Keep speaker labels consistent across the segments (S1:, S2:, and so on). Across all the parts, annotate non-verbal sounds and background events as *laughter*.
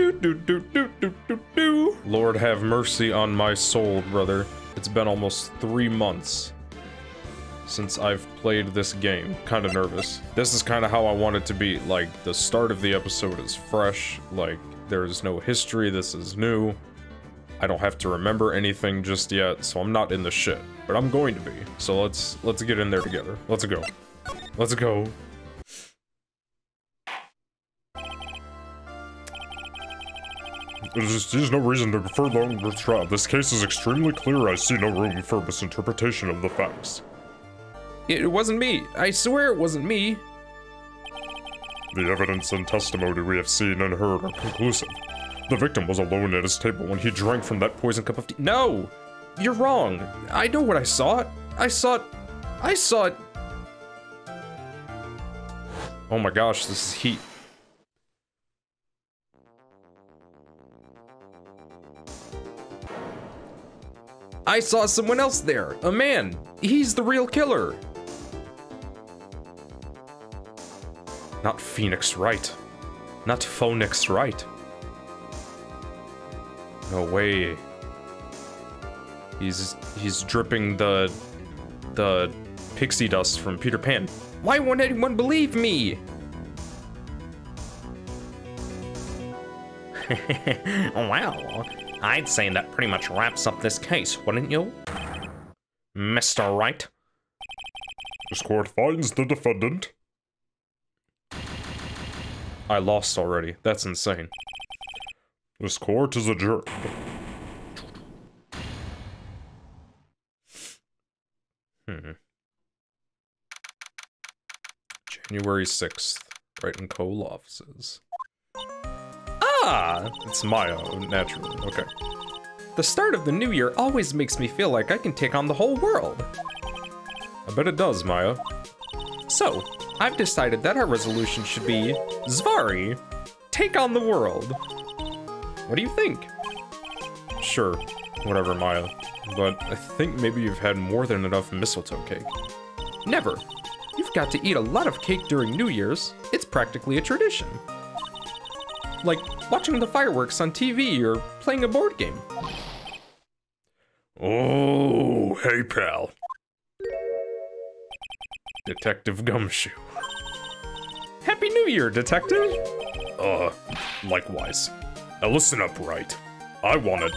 S1: Do, do, do, do, do, do, do. Lord have mercy on my soul, brother. It's been almost three months since I've played this game. Kind of nervous. This is kind of how I want it to be. Like, the start of the episode is fresh. Like, there is no history. This is new. I don't have to remember anything just yet, so I'm not in the shit. But I'm going to be. So let's let's get in there together. Let's go. Let's go.
S2: There's, no reason to prolong the trial. This case is extremely clear. I see no room for misinterpretation of the facts.
S1: It wasn't me. I swear it wasn't me.
S2: The evidence and testimony we have seen and heard are conclusive. The victim was alone at his table when he drank from that poison cup of tea.
S1: No! You're wrong. I know what I saw. I saw it. I saw it. Oh my gosh, this is heat. I saw someone else there. A man. He's the real killer. Not Phoenix Wright. Not Phoenix Wright. No way. He's he's dripping the the pixie dust from Peter Pan. Why won't anyone believe me? *laughs* well, I'd say that pretty much wraps up this case, wouldn't you? Mr. Wright?
S2: This court finds the defendant.
S1: I lost already. That's insane.
S2: This court is adjourned.
S1: Hmm. January 6th. Wright and Co. Offices. Ah! It's Maya, naturally. Okay. The start of the new year always makes me feel like I can take on the whole world. I bet it does, Maya. So, I've decided that our resolution should be Zvari, take on the world. What do you think? Sure, whatever, Maya. But I think maybe you've had more than enough mistletoe cake. Never. You've got to eat a lot of cake during New Year's. It's practically a tradition. Like watching the fireworks on TV or playing a board game.
S2: Oh, hey, pal.
S1: Detective Gumshoe. Happy New Year, Detective!
S2: Uh, likewise. Now listen up, right? I wanted.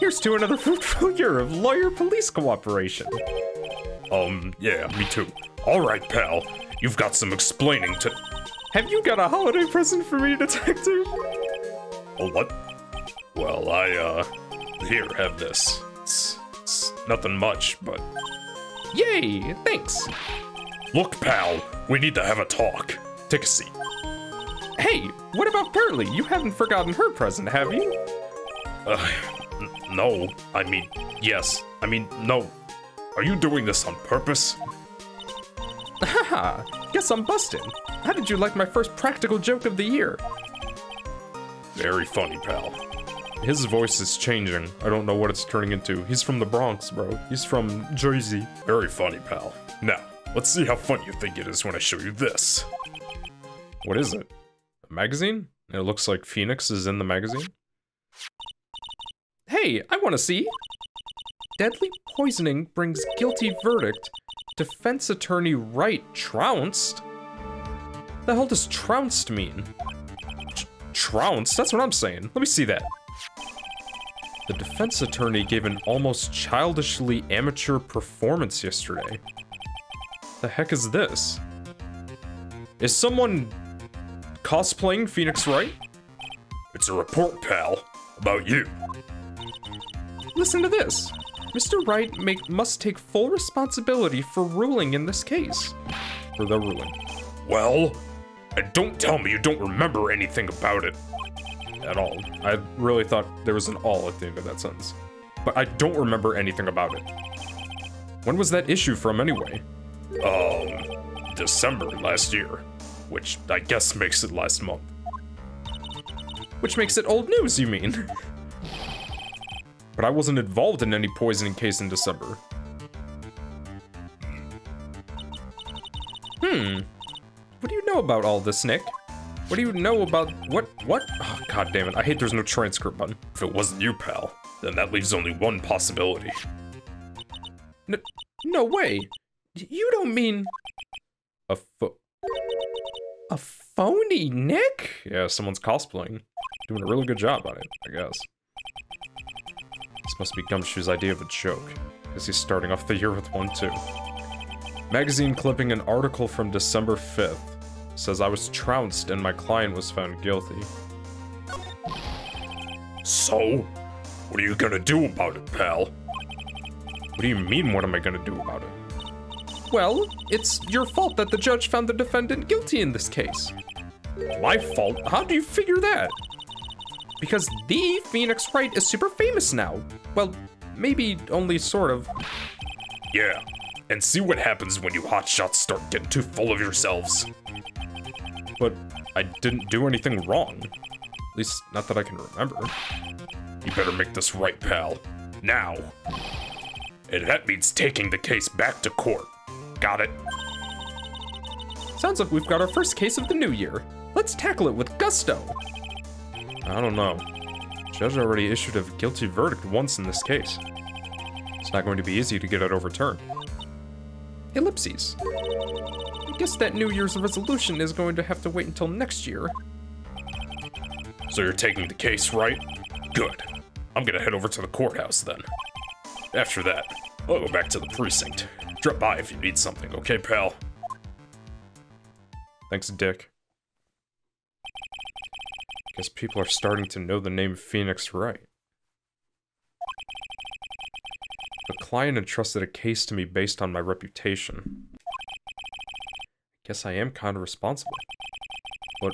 S1: Here's to another *laughs* fruitful year of lawyer-police cooperation.
S2: Um, yeah, me too. Alright, pal. You've got some explaining to.
S1: Have you got a holiday present for me, Detective?
S2: Oh, what? Well, I, uh. Here, have this. It's, it's nothing much, but.
S1: Yay, thanks.
S2: Look, pal, we need to have a talk. Take a seat.
S1: Hey, what about Pearly? You haven't forgotten her present, have you?
S2: Uh, no. I mean, yes. I mean, no. Are you doing this on purpose?
S1: Haha, guess I'm busted. How did you like my first practical joke of the year?
S2: Very funny, pal.
S1: His voice is changing. I don't know what it's turning into. He's from the Bronx, bro. He's from Jersey.
S2: Very funny, pal. Now, let's see how funny you think it is when I show you this.
S1: What is it? A magazine? It looks like Phoenix is in the magazine. Hey, I want to see. Deadly poisoning brings guilty verdict. Defense attorney Wright trounced? The hell does trounced mean? Tr- trounced? That's what I'm saying. Let me see that. The defense attorney gave an almost childishly amateur performance yesterday. The heck is this? Is someone cosplaying Phoenix Wright?
S2: It's a report, pal, about you.
S1: Listen to this. Mr. Wright make, must take full responsibility for ruling in this case. For the ruling.
S2: Well, and don't tell me you don't remember anything about it.
S1: At all. I really thought there was an all at the end of that sentence. But I don't remember anything about it. When was that issue from anyway?
S2: Um, December last year, which I guess makes it last month.
S1: Which makes it old news, you mean? *laughs* but I wasn't involved in any poisoning case in December. Hmm. What do you know about all this, Nick?
S3: What do you know about what? What? Oh, God damn it! I hate there's no transcript button.
S1: If it wasn't you, pal, then that leaves only one possibility.
S3: No, no way. You don't mean a fo- a phony Nick?
S1: Yeah, someone's cosplaying. Doing a really good job on it, I guess. This must be Gumshoe's idea of a joke. as he's starting off the year with one too? Magazine clipping an article from December 5th says I was trounced and my client was found guilty. So? What are you gonna do about it, pal? What do you mean, what am I gonna do about it?
S3: Well, it's your fault that the judge found the defendant guilty in this case.
S1: My fault?
S3: How do you figure that? Because the Phoenix Wright is super famous now. Well, maybe only sort of.
S1: Yeah, and see what happens when you hotshots start getting too full of yourselves. But I didn't do anything wrong. At least, not that I can remember. You better make this right, pal. Now. And that means taking the case back to court. Got it?
S3: Sounds like we've got our first case of the new year. Let's tackle it with gusto.
S1: I don't know. Judge already issued a guilty verdict once in this case. It's not going to be easy to get it overturned.
S3: Ellipses. I guess that New Year's resolution is going to have to wait until next year.
S1: So you're taking the case, right? Good. I'm gonna head over to the courthouse then. After that, I'll go back to the precinct. Drop by if you need something, okay, pal? Thanks, Dick. Guess people are starting to know the name Phoenix Wright. The client entrusted a case to me based on my reputation. Guess I am kind of responsible. But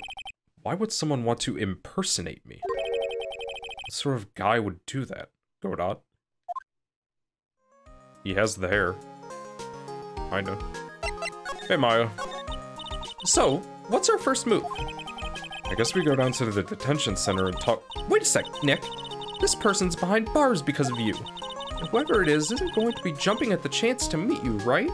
S1: why would someone want to impersonate me? What sort of guy would do that? Godot? He has the hair. Kinda. Hey, Maya.
S3: So, what's our first move?
S1: I guess we go down to the detention center and talk-
S3: Wait a sec, Nick. This person's behind bars because of you. Whoever it is isn't going to be jumping at the chance to meet you, right?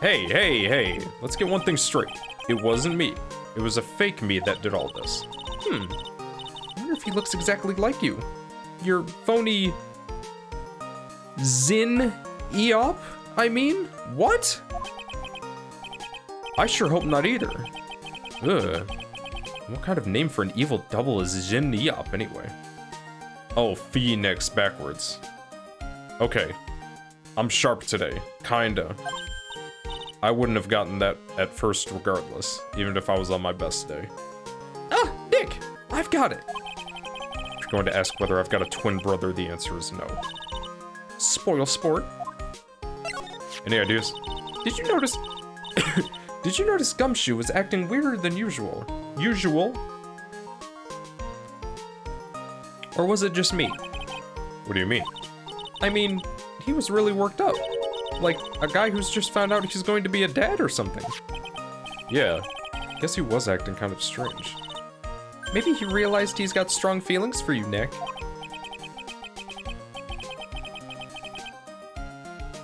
S1: Hey, hey, hey, let's get one thing straight. It wasn't me. It was a fake me that did all this.
S3: Hmm. I wonder if he looks exactly like you. Your phony... Zin Eop? I mean, what?
S1: I sure hope not either. Ugh. What kind of name for an evil double is Jin Eop anyway? Oh, Phoenix backwards. Okay. I'm sharp today. Kinda. I wouldn't have gotten that at first regardless, even if I was on my best day.
S3: Ah, Nick! I've got it!
S1: If you're going to ask whether I've got a twin brother, the answer is no.
S3: Spoil sport.
S1: Any ideas?
S3: Did you notice... *coughs* Did you notice Gumshoe was acting weirder than usual? Usual? Or was it just me?
S1: What do you mean?
S3: I mean, he was really worked up. Like a guy who's just found out he's going to be a dad or something.
S1: Yeah, guess he was acting kind of strange.
S3: Maybe he realized he's got strong feelings for you, Nick.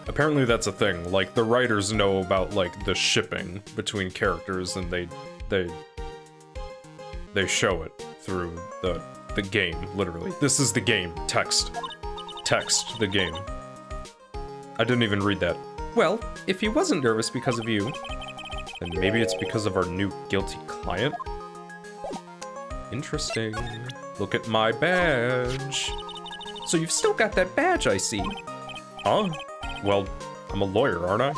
S1: Apparently that's a thing. Like the writers know about like the shipping between characters and they they they show it through the the game, literally. This is the game. Text. Text the game. I didn't even read that.
S3: Well, if he wasn't nervous because of you,
S1: then maybe it's because of our new guilty client? Interesting. Look at my badge.
S3: So you've still got that badge, I see.
S1: Huh? Well, I'm a lawyer, aren't I?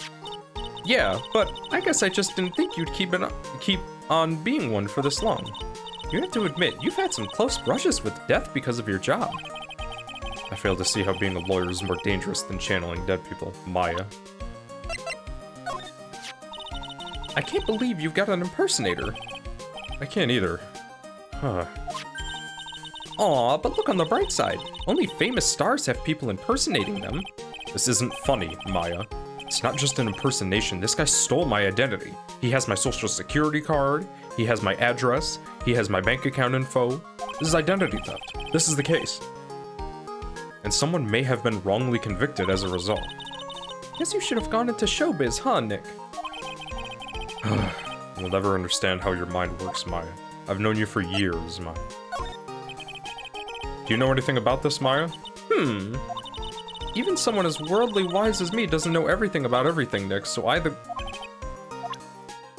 S3: Yeah, but I guess I just didn't think you'd keep it keep on being one for this long. You have to admit, you've had some close brushes with death because of your job.
S1: I fail to see how being a lawyer is more dangerous than channeling dead people, Maya.
S3: I can't believe you've got an impersonator.
S1: I can't either. Huh.
S3: Aw, but look on the bright side. Only famous stars have people impersonating them.
S1: This isn't funny, Maya. It's not just an impersonation. This guy stole my identity. He has my social security card. He has my address. He has my bank account info. This is identity theft. This is the case. And someone may have been wrongly convicted as a result.
S3: Guess you should have gone into showbiz, huh, Nick? *sighs*
S1: You'll never understand how your mind works, Maya.
S2: I've known you for years, Maya. Do you know anything about this, Maya?
S1: Hmm. Even someone as worldly wise as me doesn't know everything about everything, Nick, so I.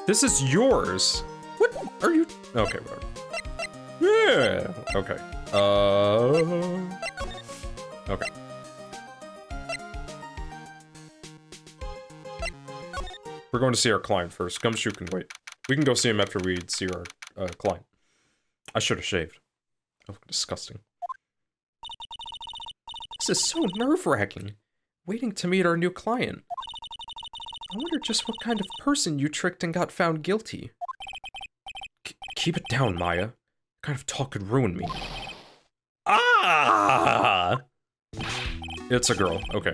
S2: This is yours!
S1: Are you...
S2: Okay, whatever. Yeah! Okay. Uh... Okay. We're going to see our client first. Gumshoe can wait. We can go see him after we see our uh, client. I should have shaved. Oh, disgusting.
S1: This is so nerve-wracking. Waiting to meet our new client. I wonder just what kind of person you tricked and got found guilty.
S2: Keep it down, Maya. What kind of talk could ruin me?
S1: Ah!
S2: It's a girl. Okay.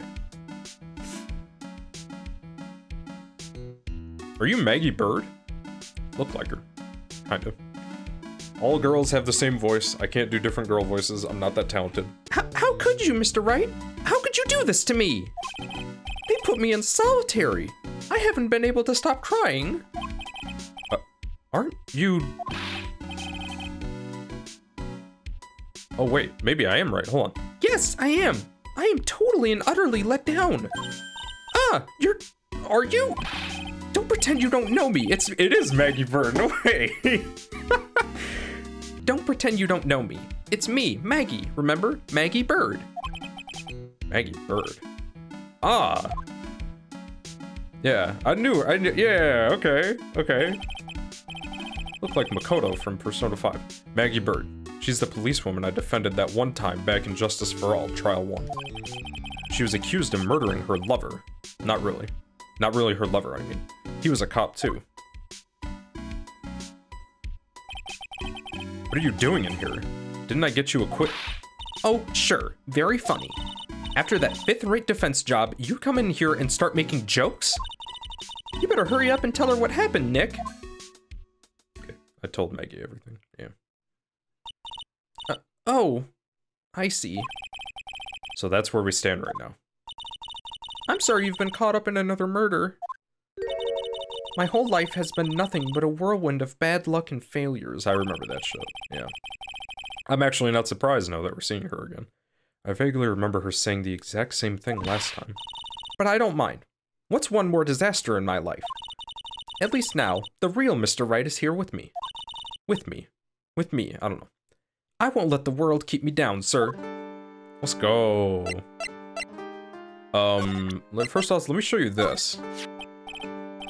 S2: Are you Maggie Byrd? Look like her. Kind of. All girls have the same voice. I can't do different girl voices. I'm not that talented.
S1: How, how could you, Mr. Wright? How could you do this to me? They put me in solitary. I haven't been able to stop crying.
S2: Aren't you... Oh wait, maybe I am right. Hold on.
S1: Yes, I am. I am totally and utterly let down. Ah, you're... Are you... Don't pretend you don't know me. It's
S2: it is Maggie Byrd. No way. *laughs*
S1: don't pretend you don't know me. It's me, Maggie. Remember? Maggie Byrd.
S2: Maggie Byrd. Ah. Yeah, I knew. I knew. Yeah. Okay. Okay. Look like Makoto from Persona 5. Maggie Byrd. She's the policewoman I defended that one time back in Justice for All, Trial 1. She was accused of murdering her lover. Not really. Not really her lover, I mean. He was a cop too. What are you doing in here? Didn't I get you a quick...
S1: Oh, sure. Very funny. After that fifth-rate defense job, you come in here and start making jokes? You better hurry up and tell her what happened, Nick.
S2: I told Maggie everything, yeah.
S1: Uh, oh, I see.
S2: So that's where we stand right now.
S1: I'm sorry you've been caught up in another murder. My whole life has been nothing but a whirlwind of bad luck and failures.
S2: I remember that shit, yeah. I'm actually not surprised now that we're seeing her again. I vaguely remember her saying the exact same thing last time.
S1: But I don't mind. What's one more disaster in my life? At least now, the real Mr. Right is here with me. With me. With me, I don't know. I won't let the world keep me down, sir.
S2: Let's go. Um, first off, let me show you this.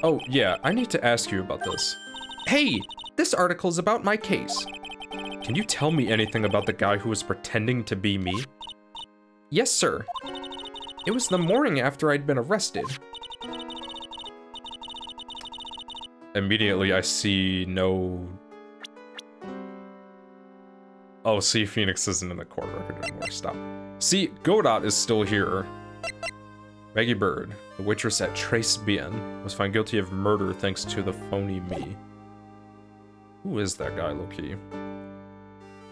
S2: Oh, yeah, I need to ask you about this.
S1: Hey, this article is about my case.
S2: Can you tell me anything about the guy who was pretending to be me?
S1: Yes, sir. It was the morning after I'd been arrested.
S2: Immediately, I see no... Oh, see, Phoenix isn't in the court record anymore. Stop. See, Godot is still here. Maggie Byrd, the waitress at Trace Bien, was found guilty of murder thanks to the phony me. Who is that guy, Loki?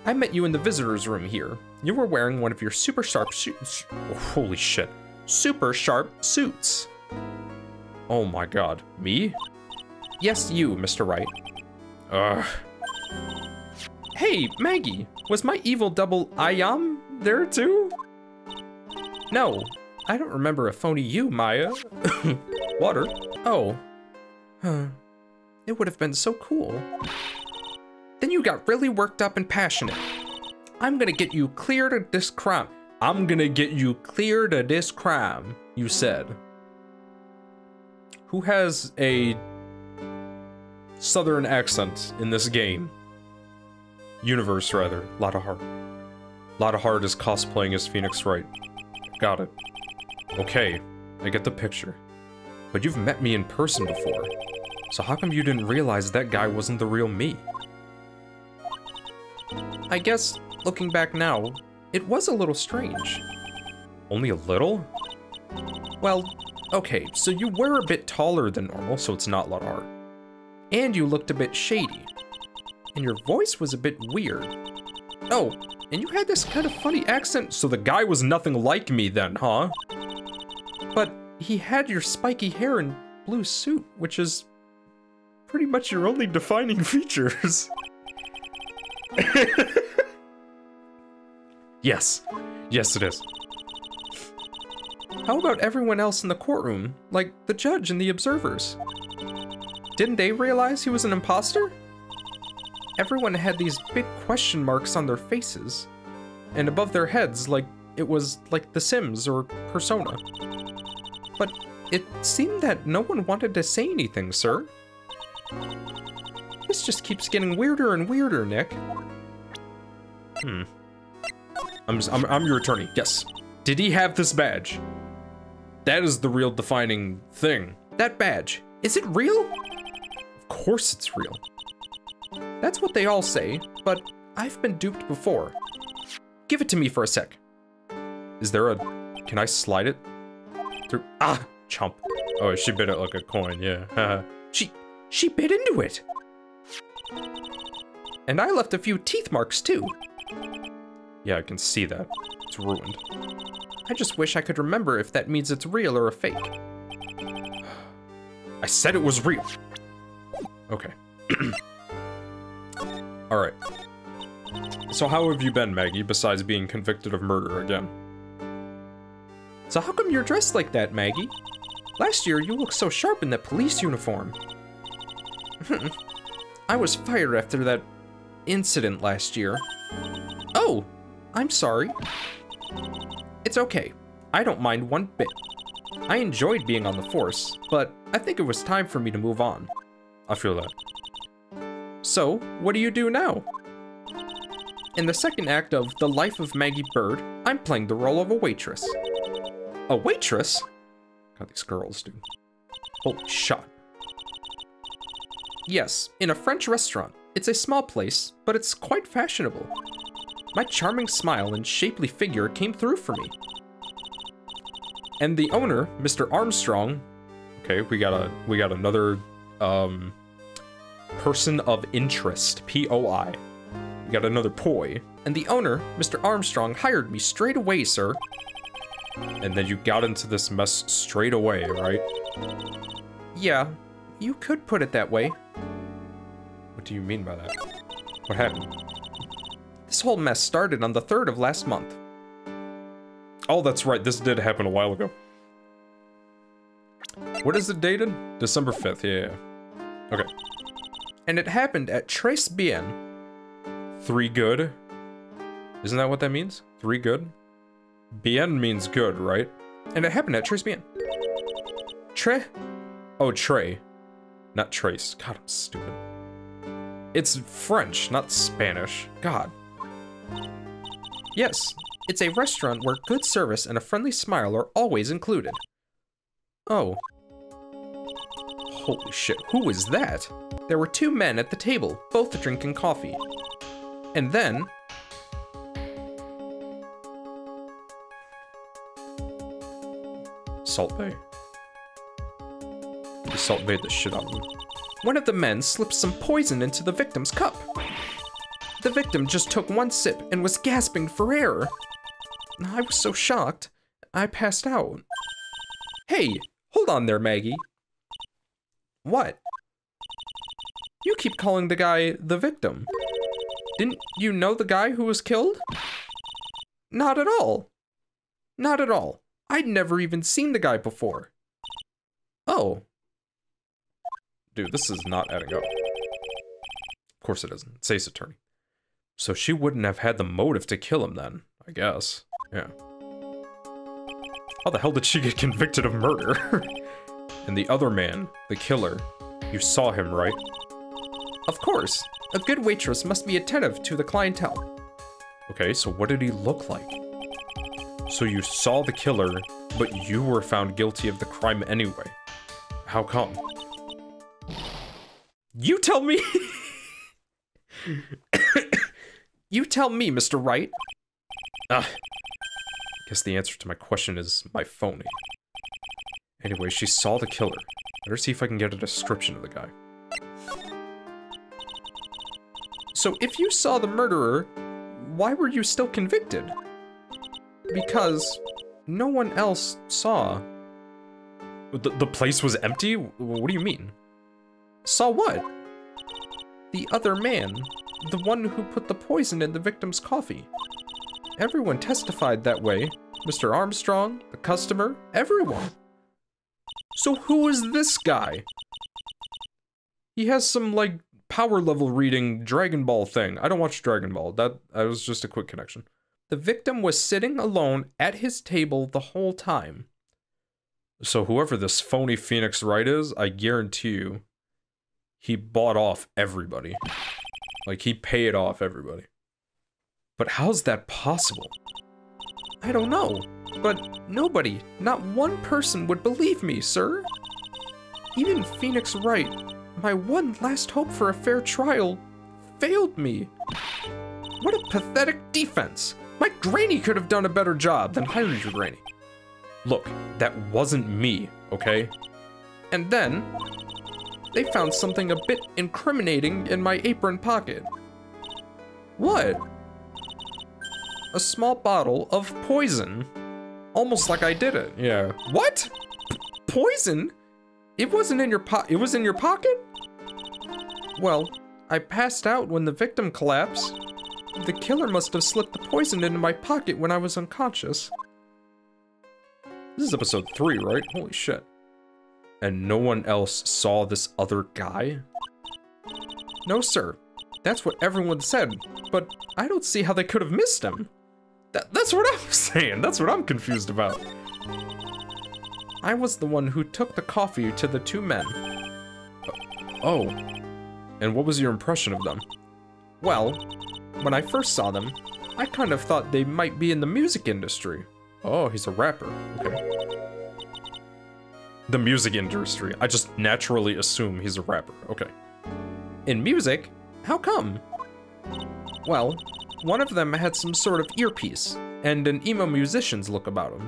S1: I met you in the visitor's room here. You were wearing one of your super sharp suits.
S2: Oh, holy shit.
S1: Super sharp suits.
S2: Oh my god. Me?
S1: Yes, you, Mr. Wright.
S2: Ugh.
S1: Hey, Maggie, was my evil double Ayam there too? No, I don't remember a phony you, Maya. *coughs*
S2: Water?
S1: Oh. Huh. It would have been so cool. Then you got really worked up and passionate. I'm gonna get you clear to this crime. I'm gonna get you clear to this crime, you said.
S2: Who has a southern accent in this game? Universe, rather. Lotta Hart. Lotta Hart is cosplaying as Phoenix Wright. Got it. Okay, I get the picture. But you've met me in person before. So how come you didn't realize that guy wasn't the real me?
S1: I guess, looking back now, it was a little strange.
S2: Only a little?
S1: Well, okay, so you were a bit taller than normal, so it's not Lotta Hart. And you looked a bit shady. And your voice was a bit weird. Oh, and you had this kind of funny accent.
S2: So the guy was nothing like me then, huh?
S1: But he had your spiky hair and blue suit, which is pretty much your only defining *laughs* features. yes. Yes, it is. How about everyone else in the courtroom? Like the judge and the observers? Didn't they realize he was an imposter? Everyone had these big question marks on their faces. And above their heads, like it was like The Sims or Persona. But it seemed that no one wanted to say anything, sir. This just keeps getting weirder and weirder, Nick. Hmm. I'm, I'm, I'm your attorney, yes. Did he have this badge? That is the real defining thing. That badge, is it real? Of course it's real. That's what they all say, but I've been duped before. Give it to me for a sec. Is there a... Can I slide it? Through... Ah! Chump. Oh, she bit it like a coin, yeah. *laughs* she... She bit into it! And I left a few teeth marks, too. Yeah, I can see that. It's ruined. I just wish I could remember if that means it's real or a fake. *sighs* I said it was real. Okay. *clears throat* Alright. So how have you been, Maggie, besides being convicted of murder again? So how come you're dressed like that, Maggie? Last year, you looked so sharp in that police uniform. Hmm. I was fired after that incident last year. Oh, I'm sorry. It's okay. I don't mind one bit. I enjoyed being on the force, but I think it was time for me to move on. I feel that. So, what do you do now? In the second act of The Life of Maggie Byrd, I'm playing the role of a waitress. A waitress? God, these girls, do. Holy shot. Yes, in a French restaurant. It's a small place, but it's quite fashionable. My charming smile and shapely figure came through for me. And the owner, Mr. Armstrong, okay, we got a we got another um person of interest, P-O-I. We got another poi. And the owner, Mr. Armstrong, hired me straight away, sir. And then you got into this mess straight away, right? Yeah, you could put it that way. What do you mean by that? What happened? This whole mess started on the 3rd of last month. Oh, that's right. This did happen a while ago. What is it dated? December 5th, yeah, yeah. Okay. And it happened at Tres Bien. Three good? Isn't that what that means? Three good? Bien means good, right? And it happened at Tres Bien. Tre? Oh, Trey. Not Trace. God, I'm stupid. It's French, not Spanish. God. Yes, it's a restaurant where good service and a friendly smile are always included. Oh. Holy shit, who was that? There were two men at the table, both drinking coffee. And then... Salt Bae. The Salt Bae the shit out of him. One of the men slipped some poison into the victim's cup. The victim just took one sip and was gasping for air. I was so shocked, I passed out. Hey, hold on there, Maggie. What? You keep calling the guy the victim. Didn't you know the guy who was killed? Not at all. Not at all. I'd never even seen the guy before. Oh. Dude, this is not adding up. Of course it isn't. It's Ace Attorney. So she wouldn't have had the motive to kill him then, I guess. Yeah. How the hell did she get convicted of murder? *laughs* and the other man, the killer, you saw him, right? Of course. A good waitress must be attentive to the clientele. Okay, so what did he look like? So you saw the killer, but you were found guilty of the crime anyway. How come? You tell me! *coughs* You tell me, Mr. Wright. Ah. Guess the answer to my question is my phony. Anyway, she saw the killer. Better see if I can get a description of the guy. So if you saw the murderer, why were you still convicted? Because no one else saw. The, the place was empty? What do you mean? Saw what? The other man the one who put the poison in the victim's coffee. Everyone testified that way. Mr. Armstrong, the customer, everyone. So who is this guy? He has some, like, power level reading Dragon Ball thing. I don't watch Dragon Ball. That, that was just a quick connection. The victim was sitting alone at his table the whole time. So whoever this phony Phoenix Wright is, I guarantee you, he bought off everybody. Like, he paid off everybody. But how's that possible? I don't know, but nobody, not one person would believe me, sir. Even Phoenix Wright, my one last hope for a fair trial, failed me. What a pathetic defense. My granny could have done a better job than hiring your granny. Look, that wasn't me, okay? And then, they found something a bit incriminating in my apron pocket. What? A small bottle of poison. Almost like I did it, yeah. What? P poison? It wasn't in your po- it was in your pocket? Well, I passed out when the victim collapsed. The killer must have slipped the poison into my pocket when I was unconscious. This is episode 3, right? Holy shit. And no one else saw this other guy? No, sir. That's what everyone said, but I don't see how they could have missed him. That, that's what I'm *laughs* saying. That's what I'm confused about. I was the one who took the coffee to the two men. Uh, oh. And what was your impression of them? Well, when I first saw them, I kind of thought they might be in the music industry. Oh, he's a rapper. Okay. The music industry. I just naturally assume he's a rapper. Okay. In music? How come? Well, one of them had some sort of earpiece, and an emo musician's look about him.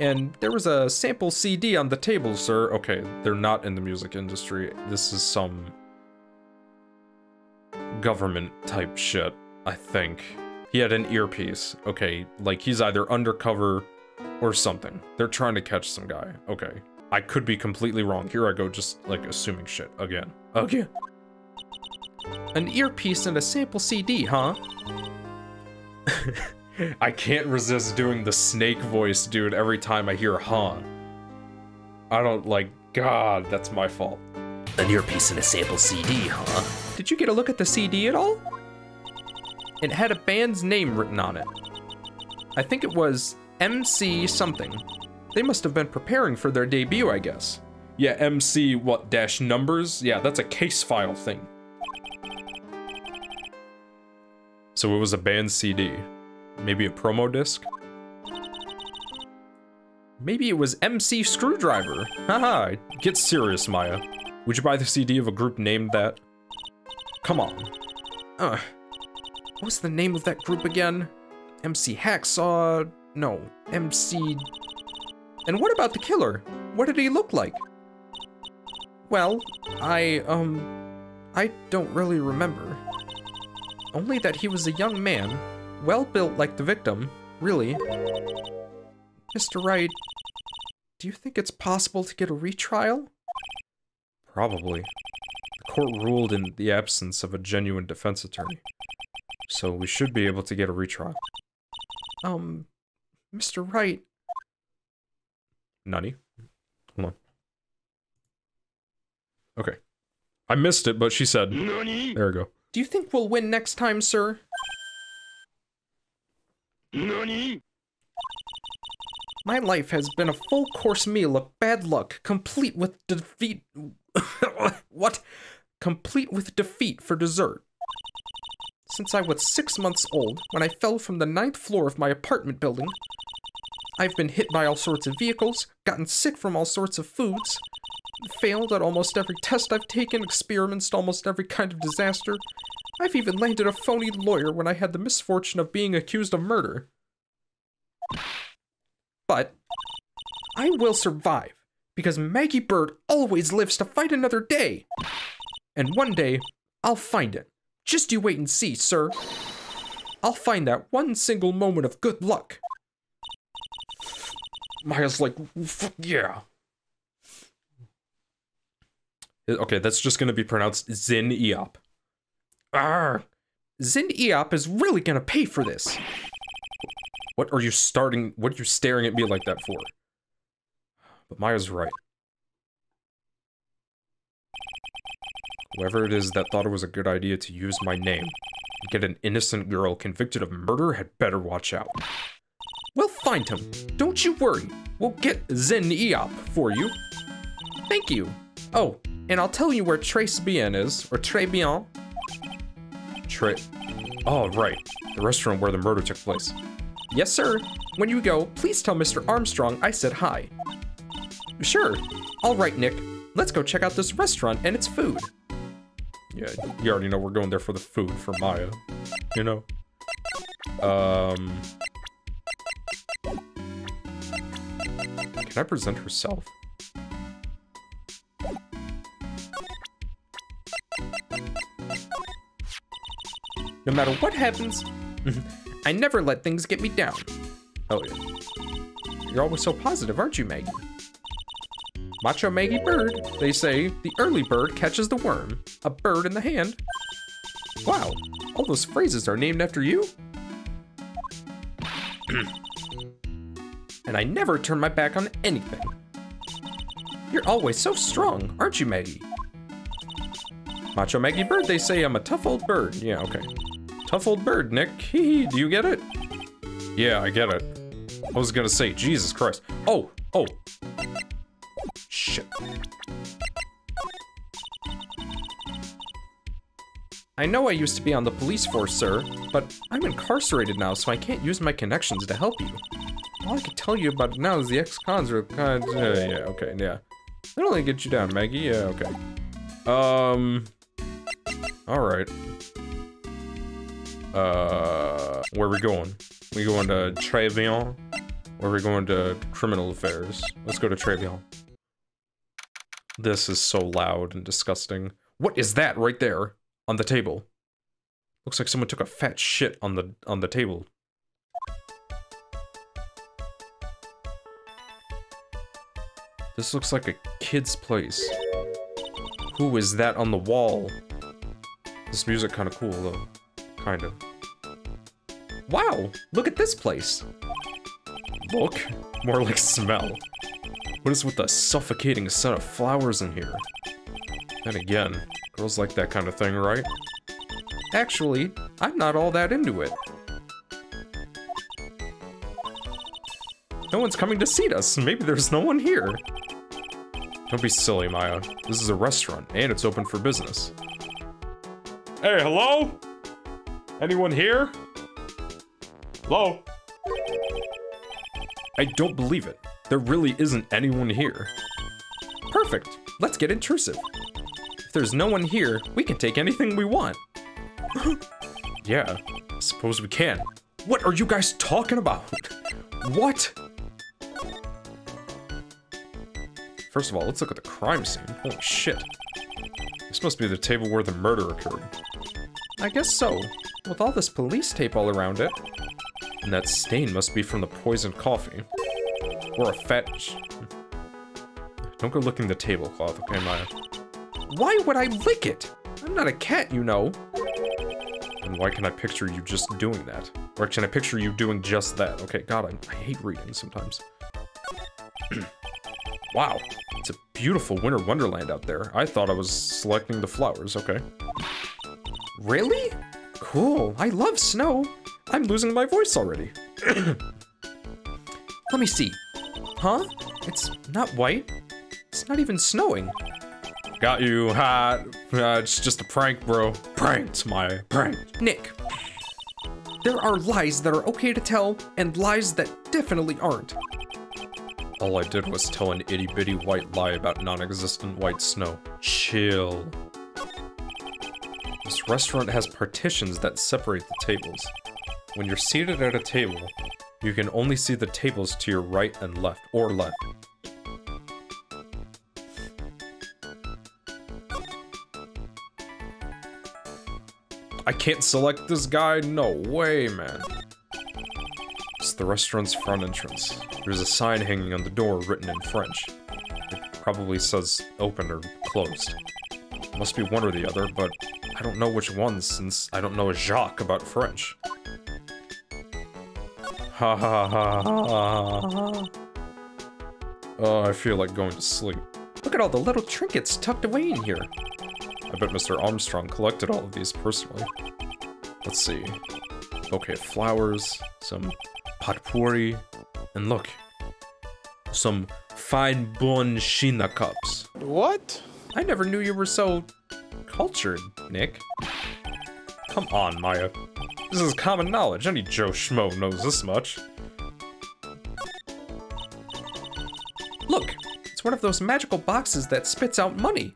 S1: And there was a sample CD on the table, sir. Okay, they're not in the music industry. This is some government type shit, I think. He had an earpiece. Okay, like he's either undercover or something. They're trying to catch some guy. Okay. I could be completely wrong. Here I go, just like assuming shit again. Again. An earpiece and a sample CD, huh? *laughs* I can't resist doing the snake voice, dude, every time I hear huh. I don't like, God, that's my fault.
S4: An earpiece and a sample CD, huh?
S1: Did you get a look at the CD at all? It had a band's name written on it. I think it was MC something. They must have been preparing for their debut, I guess. Yeah, MC what dash numbers? Yeah, that's a case file thing. So it was a band CD. Maybe a promo disc? Maybe it was MC Screwdriver. Haha, get serious, Maya. Would you buy the CD of a group named that? Come on. Ugh. What's the name of that group again? MC Hacksaw... No, MC... And what about the killer? What did he look like? Well, I, um... I don't really remember. Only that he was a young man, well built like the victim, really. Mr. Wright, do you think it's possible to get a retrial? Probably. The court ruled in the absence of a genuine defense attorney. So we should be able to get a retrial. Um, Mr. Wright. Nani? Hold on. Okay. I missed it, but she said. There we go. Do you think we'll win next time, sir?
S5: NANI?
S1: My life has been a full course meal of bad luck, complete with defeat. *laughs* what? Complete with defeat for dessert. Since I was six months old, when I fell from the ninth floor of my apartment building, I've been hit by all sorts of vehicles, gotten sick from all sorts of foods, failed at almost every test I've taken, experienced almost every kind of disaster. I've even landed a phony lawyer when I had the misfortune of being accused of murder. But I will survive because Maggie Byrd always lives to fight another day. And one day, I'll find it. Just you wait and see, sir. I'll find that one single moment of good luck. Maya's like, yeah. Okay, that's just gonna be pronounced Xineohp.
S6: Arr! Xineohp is really gonna pay for this.
S1: What are you starting? What are you staring at me like that for? But Maya's right. Whoever it is that thought it was a good idea to use my name and get an innocent girl convicted of murder had better watch out.
S6: We'll find him. Don't you worry. We'll get Zen Eop for you. Thank you. Oh, and I'll tell you where Trace Bien is, or Très Bien.
S1: Tre- Oh, right. The restaurant where the murder took place.
S6: Yes, sir. When you go, please tell Mr. Armstrong I said hi. Sure. All right, Nick. Let's go check out this restaurant and its food.
S1: Yeah, you already know we're going there for the food for Maya. You know? Um... Can I present herself?
S6: No matter what happens, *laughs* I never let things get me down.
S1: Oh yeah.
S6: You're always so positive, aren't you, Maggie? Macho Maggie Byrd. They say the early bird catches the worm. A bird in the hand. Wow, all those phrases are named after you? *clears throat* and I never turn my back on anything. You're always so strong, aren't you, Maggie? Macho Maggie Byrd, they say I'm a tough old bird. Yeah, okay. Old bird, Nick. Hee, do you get it?
S1: Yeah, I get it. I was gonna say, Jesus Christ. Oh, oh. Shit.
S6: I know I used to be on the police force, sir, but I'm incarcerated now, so I can't use my connections to help you. All I can tell you about now is the ex-cons are kind of, uh, yeah, okay, yeah. That'll only get you down, Maggie, yeah, okay.
S1: Um... Alright. Uh... Where we going? We going to Trevion? Or we going to Criminal Affairs? Let's go to Trevion. This is so loud and disgusting. What is that right there? On the table. Looks like someone took a fat shit on the on the table. This looks like a kid's place. Who is that on the wall? This music kind of cool though. Kind of.
S6: Wow, look at this place.
S1: Look? More like smell. What is with the suffocating scent of flowers in here? And again, girls like that kind of thing, right?
S6: Actually, I'm not all that into it. No one's coming to seat us. Maybe there's no one here.
S1: Don't be silly, Maya. This is a restaurant, and it's open for business. Hey, hello? Anyone here? Hello? I don't believe it. There really isn't anyone here.
S6: Perfect. Let's get intrusive. If there's no one here, we can take anything we want. *laughs*
S1: yeah, I suppose we can. What are you guys talking about? What? First of all, let's look at the crime scene. Holy shit. This must be the table where the murder occurred.
S6: I guess so. With all this police tape all around it.
S1: And that stain must be from the poisoned coffee. Or a fetch. Don't go licking the tablecloth, okay, Maya?
S6: Why would I lick it? I'm not a cat, you know.
S1: And why can I picture you just doing that? Or can I picture you doing just that? Okay, God, I, I hate reading sometimes. *clears throat* wow, it's a beautiful winter wonderland out there. I thought I was selecting the flowers, okay.
S6: Really? Cool, I love snow. I'm losing my voice already. *clears throat* Let me see. Huh? It's not white. It's not even snowing.
S1: Got you, ha! Uh, it's just a prank, bro. Pranked, my prank.
S6: Nick, there are lies that are okay to tell, and lies that definitely aren't.
S1: All I did was tell an itty-bitty white lie about non-existent white snow. Chill. This restaurant has partitions that separate the tables. When you're seated at a table, you can only see the tables to your right and left, or left. I can't select this guy? No way, man. It's the restaurant's front entrance. There's a sign hanging on the door written in French. It probably says open or closed. Must be one or the other, but I don't know which ones since I don't know a Jacques about French. Ha ha ha ha ha. Oh, I feel like going to sleep. Look at all the little trinkets tucked away in here. I bet Mr. Armstrong collected all of these personally. Let's see. Of flowers, some potpourri, and look, some fine bone china cups.
S5: What?
S1: I never knew you were so cultured, Nick. Come on, Maya. This is common knowledge. Any Joe Schmo knows this much. Look, it's one of those magical boxes that spits out money.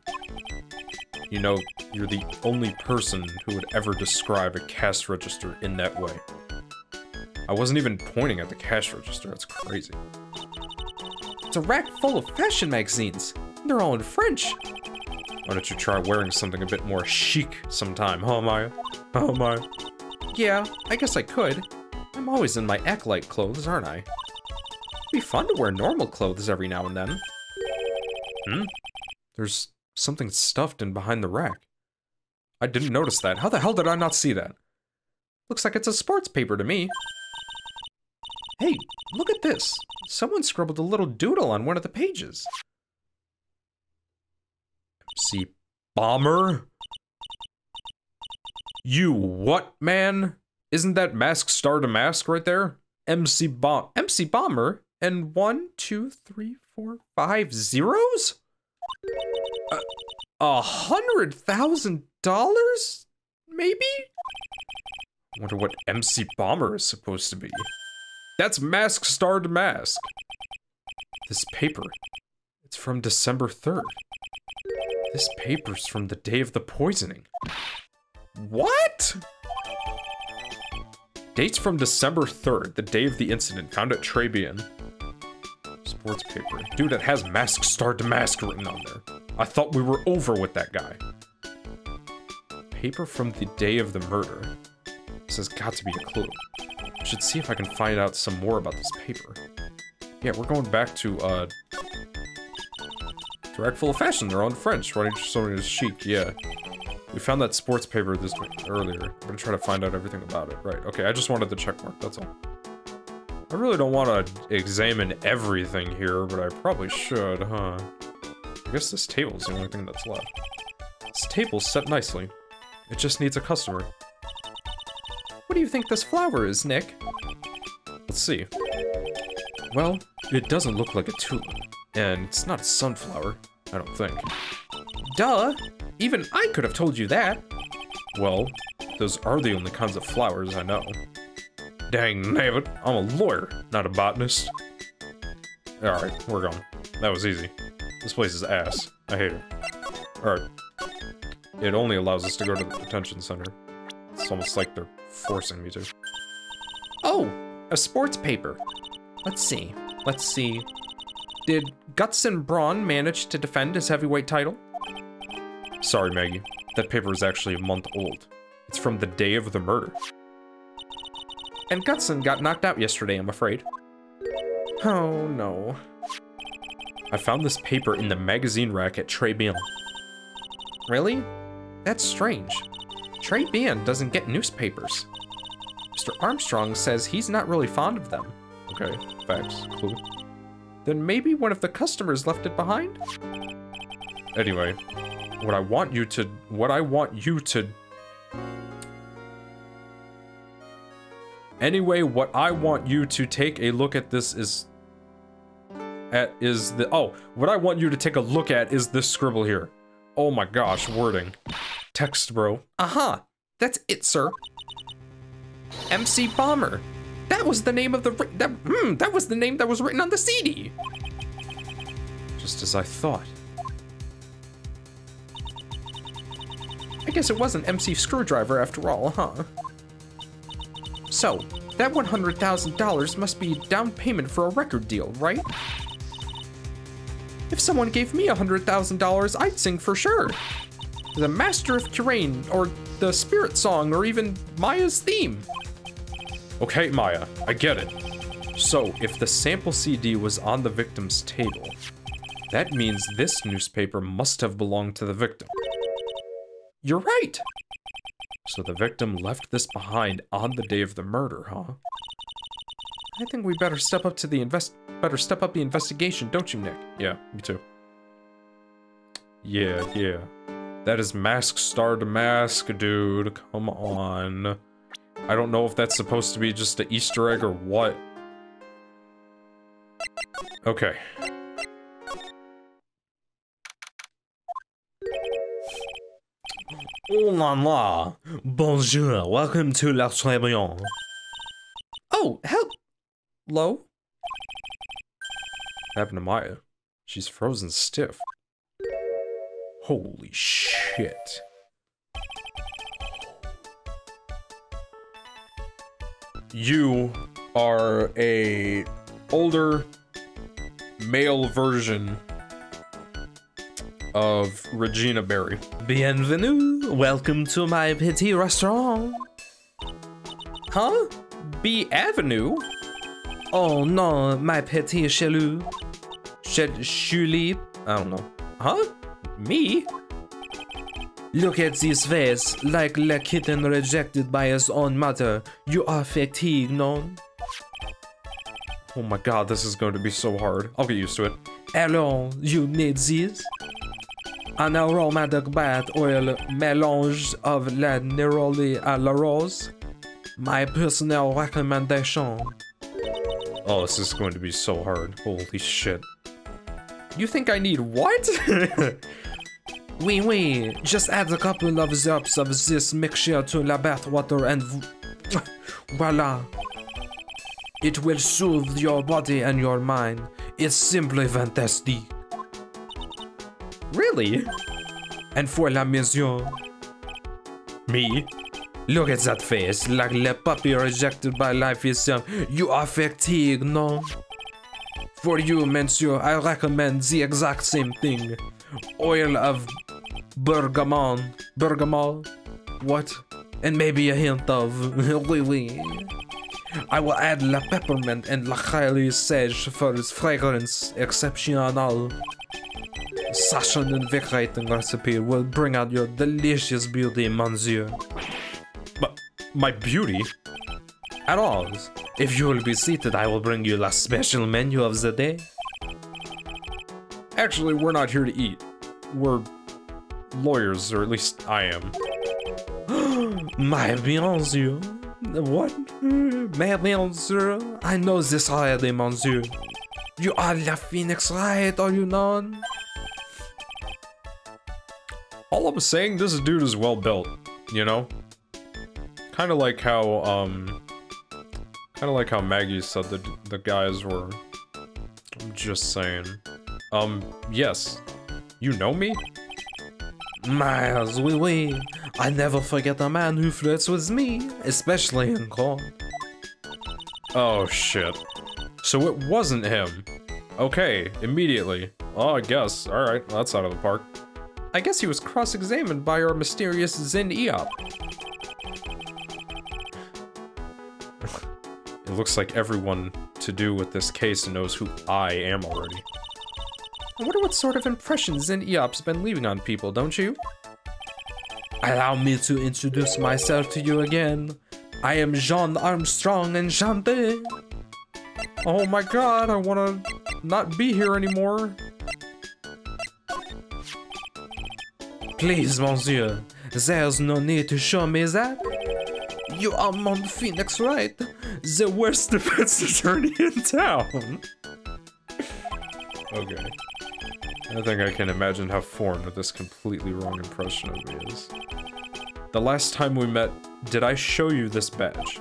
S1: You know, you're the only person who would ever describe a cash register in that way. I wasn't even pointing at the cash register, that's crazy. It's a rack full of fashion magazines. They're all in French. Why don't you try wearing something a bit more chic sometime, huh, Maya? Oh, Maya. Yeah, I guess I could. I'm always in my acolyte clothes, aren't I? It'd be fun to wear normal clothes every now and then. Hmm? There's something stuffed in behind the rack. I didn't notice that. How the hell did I not see that? Looks like it's a sports paper to me. Hey, look at this. Someone scribbled a little doodle on one of the pages. MC Bomber? You what, man? Isn't that Mask Star to Mask right there? MC Bomb MC Bomber and one, two, three, four, five zeros? A hundred thousand dollars? Maybe? Wonder what MC Bomber is supposed to be. That's Mask Star to Mask. This paper. It's from December 3rd. This paper's from the day of the poisoning. What? Dates from December 3rd, the day of the incident, found at Trés Bien. Sports paper. Dude, it has Mask Star Damask written on there. I thought we were over with that guy. Paper from the day of the murder. This has got to be a clue. Should see if I can find out some more about this paper. Yeah, we're going back to, uh... Of fashion, they're on French, writing something is chic, yeah. We found that sports paper this earlier. I'm gonna try to find out everything about it. Right, okay, I just wanted the check mark, that's all. I really don't want to examine everything here, but I probably should, huh? I guess this table's the only thing that's left. This table's set nicely. It just needs a customer. What do you think this flower is, Nick? Let's see. Well, it doesn't look like a tulip, and it's not a sunflower, I don't think. Duh! Even I could have told you that. Well, those are the only kinds of flowers I know. Dang nabbit, I'm a lawyer, not a botanist. Alright, we're gone. That was easy. This place is ass. I hate it. Alright. It only allows us to go to the detention center. It's almost like they're forcing me to. Oh, a sports paper. Let's see. Let's see. Did Gutson Braun manage to defend his heavyweight title? Sorry, Maggie. That paper is actually a month old. It's from the day of the murder. And Gutson got knocked out yesterday, I'm afraid. Oh, no. I found this paper in the magazine rack at Trey Trés Bien. Really? That's strange. Trey Trés Bien doesn't get newspapers. Mr. Armstrong says he's not really fond of them. Okay, facts, clue. Then maybe one of the customers left it behind? Anyway, what I want you to, what I want you to Anyway, what I want you to take a look at this is at is the oh, what I want you to take a look at is this scribble here. Oh my gosh, wording. Text, bro. Aha, that's it, sir. MC Bomber. That was the name of the that hmm, that was the name that was written on the CD. Just as I thought. I guess it wasn't MC Screwdriver after all, huh? So, that $100,000 must be down payment for a record deal, right? If someone gave me $100,000, I'd sing for sure. The Master of Terrain, or the Spirit Song, or even Maya's theme. Okay, Maya, I get it. So, if the sample CD was on the victim's table, that means this newspaper must have belonged to the victim. You're right.
S7: So the victim left this behind on the day of the murder, huh? I think we better step up to the invest better step up the investigation, don't you, Nick? Yeah, me too. Yeah, yeah. That is mask star to mask, dude. Come on. I don't know if that's supposed to be just an Easter egg or what. Okay.
S1: Oh la la. Bonjour. Welcome to La Trébillon.
S7: Oh, help! hello? What happened to Maya? She's frozen stiff. Holy shit. You are a older male version of Regina Berry.
S1: Bienvenue. Welcome to my petit restaurant.
S7: Huh? B Avenue?
S1: Oh no, my petit chelou. Chel chuli. I don't know.
S7: Huh? Me?
S1: Look at this face, like a kitten rejected by his own mother. You are fatigued, no?
S7: Oh my god, this is going to be so hard. I'll get used to it.
S1: Alors, you need this? An aromatic bath oil mélange of la neroli à la rose? My personal recommendation.
S7: Oh, this is going to be so hard. Holy shit. You think I need what? *laughs*
S1: oui, oui. Just add a couple of drops of this mixture to la bath water and *laughs* voila. It will soothe your body and your mind. It's simply fantastic.
S7: Really?
S1: And for la maison.
S7: Me?
S1: Look at that face, like a puppy rejected by life itself. Um, you are fatigued, no? For you, monsieur, I recommend the exact same thing. Oil of bergamot, bergamot, what? And maybe a hint of *laughs* lily. I will add la peppermint and la highly sage for its fragrance exceptional. Such an invigorating recipe will bring out your delicious beauty, monsieur.
S7: But my beauty?
S1: At all. If you will be seated, I will bring you the special menu of the day.
S7: Actually, we're not here to eat. We're lawyers, or at least I am. *gasps*
S1: My monsieur. What? My monsieur. I know this already, monsieur. You are La Phoenix, right? Are you not?
S7: All I'm saying, this dude is well built, you know? Kind of like how, um, Kind of like how Maggie said that the guys were. I'm just saying. Um, yes. You know me?
S1: Miles, oui, oui. I never forget a man who flirts with me, especially in court.
S7: Oh, shit. So it wasn't him. Okay, immediately. Oh, I guess. Alright, that's out of the park. I guess he was cross-examined by our mysterious Xineohp. *laughs* It looks like everyone to do with this case knows who I am already. I wonder what sort of impressions Xineohp's been leaving on people, don't you?
S1: Allow me to introduce myself to you again. I am Jean Armstrong Enchanté.
S7: Oh my god, I wanna not be here anymore.
S1: Please, monsieur, there's no need to show me that. You are Mont Phoenix, right? The worst defense *laughs* attorney in town. *laughs*
S7: okay. I think I can imagine how formed this completely wrong impression of me is. The last time we met, did I show you this badge?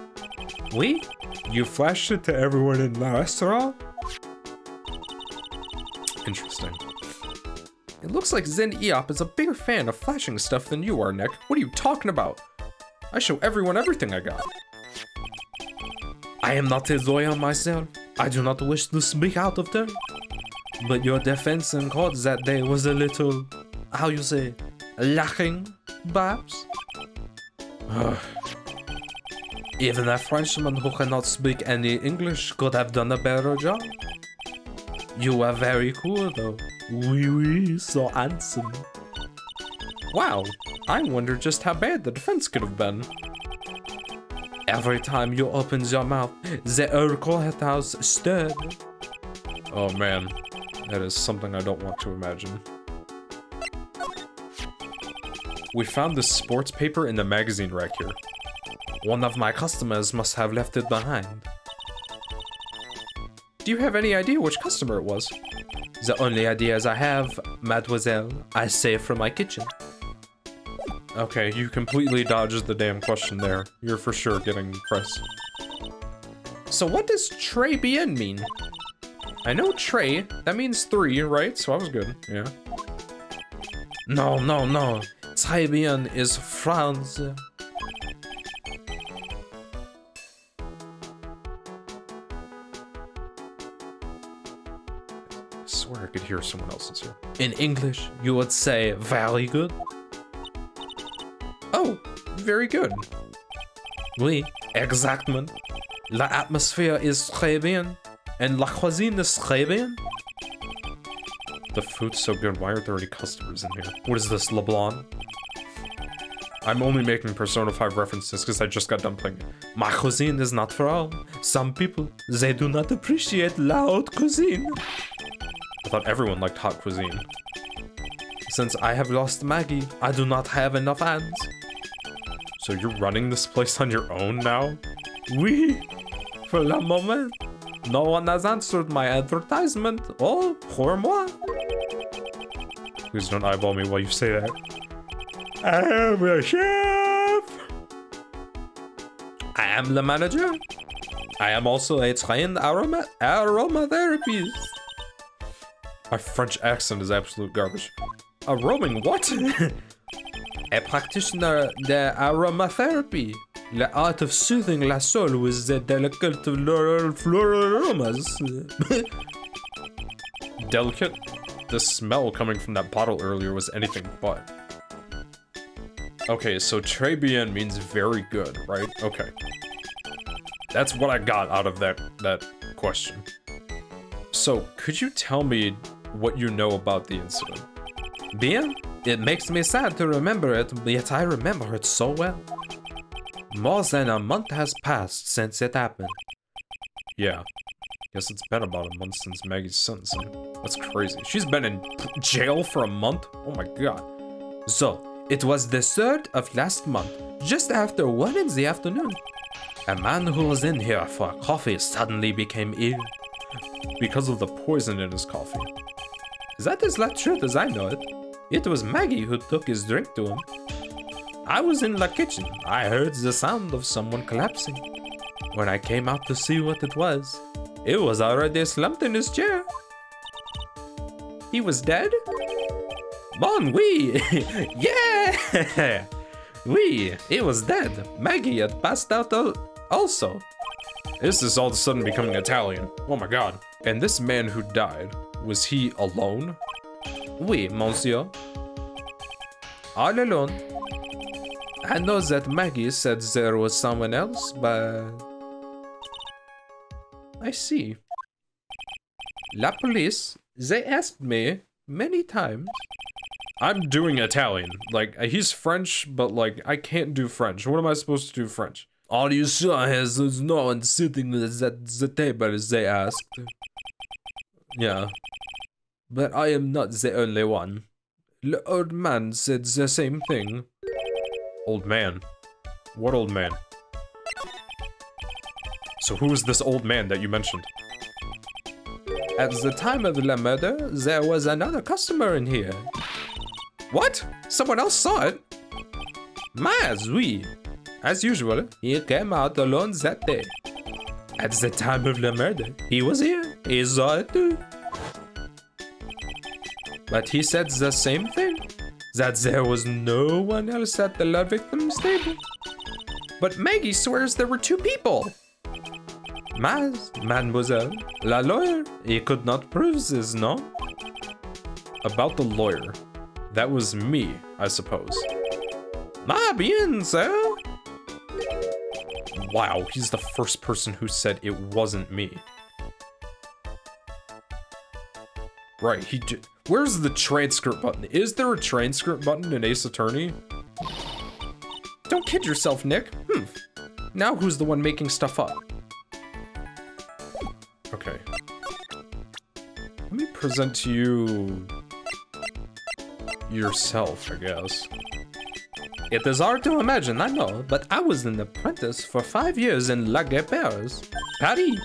S1: We? You flashed it to everyone in the restaurant?
S7: Interesting. It looks like Xineohp is a bigger fan of flashing stuff than you are, Nick. What are you talking about? I show everyone everything I got.
S1: I am not a lawyer myself. I do not wish to speak out of turn. But your defense in court that day was a little, how you say, lacking, perhaps? *sighs* Even a Frenchman who cannot speak any English could have done a better job. You were very cool though. Oui, oui, so handsome.
S7: Wow,
S8: I wonder just how bad the defense could have been.
S1: Every time you open your mouth, the courthouse stirred.
S8: Oh man, that is something I don't want to imagine. We found this sports paper in the magazine rack here.
S1: One of my customers must have left it behind.
S8: Do you have any idea which customer it was?
S1: The only ideas I have, mademoiselle, I save from my kitchen.
S8: Okay, you completely dodged the damn question there. You're for sure getting press. So what does très bien mean? I know très, that means three, right? So I was good, yeah.
S1: No, no, no. Très bien is France.
S8: I could hear someone else's here.
S1: In English, you would say very good.
S8: Oh, very good.
S1: Oui, exactement. La atmosphere is très bien, and la cuisine is très.
S8: The food's so good, why aren't there any customers in here?
S1: What is this, LeBlanc?
S8: I'm only making Persona 5 references because I just got done playing.
S1: My cuisine is not for all. Some people, they do not appreciate loud cuisine.
S8: I thought everyone liked hot cuisine.
S1: Since I have lost Maggie, I do not have enough hands.
S8: So you're running this place on your own now?
S1: Oui, for le moment. No one has answered my advertisement. Oh, pour moi.
S8: Please don't eyeball me while you say that. I am a chef!
S1: I am the manager. I am also a trained aroma aromatherapist.
S8: My French accent is absolute garbage. A roaming what? *laughs*
S1: a practitioner de aromatherapy. The art of soothing la soul with the delicate floral, floral aromas. *laughs*
S8: Delicate? The smell coming from that bottle earlier was anything but. Okay, so très bien means very good, right? Okay. That's what I got out of that, that question. So, could you tell me what you know about the incident?
S1: Bien, it makes me sad to remember it, yet I remember it so well. More than a month has passed since it happened.
S8: Yeah. Guess it's been about a month since Maggie's sentencing. That's crazy. She's been in jail for a month? Oh my god.
S1: So, it was the 3rd of last month, just after 1 in the afternoon. A man who was in here for coffee suddenly became ill.
S8: Because of the poison in his coffee.
S1: That is not truth as I know it. It was Maggie who took his drink to him. I was in the kitchen. I heard the sound of someone collapsing. When I came out to see what it was, it was already slumped in his chair.
S8: He was dead?
S1: Bon, oui! *laughs* yeah! oui, he was dead. Maggie had passed out also.
S8: This is all of a sudden becoming Italian. Oh my god. And this man who died, was he alone?
S1: Oui, monsieur. All alone. I know that Maggie said there was someone else, but... I see. La police, they asked me many times.
S8: I'm doing Italian. Like, uh, he's French, but like, I can't do French. What am I supposed to do French?
S1: All you saw is there's no one sitting at the table, they asked. Yeah. But I am not the only one. The old man said the same thing.
S8: Old man? What old man? So who is this old man that you mentioned?
S1: At the time of the murder, there was another customer in here.
S8: What? Someone else saw it?
S1: Mas, oui. As usual, he came out alone that day. At the time of the murder, he was here. He saw it too. But he said the same thing. That there was no one else at the love victim's table.
S8: But Maggie swears there were two people.
S1: Mas, mademoiselle, la lawyer, he could not prove this, no?
S8: About the lawyer. That was me, I suppose.
S1: Ma bien, sir.
S8: Wow, he's the first person who said it wasn't me. Right, he Where's the transcript button? Is there a transcript button in Ace Attorney?
S1: Don't kid yourself, Nick. Hmm. Now who's the one making stuff up?
S2: Okay. Let me present to you yourself, I guess.
S1: It is hard to imagine, I know, but I was an apprentice for five years in La Guerpers, Paris.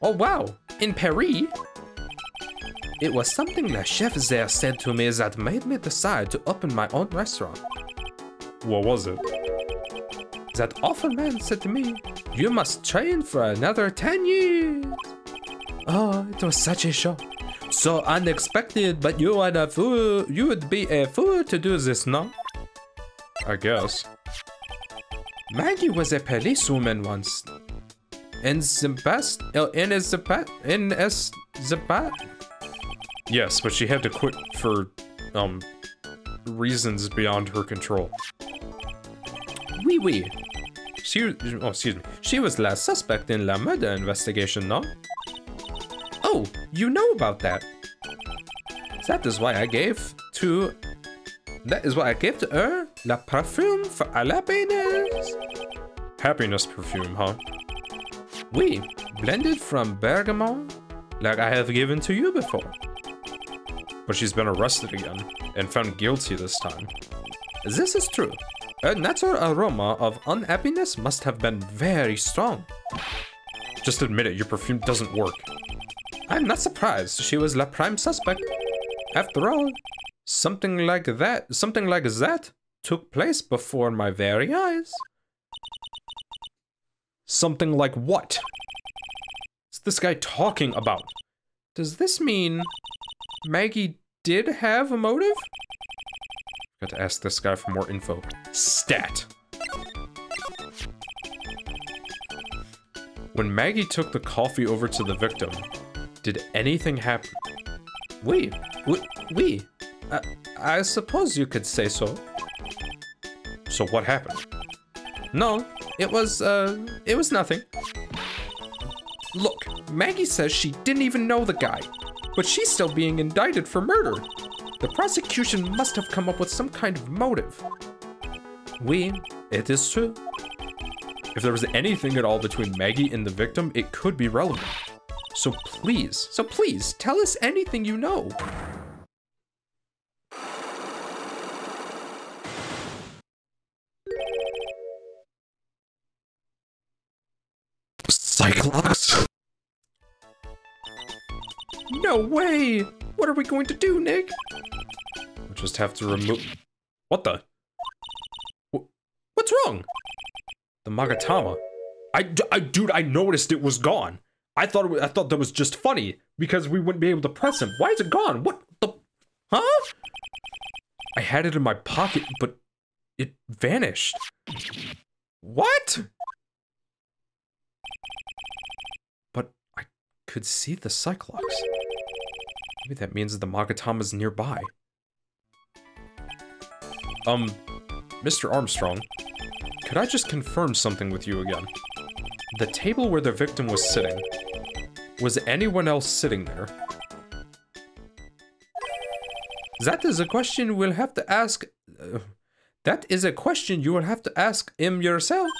S1: Oh wow, in Paris? It was something the chef there said to me that made me decide to open my own restaurant.
S2: What was it?
S1: That awful man said to me, You must train for another 10 years. Oh, it was such a shock. So unexpected, but you would, a fool, you would be a fool to do this, no?
S2: I guess.
S1: Maggie was a policewoman once. In the past, uh, in the past, in the past.
S2: Yes, but she had to quit for, um, reasons beyond her control.
S1: Oui, oui. She, oh, excuse me. She was last suspect in la murder investigation, no? Oh, you know about that. That is why I gave to... That is why I gave to her la perfume for happiness.
S2: Happiness perfume, huh?
S1: Oui, blended from bergamot, like I have given to you before.
S2: But she's been arrested again, and found guilty this time.
S1: This is true. Her natural aroma of unhappiness must have been very strong.
S2: Just admit it, your perfume doesn't work.
S1: I'm not surprised she was la prime suspect. After all, something like that, something like that took place before my very eyes.
S2: Something like what? What's this guy talking about?
S1: Does this mean Maggie did have a motive?
S2: Got to ask this guy for more info. Stat. When Maggie took the coffee over to the victim, did anything happen?
S1: We, we, we. Uh, I suppose you could say so.
S2: So what happened?
S1: No, it was, uh, it was nothing. Look, Maggie says she didn't even know the guy, but she's still being indicted for murder. The prosecution must have come up with some kind of motive. We, it is true.
S2: If there was anything at all between Maggie and the victim, it could be relevant. So please,
S1: so please, tell us anything you know.
S2: Psyche-Locks?
S1: No way! What are we going to do, Nick?
S2: We'll just have to remove... What the?
S1: What's wrong?
S2: The Magatama. I, I, dude, I noticed it was gone. I thought it was, I thought that was just funny because we wouldn't be able to press him. Why is it gone? What the? Huh? I had it in my pocket, but it vanished.
S1: What?
S2: But I could see the Psyche-Locks. Maybe that means the Magatama's nearby. Um, Mr. Armstrong, could I just confirm something with you again? The table where the victim was sitting, was anyone else sitting there?
S1: That is a question we'll have to ask. Uh, that is a question you will have to ask him yourselves.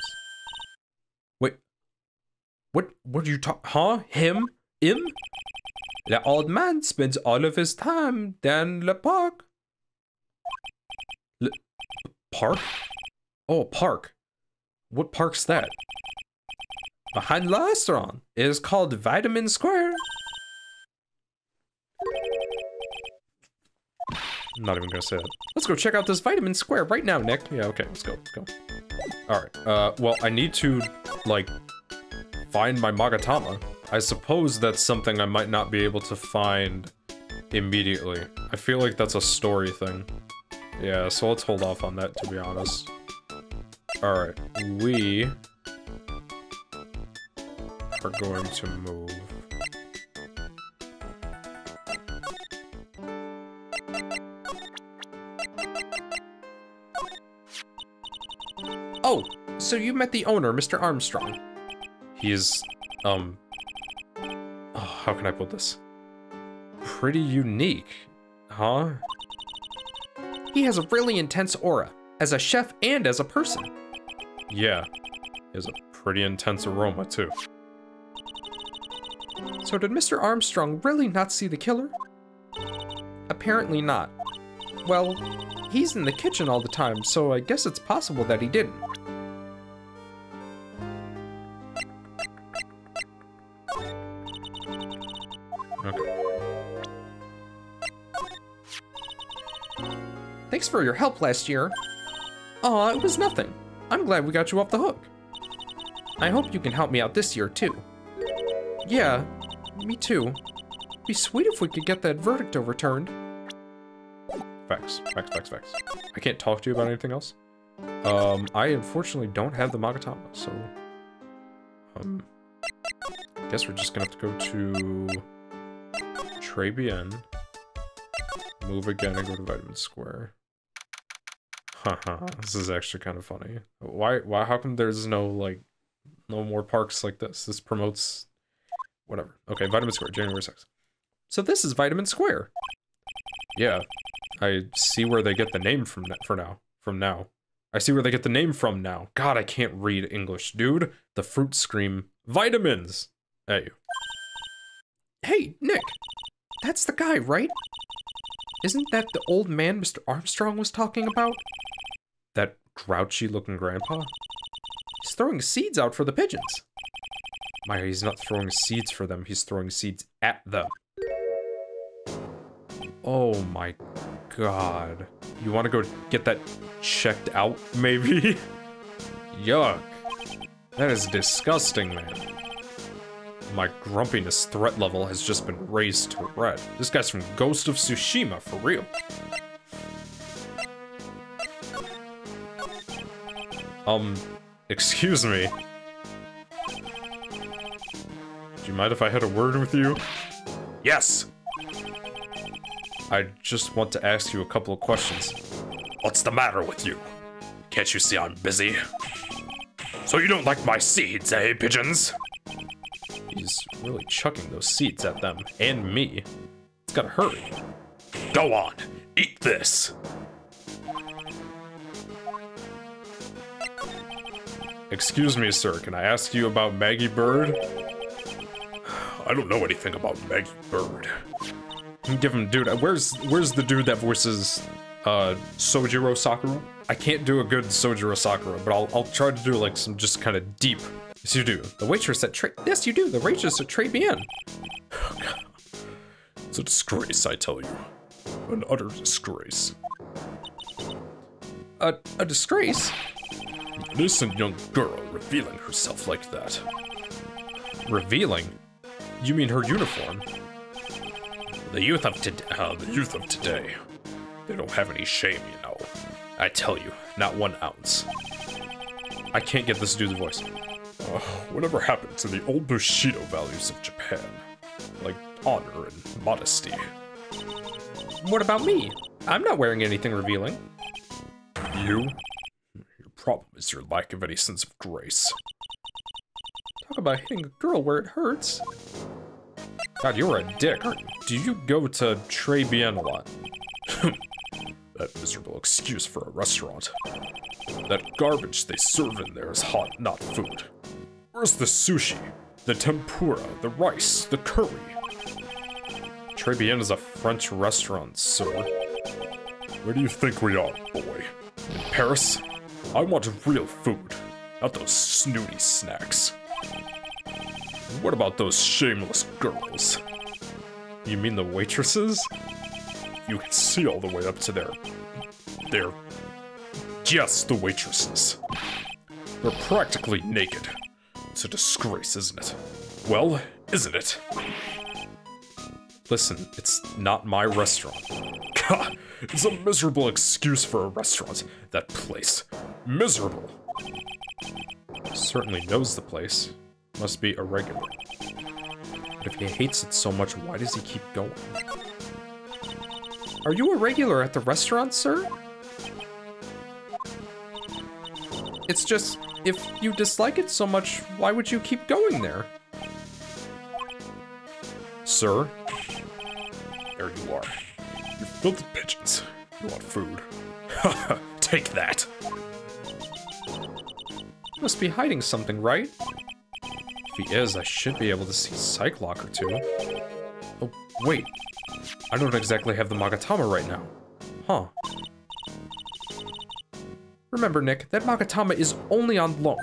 S2: Wait. What? What are you talking? Huh? Him? Him?
S1: The old man spends all of his time down the park.
S2: Le park? Oh, park. What park's that?
S1: Behind the restaurant. It is called Vitamin Square.
S2: I'm not even gonna say it.
S1: Let's go check out this Vitamin Square right now, Nick.
S2: Yeah, okay, let's go, let's go. Alright, uh, well, I need to, like, find my Magatama. I suppose that's something I might not be able to find immediately. I feel like that's a story thing. Yeah, so let's hold off on that, to be honest. Alright, we are going to move.
S1: Oh, so you met the owner, Mr. Armstrong.
S2: He's, um, how can I put this? Pretty unique, huh?
S1: He has a really intense aura, as a chef and as a person. Yeah, he has a pretty intense aroma too.
S9: So did Mr. Armstrong really not see the killer? Apparently not. Well, he's in the kitchen all the time, so I guess it's possible that he didn't. For your help last year. Aw, it was nothing. I'm glad we got you off the hook. I hope you can help me out this year, too. Yeah, me too. Be sweet if we could get that verdict overturned.
S1: Facts, facts, facts, facts. I can't talk to you about anything else. Um, I unfortunately don't have the Magatama, so... Um, I guess we're just gonna have to go to... Trés Bien. Move again and go to Vitamin Square. Haha, this is actually kind of funny. Why, why, how come there's no, like, no more parks like this? This promotes... Whatever. Okay, Vitamin Square, January 6th.
S9: So this is Vitamin Square.
S1: Yeah, I see where they get the name from for now. From now. I see where they get the name from now. God, I can't read English, dude. The fruit scream vitamins at you.
S9: Hey, Nick. That's the guy, right? Isn't that the old man Mr. Armstrong was talking about?
S1: That grouchy looking grandpa?
S9: He's throwing seeds out for the pigeons.
S1: Maya, he's not throwing seeds for them, he's throwing seeds at them. Oh my god. You want to go get that checked out, maybe? *laughs* Yuck. That is disgusting, man. My grumpiness threat level has just been raised to red. This guy's from Ghost of Tsushima, for real. Um, *laughs* excuse me. Do you mind if I had a word with you? Yes! I just want to ask you a couple of questions. What's the matter with you? Can't you see I'm busy? So you don't like my seeds, eh, pigeons? He's really chucking those seeds at them, and me. It's gotta hurry. Go on, eat this! Excuse me, sir, can I ask you about Maggie Byrd? I don't know anything about Maggie Byrd. Give him, dude. Where's where's the dude that voices uh Sojiro Sakura? I can't do a good Sojiro Sakura, but I'll I'll try to do like some just kind of deep. Yes, you do.
S9: The waitress at Tre. Yes, you do. The waitress at Trés Bien.
S1: it's a disgrace, I tell you. An utter disgrace.
S9: A a disgrace.
S1: Innocent young girl revealing herself like that.
S9: Revealing? You mean her uniform?
S1: The youth of today, uh, the youth of today, they don't have any shame, you know. I tell you, not one ounce. I can't get this dude's voice. Uh, *sighs* whatever happened to the old Bushido values of Japan? Like honor and modesty.
S9: What about me? I'm not wearing anything revealing.
S1: You? Your problem is your lack of any sense of grace.
S9: Talk about hitting a girl where it hurts.
S1: God, you're a dick, aren't you? Do you go to Trés Bien a lot? *laughs* that miserable excuse for a restaurant. That garbage they serve in there is hot, not food. Where's the sushi? The tempura, the rice, the curry? Trés Bien is a French restaurant, sir. Where do you think we are, boy? In Paris? I want real food, not those snooty snacks. What about those shameless girls? You mean the waitresses? You can see all the way up to their... They're... Just the waitresses. They're practically naked. It's a disgrace, isn't it? Well, isn't it? Listen, it's not my restaurant. God, it's a miserable excuse for a restaurant. That place. Miserable. Certainly knows the place. Must be irregular. But if he hates it so much, why does he keep going?
S9: Are you a regular at the restaurant, sir? It's just, if you dislike it so much, why would you keep going there?
S1: Sir? There you are. You filthy pigeons. You want food. *laughs* Take that. Must be hiding something, right? If he is, I should be able to see Psyche-Lock or two. Oh, wait. I don't exactly have the Magatama right now. Huh. Remember, Nick, that Magatama is only on loan.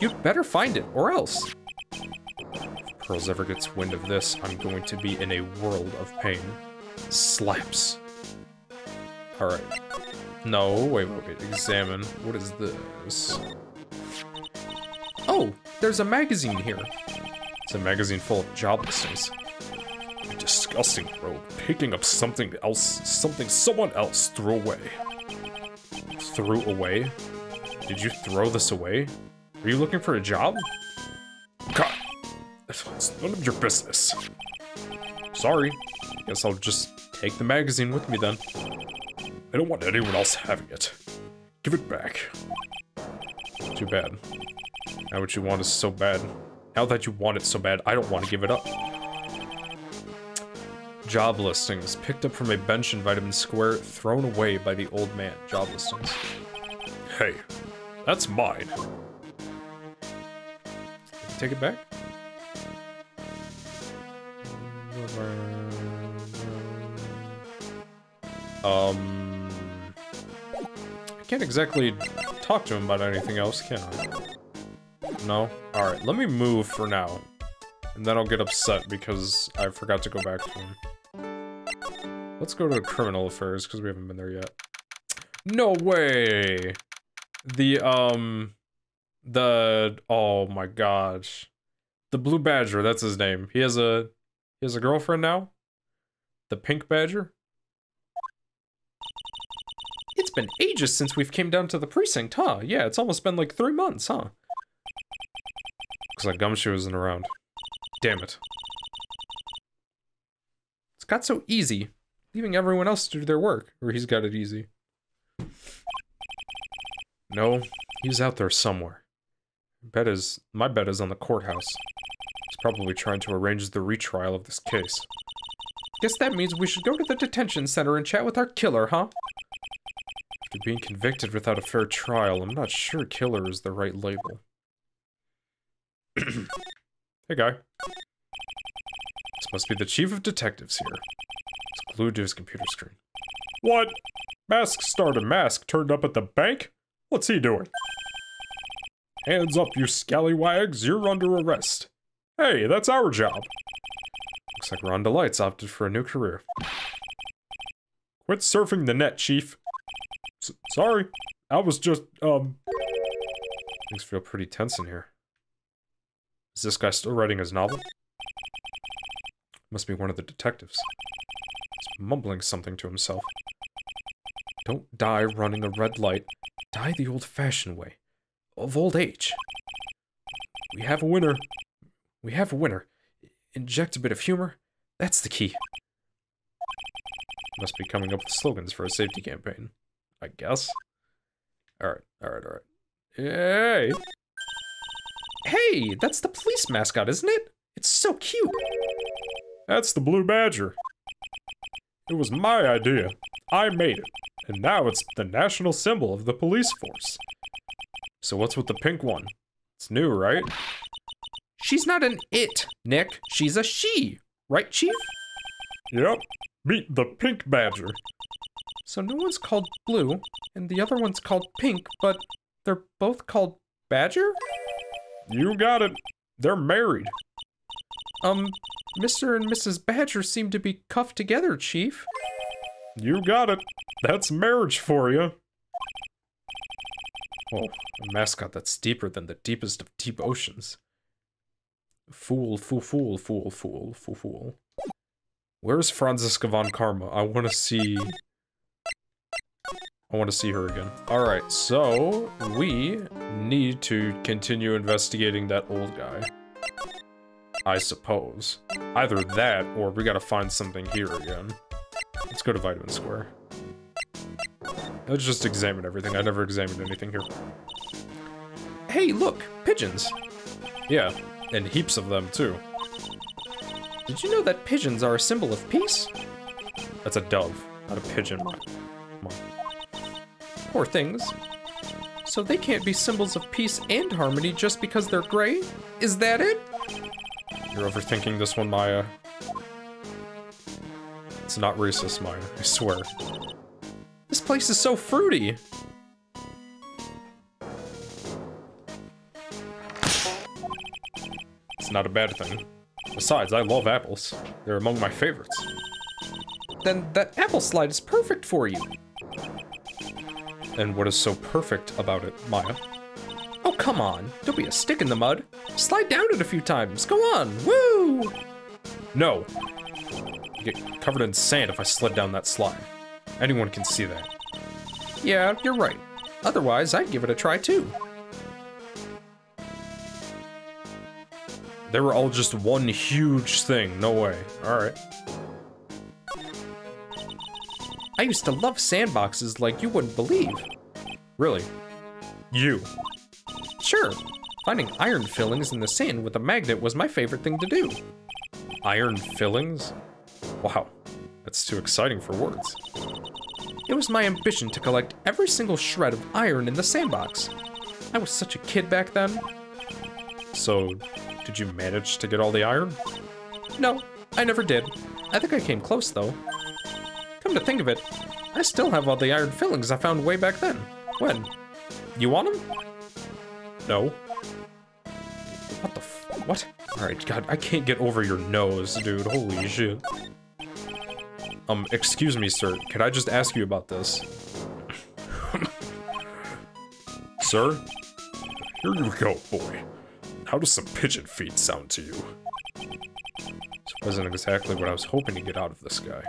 S1: You'd better find it, or else. If Pearls ever gets wind of this, I'm going to be in a world of pain. Slaps. Alright. No, wait, wait, wait. Examine. What is this? Oh, there's a magazine here. It's a magazine full of job listings.
S2: Disgusting, bro. Picking up something else, something someone else threw away.
S1: Threw away? Did you throw this away? Are you looking for a job?
S2: God, it's none of your business.
S1: Sorry. Guess I'll just take the magazine with me then.
S2: I don't want anyone else having it. Give it back.
S1: Too bad. Now what you want is so bad. Now that you want it so bad, I don't want to give it up. Job listings. Picked up from a bench in Vitamin Square, thrown away by the old man. Job listings.
S2: Hey, that's mine.
S1: Take it back? Um... I can't exactly talk to him about anything else, can I? No? Alright, let me move for now. And then I'll get upset because I forgot to go back to him. Let's go to criminal affairs, because we haven't been there yet. No way! The, um... The... Oh my gosh. The Blue Badger, that's his name. He has a... He has a girlfriend now? The Pink Badger? It's been ages since we've came down to the precinct, huh? Yeah, it's almost been like three months, huh? Looks like Gumshoe isn't around. Damn it. It's got so easy, leaving everyone else to do their work, or he's got it easy. No, he's out there somewhere. Bet is my bet is on the courthouse. He's probably trying to arrange the retrial of this case. Guess that means we should go to the detention center and chat with our killer, huh? After being convicted without a fair trial, I'm not sure killer is the right label. *clears throat* hey guy. This must be the chief of detectives here. Glued to his computer screen.
S2: What? Mask started mask turned up at the bank? What's he doing? Hands up, you scallywags, you're under arrest. Hey, that's our job.
S1: Looks like Rhonda Lights opted for a new career.
S2: Quit surfing the net, Chief. S sorry, I was just, um...
S1: Things feel pretty tense in here. Is this guy still writing his novel? Must be one of the detectives. Mumbling something to himself. Don't die running a red light. Die the old-fashioned way. Of old age. We have a winner. We have a winner. Inject a bit of humor. That's the key. Must be coming up with slogans for a safety campaign. I guess. Alright, alright, alright. Hey! Hey, that's the police mascot, isn't it? It's so cute.
S2: That's the Blue Badger. It was my idea. I made it. And now it's the national symbol of the police force.
S1: So what's with the pink one? It's new, right? She's not an it, Nick. She's a she. Right, Chief?
S2: Yep. Meet the Pink Badger.
S1: So no one's called Blue, and the other one's called Pink, but they're both called Badger?
S2: You got it. They're married.
S1: Um, Mr. and Mrs. Badger seem to be cuffed together, Chief.
S2: You got it. That's marriage for you.
S1: Oh, a mascot that's deeper than the deepest of deep oceans. Fool, fool, fool, fool, fool, fool, fool. Where's Franziska von Karma? I want to see... I want to see her again. Alright, so we need to continue investigating that old guy. I suppose. Either that, or we gotta find something here again. Let's go to Vitamin Square. Let's just examine everything. I never examined anything here. Hey, look! Pigeons! Yeah, and heaps of them, too. Did you know that pigeons are a symbol of peace? That's a dove, not a pigeon. Poor things.
S10: So they can't be symbols of peace and harmony just because they're gray? Is that it?
S1: You're overthinking this one, Maya. It's not racist, Maya, I swear.
S10: This place is so fruity.
S1: It's not a bad thing. Besides, I love apples. They're among my favorites.
S10: Then that apple slide is perfect for you.
S1: And what is so perfect about it, Maya?
S10: Oh, come on. Don't be a stick in the mud. Slide down it a few times. Go on. Woo!
S1: No! I get covered in sand if I slid down that slide. Anyone can see that.
S10: Yeah, you're right. Otherwise, I'd give it a try too.
S1: They were all just one huge thing. No way. Alright.
S10: I used to love sandboxes like you wouldn't believe.
S1: Really? You.
S10: Sure. Finding iron fillings in the sand with a magnet was my favorite thing to do.
S1: Iron fillings? Wow. That's too exciting for words.
S10: It was my ambition to collect every single shred of iron in the sandbox. I was such a kid back then.
S1: So, did you manage to get all the iron?
S10: No, I never did. I think I came close though. Come to think of it, I still have all the iron fillings I found way back then. When? You want them?
S1: No.
S10: What the f- what?
S1: Alright, God, I can't get over your nose, dude. Holy shit. Um, excuse me, sir. Could I just ask you about this? *laughs* sir? Here you go, boy. How does some pigeon feet sound to you? This wasn't exactly what I was hoping to get out of this guy.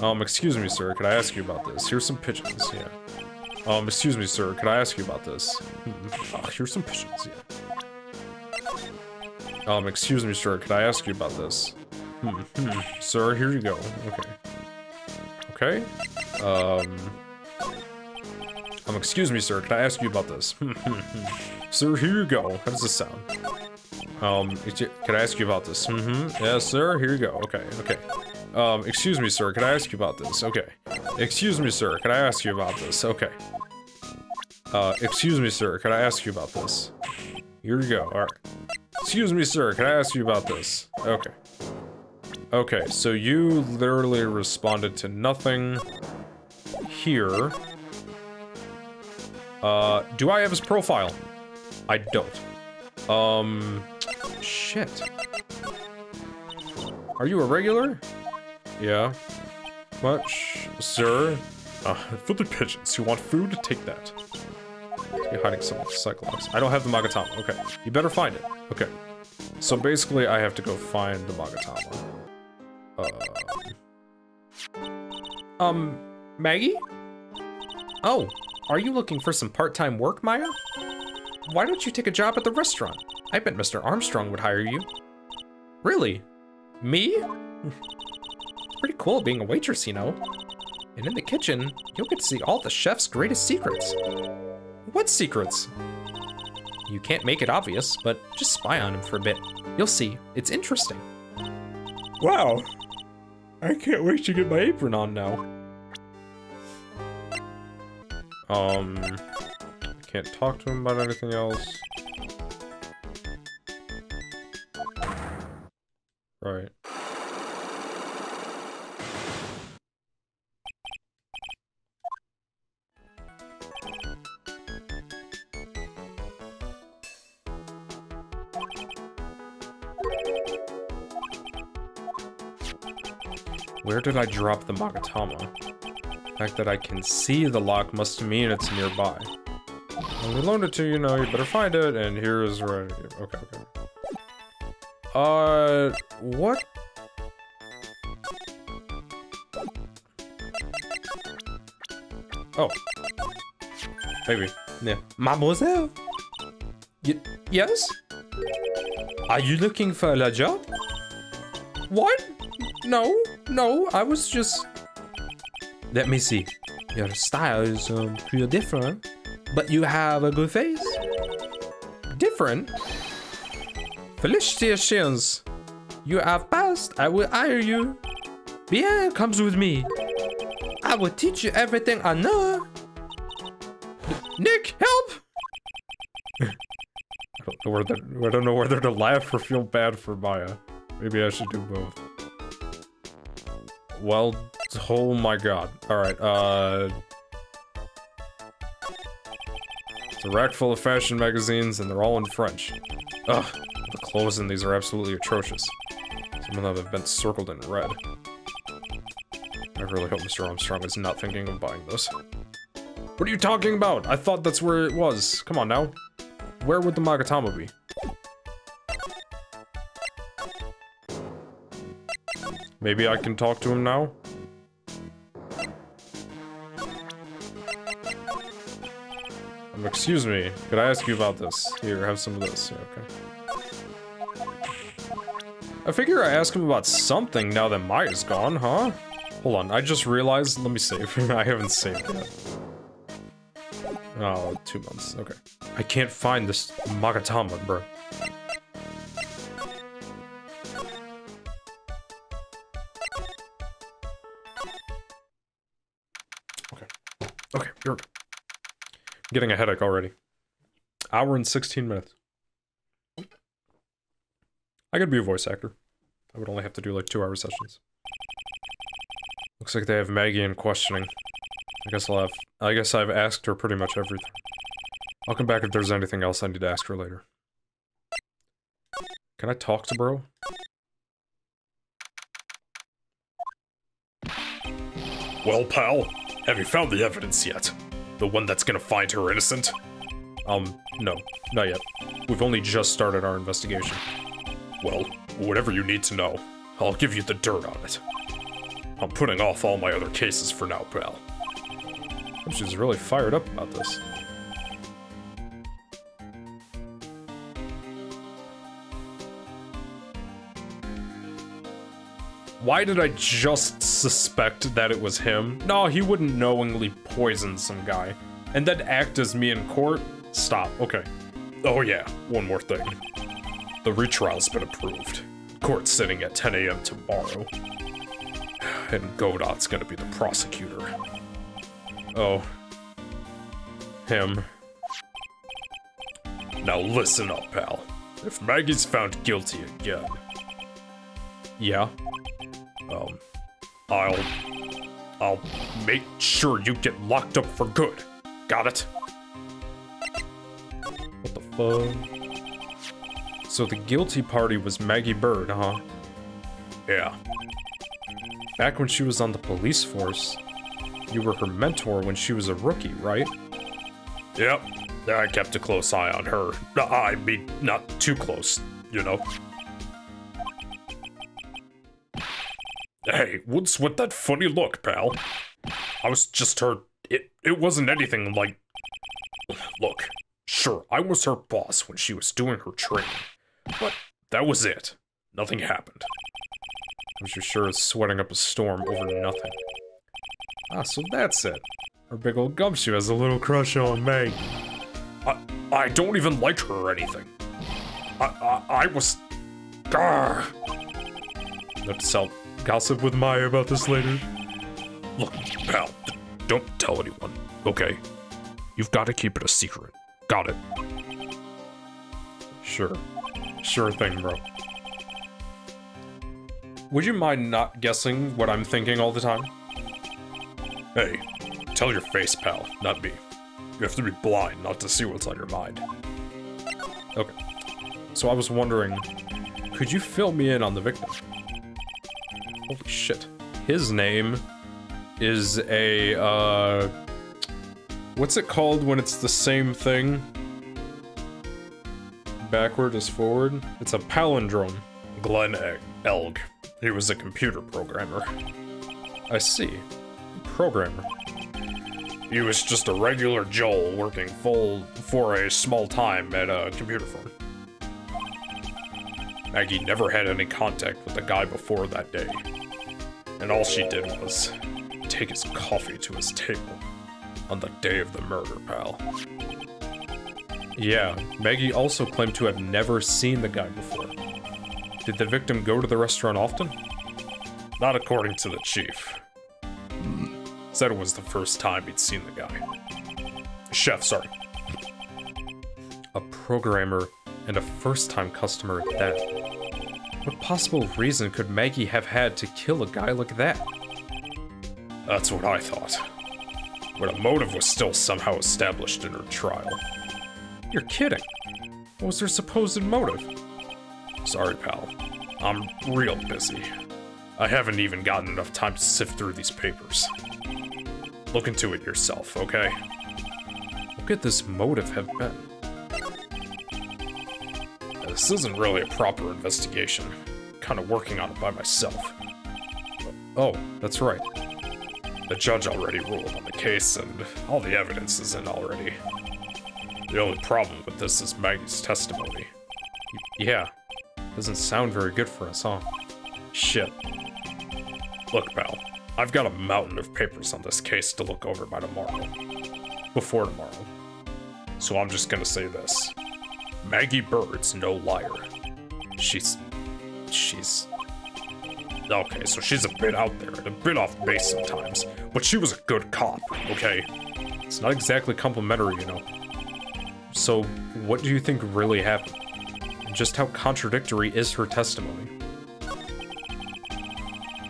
S1: Um, excuse me, sir. Could I ask you about this? Here's some pigeons, yeah. Um, excuse me, sir. Could I ask you about this? Oh, here's some pigeons, yeah. Um, excuse me, sir. Could I ask you about this? Hmm, hmm. Sir, here you go. Okay. Okay. Um. Um, excuse me, sir. Could I ask you about this? Hmm. sir, here you go. How does this sound? Um, could I ask you about this? Mm-hmm. Yes, sir. Here you go. Okay, okay. Um, excuse me, sir. Could I ask you about this? Okay. Excuse me, sir. Could I ask you about this? Okay. Uh, excuse me, sir. Could I ask you about this? Here you go. All right. Excuse me, sir. Can I ask you about this? Okay. Okay, so you literally responded to nothing here. Uh, do I have his profile? I don't. Um, shit. Are you a regular? Yeah. Much, sir? Uh, *laughs* filthy pigeons. You want food? Take that. You're hiding some Psyche-Locks. I don't have the Magatama. Okay. You better find it. Okay. So basically, I have to go find the Magatama.
S10: Uh, um, Maggie? Oh, are you looking for some part-time work, Maya? Why don't you take a job at the restaurant? I bet Mr. Armstrong would hire you. Really? Me? it's *laughs* pretty cool being a waitress, you know. And in the kitchen, you'll get to see all the chef's greatest secrets. What secrets? You can't make it obvious, but just spy on him for a bit. You'll see, it's interesting.
S1: Wow. I can't wait to get my apron on now. Um, can't talk to him about anything else. Right. Where did I drop the Magatama? The fact that I can see the lock must mean it's nearby. Loaned it to you, know you better find it, and here is where I... Okay, okay. Uh, what? Oh. Maybe. Yeah.
S10: Mademoiselle? Y yes? Are you looking for a job? What? No, no, I was just... Let me see. Your style is um, different, but you have a good face. Different? Felicitations! You have passed. I will hire you. Bien comes with me. I will teach you everything I know.
S11: Nick, help! *laughs*
S1: I don't know whether I don't know whether to laugh or feel bad for Maya. Maybe I should do both. Well, oh my god. Alright, uh... It's a rack full of fashion magazines, and they're all in French. Ugh, the clothes in these are absolutely atrocious. Some of them have been circled in red. I really hope Mr. Armstrong is not thinking of buying this. What are you talking about? I thought that's where it was. Come on now. Where would the Magatama be? Maybe I can talk to him now? Um, excuse me, could I ask you about this? Here, have some of this. Yeah, okay. I figure I ask him about something now that Maya's gone, huh? Hold on, I just realized, let me save. *laughs* I haven't saved yet. Oh, two months, okay. I can't find this Magatama, bro. Getting a headache already. Hour and 16 minutes. I could be a voice actor. I would only have to do like two hour sessions. Looks like they have Maggie in questioning. I guess I'll have- I guess I've asked her pretty much everything. I'll come back if there's anything else I need to ask her later. Can I talk to bro?
S12: Well, pal, have you found the evidence yet? The one that's gonna find her innocent?
S1: Um, no, not yet. We've only just started our investigation.
S12: Well, whatever you need to know, I'll give you the dirt on it. I'm putting off all my other cases for now, pal.
S1: She's really fired up about this. Why did I just suspect that it was him? No, he wouldn't knowingly poison some guy. And then act as me in court? Stop, okay.
S12: Oh yeah, one more thing. The retrial's been approved. Court's sitting at 10 a.m. tomorrow. And Godot's gonna be the prosecutor.
S1: Oh. Him.
S12: Now listen up, pal. If Maggie's found guilty again,
S1: Yeah?
S12: Um, I'll... I'll make sure you get locked up for good. Got it?
S1: What the fuck? So the guilty party was Maggie Byrd, huh?
S12: Yeah.
S1: Back when she was on the police force, you were her mentor when she was a rookie, right?
S12: Yep. I kept a close eye on her. I mean, not too close, you know? Hey, what's with that funny look, pal? I was just her. It, it wasn't anything like. Look, sure, I was her boss when she was doing her training, but that was it. Nothing happened.
S1: You sure is sweating up a storm over nothing. Ah, so that's it. Her big old gumshoe has a little crush on me.
S12: I, I don't even like her or anything. I, I, I was. Grr.
S1: Let's sell gossip with Maya about this later.
S12: Look, pal, don't tell anyone, okay? You've got to keep it a secret. Got it?
S1: Sure. Sure thing, bro. Would you mind not guessing what I'm thinking all the time?
S12: Hey, tell your face, pal, not me. You have to be blind not to see what's on your mind.
S1: Okay. So I was wondering, could you fill me in on the victim? Holy shit. His name is a, uh... What's it called when it's the same thing? Backward is forward? It's a palindrome.
S12: Glenn Elg. He was a computer programmer.
S1: I see. Programmer.
S12: He was just a regular Joel working full for a small time at a computer firm. Maggie never had any contact with the guy before that day. And all she did was take his coffee to his table on the day of the murder, pal.
S1: Yeah, Maggie also claimed to have never seen the guy before. Did the victim go to the restaurant often?
S12: Not according to the chief. Said it was the first time he'd seen the guy.
S1: chef, sorry.
S13: A programmer and a first-time customer at that. What possible reason could Maggie have had to kill a guy like that?
S1: That's what I thought. But a motive was still somehow established in her trial.
S13: You're kidding. What was her supposed motive?
S1: Sorry, pal. I'm real busy. I haven't even gotten enough time to sift through these papers. Look into it yourself, okay?
S13: What could this motive have been?
S1: This isn't really a proper investigation. I'm Kind of working on it by myself.
S13: Oh, that's right.
S1: The judge already ruled on the case, and all the evidence is in already. The only problem with this is Maggie's testimony.
S13: Yeah. Doesn't sound very good for us, huh?
S1: Shit. Look, pal. I've got a mountain of papers on this case to look over by tomorrow. Before tomorrow. So I'm just gonna say this. Maggie Byrd's no liar. She's... She's... Okay, so she's a bit out there and a bit off base sometimes, but she was a good cop, okay?
S13: It's not exactly complimentary, you know. So, what do you think really happened? Just how contradictory is her testimony?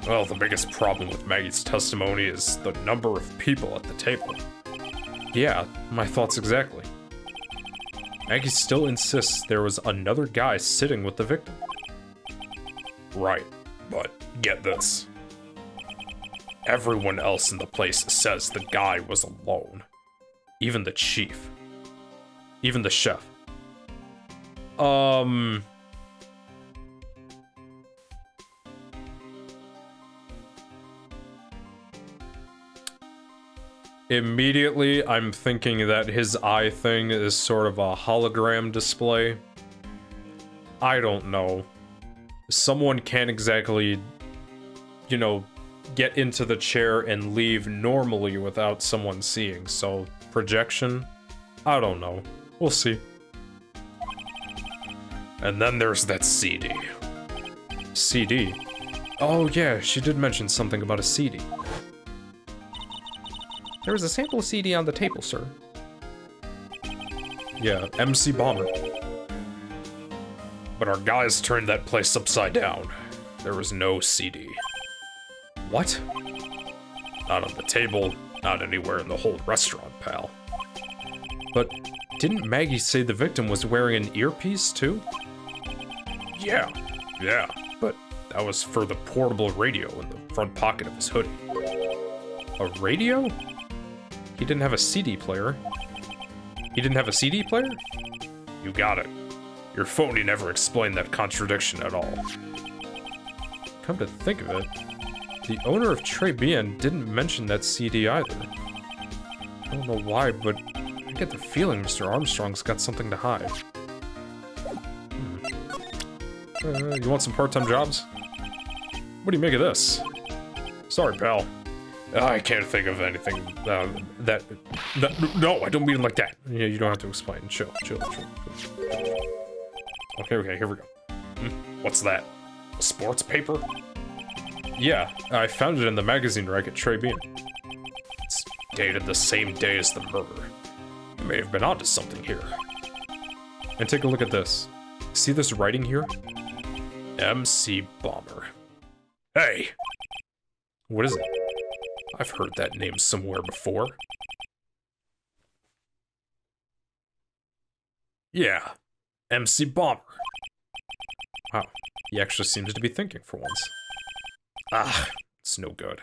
S1: Well, the biggest problem with Maggie's testimony is the number of people at the table.
S13: Yeah, my thoughts exactly. Maggie still insists there was another guy sitting with the victim.
S1: Right, but get this. Everyone else in the place says the guy was alone. Even the chief. Even the chef.
S13: Um... Immediately, I'm thinking that his eye thing is sort of a hologram display. I don't know. Someone can't exactly, you know, get into the chair and leave normally without someone seeing, so projection? I don't know. We'll see.
S1: And then there's that CD.
S13: CD? Oh yeah, she did mention something about a CD. There was a sample CD on the table, sir. Yeah, MC Bomber.
S1: But our guys turned that place upside down. There was no CD.
S13: What?
S1: Not on the table, not anywhere in the whole restaurant, pal.
S13: But didn't Maggie say the victim was wearing an earpiece too?
S1: Yeah, yeah, but that was for the portable radio in the front pocket of his hoodie.
S13: A radio? He didn't have a CD player. He didn't have a CD player?
S1: You got it. Your phony never explained that contradiction at all.
S13: Come to think of it, the owner of Trés Bien didn't mention that CD either. I don't know why, but I get the feeling Mr. Armstrong's got something to hide. Hmm. Uh, you want some part-time jobs? What do you make of this?
S1: Sorry, pal. I can't think of anything uh, that, that. No, I don't mean like that.
S13: Yeah, you don't have to explain. Chill, chill, chill. chill.
S1: Okay, okay, here we go. Hmm, what's that? A sports paper?
S13: Yeah, I found it in the magazine rack at Trés Bien.
S1: It's dated the same day as the murder. You may have been onto something here.
S13: And take a look at this. See this writing here?
S1: MC Bomber. Hey!
S13: What is it?
S1: I've heard that name somewhere before. Yeah, MC Bomber.
S13: Wow, he actually seems to be thinking for once.
S1: Ah, it's no good.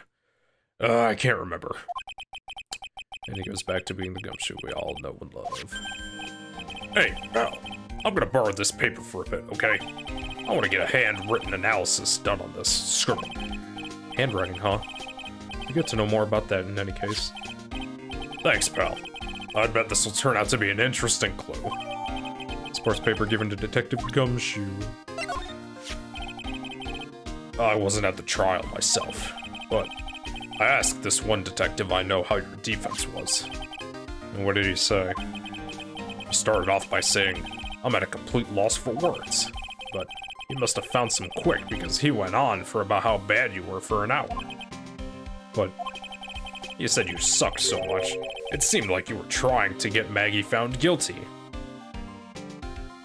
S1: Uh, I can't remember.
S13: And he goes back to being the gumshoe we all know and love.
S1: Hey, pal, I'm gonna borrow this paper for a bit, okay? I want to get a handwritten analysis done on this scribble.
S13: Handwriting, huh? You get to know more about that in any case.
S1: Thanks, pal. I bet this will turn out to be an interesting clue.
S13: Sports paper given to Detective Gumshoe.
S1: I wasn't at the trial myself, but I asked this one detective I know how your defense was.
S13: And what did he say?
S1: He started off by saying, I'm at a complete loss for words, but he must have found some quick because he went on for about how bad you were for an hour.
S13: But
S1: you said you sucked so much,
S2: It seemed like you were trying to get Maggie found guilty.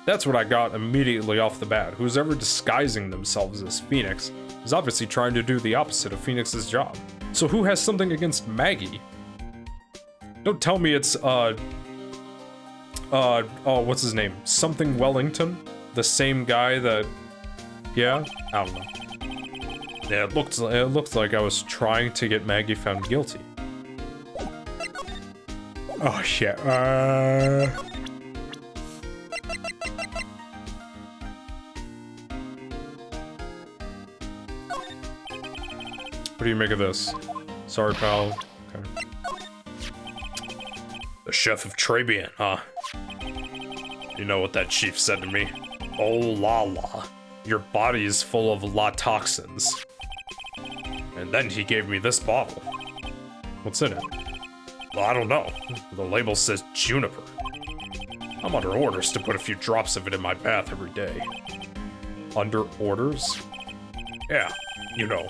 S2: That's what I got immediately off the bat. Who's ever disguising themselves as Phoenix is obviously trying to do the opposite of Phoenix's job. So who has something against Maggie? Don't tell me it's, uh... Uh, oh, what's his name? Something Wellington? The same guy that... Yeah? I don't know. It looked, it looked like I was trying to get Maggie found guilty. Oh, shit. Uh... What do you make of this? Sorry, pal. Okay. The chef of Trés Bien, huh? You know what that chief said to me? Oh la la, your body is full of la toxins. And then he gave me this bottle. What's in it? Well, I don't know. The label says juniper. I'm under orders to put a few drops of it in my bath every day. Under orders? Yeah, you know,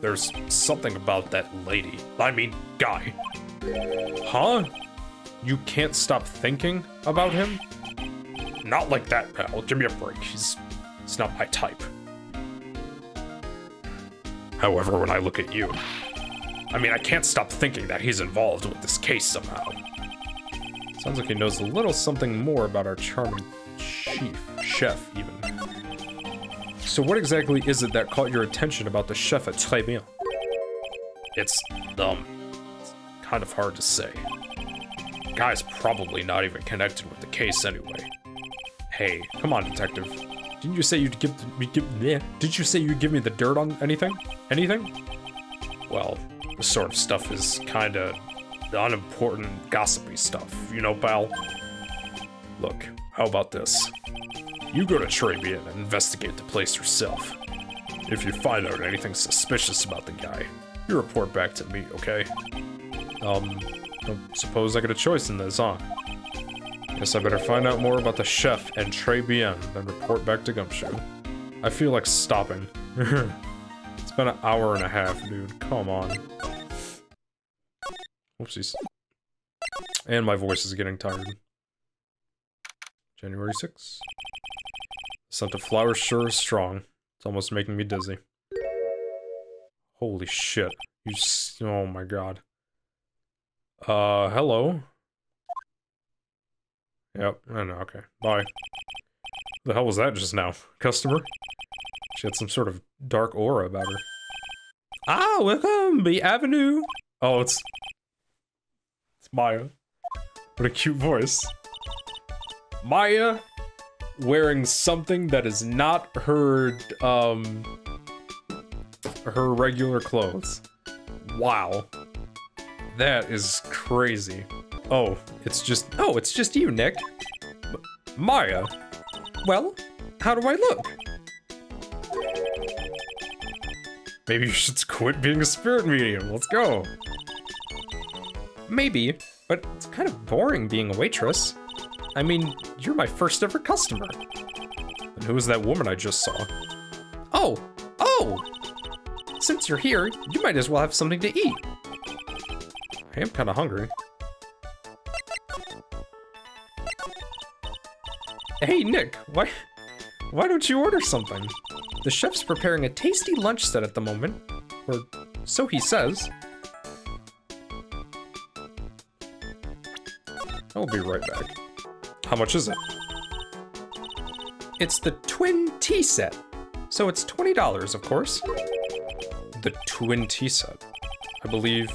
S2: there's something about that lady. I mean, guy. Huh? You can't stop thinking about him? Not like that, pal. Give me a break. He's, he's not my type. However, when I look at you, I mean, I can't stop thinking that he's involved with this case somehow.
S1: Sounds like he knows a little something more about our charming chief, chef, even. So what exactly is it that caught your attention about the chef at Très Bien?
S2: It's, um, it's kind of hard to say. The guy's probably not even connected with the case anyway.
S1: Hey, come on, detective. Didn't you say you'd give me give. Did you say you'd give me the dirt on anything? Anything?
S2: Well, this sort of stuff is kinda unimportant, gossipy stuff, you know, pal? Look, how about this? You go to Trés Bien and investigate the place yourself. If you find out anything suspicious about the guy, you report back to me, okay?
S1: Um, I suppose I get a choice in this, huh? Guess I better find out more about the chef and Trey Trés Bien, then report back to Gumshoe. I feel like stopping. *laughs* it's been an hour and a half, dude. Come on. Whoopsies. And my voice is getting tired. January 6th. Scent of flowers sure is strong. It's almost making me dizzy. Holy shit. You oh my god. Uh, hello? Yep, know, okay. Bye. The hell was that just now? Customer? She had some sort of dark aura about her. Ah, welcome, the Avenue! Oh, it's... It's Maya. What a cute voice. Maya wearing something that is not her, um, her regular clothes. Wow. That is crazy. Oh, it's just, oh, it's just you, Nick. M Maya. Well, how do I look? Maybe you should quit being a spirit medium. Let's go. Maybe, but it's kind of boring being a waitress. I mean, you're my first ever customer. And who was that woman I just saw? Oh, oh! Since you're here, you might as well have something to eat. I am kind of hungry. Hey, Nick, why, why don't you order something? The chef's preparing a tasty lunch set at the moment, or so he says. I'll be right back. How much is it? It's the twin tea set. So it's $20, of course. The twin tea set. I believe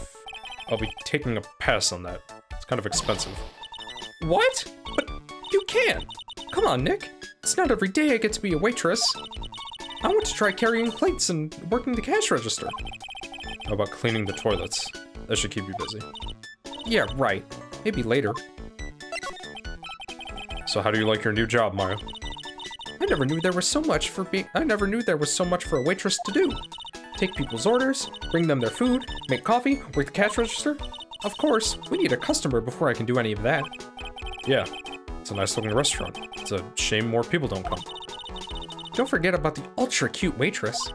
S1: I'll be taking a pass on that. It's kind of expensive. What? But you can't. Come on, Nick. It's not every day I get to be a waitress. I want to try carrying plates and working the cash register. How about cleaning the toilets? That should keep you busy. Yeah, right. Maybe later. So how do you like your new job, Mario? I never knew there was so much for being- I never knew there was so much for a waitress to do. Take people's orders, bring them their food, make coffee, work the cash register. Of course, we need a customer before I can do any of that. Yeah, it's a nice looking restaurant. It's a shame more people don't come. Don't forget about the ultra cute waitress.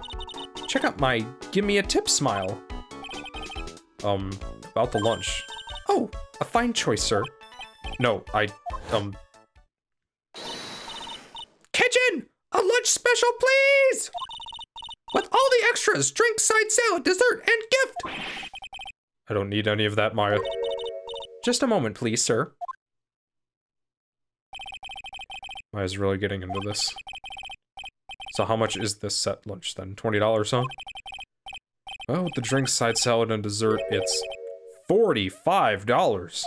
S1: Check out my give me a tip smile. Um, about the lunch.
S14: Oh, a fine choice, sir.
S1: No, I, um...
S14: Kitchen! A lunch special, please! With all the extras, drink, side salad, dessert, and gift!
S1: I don't need any of that, Maya.
S14: Just a moment, please, sir.
S1: Maya's really getting into this. So how much is this set lunch then? $20, huh? Oh, with the drink, side salad, and dessert, it's $45.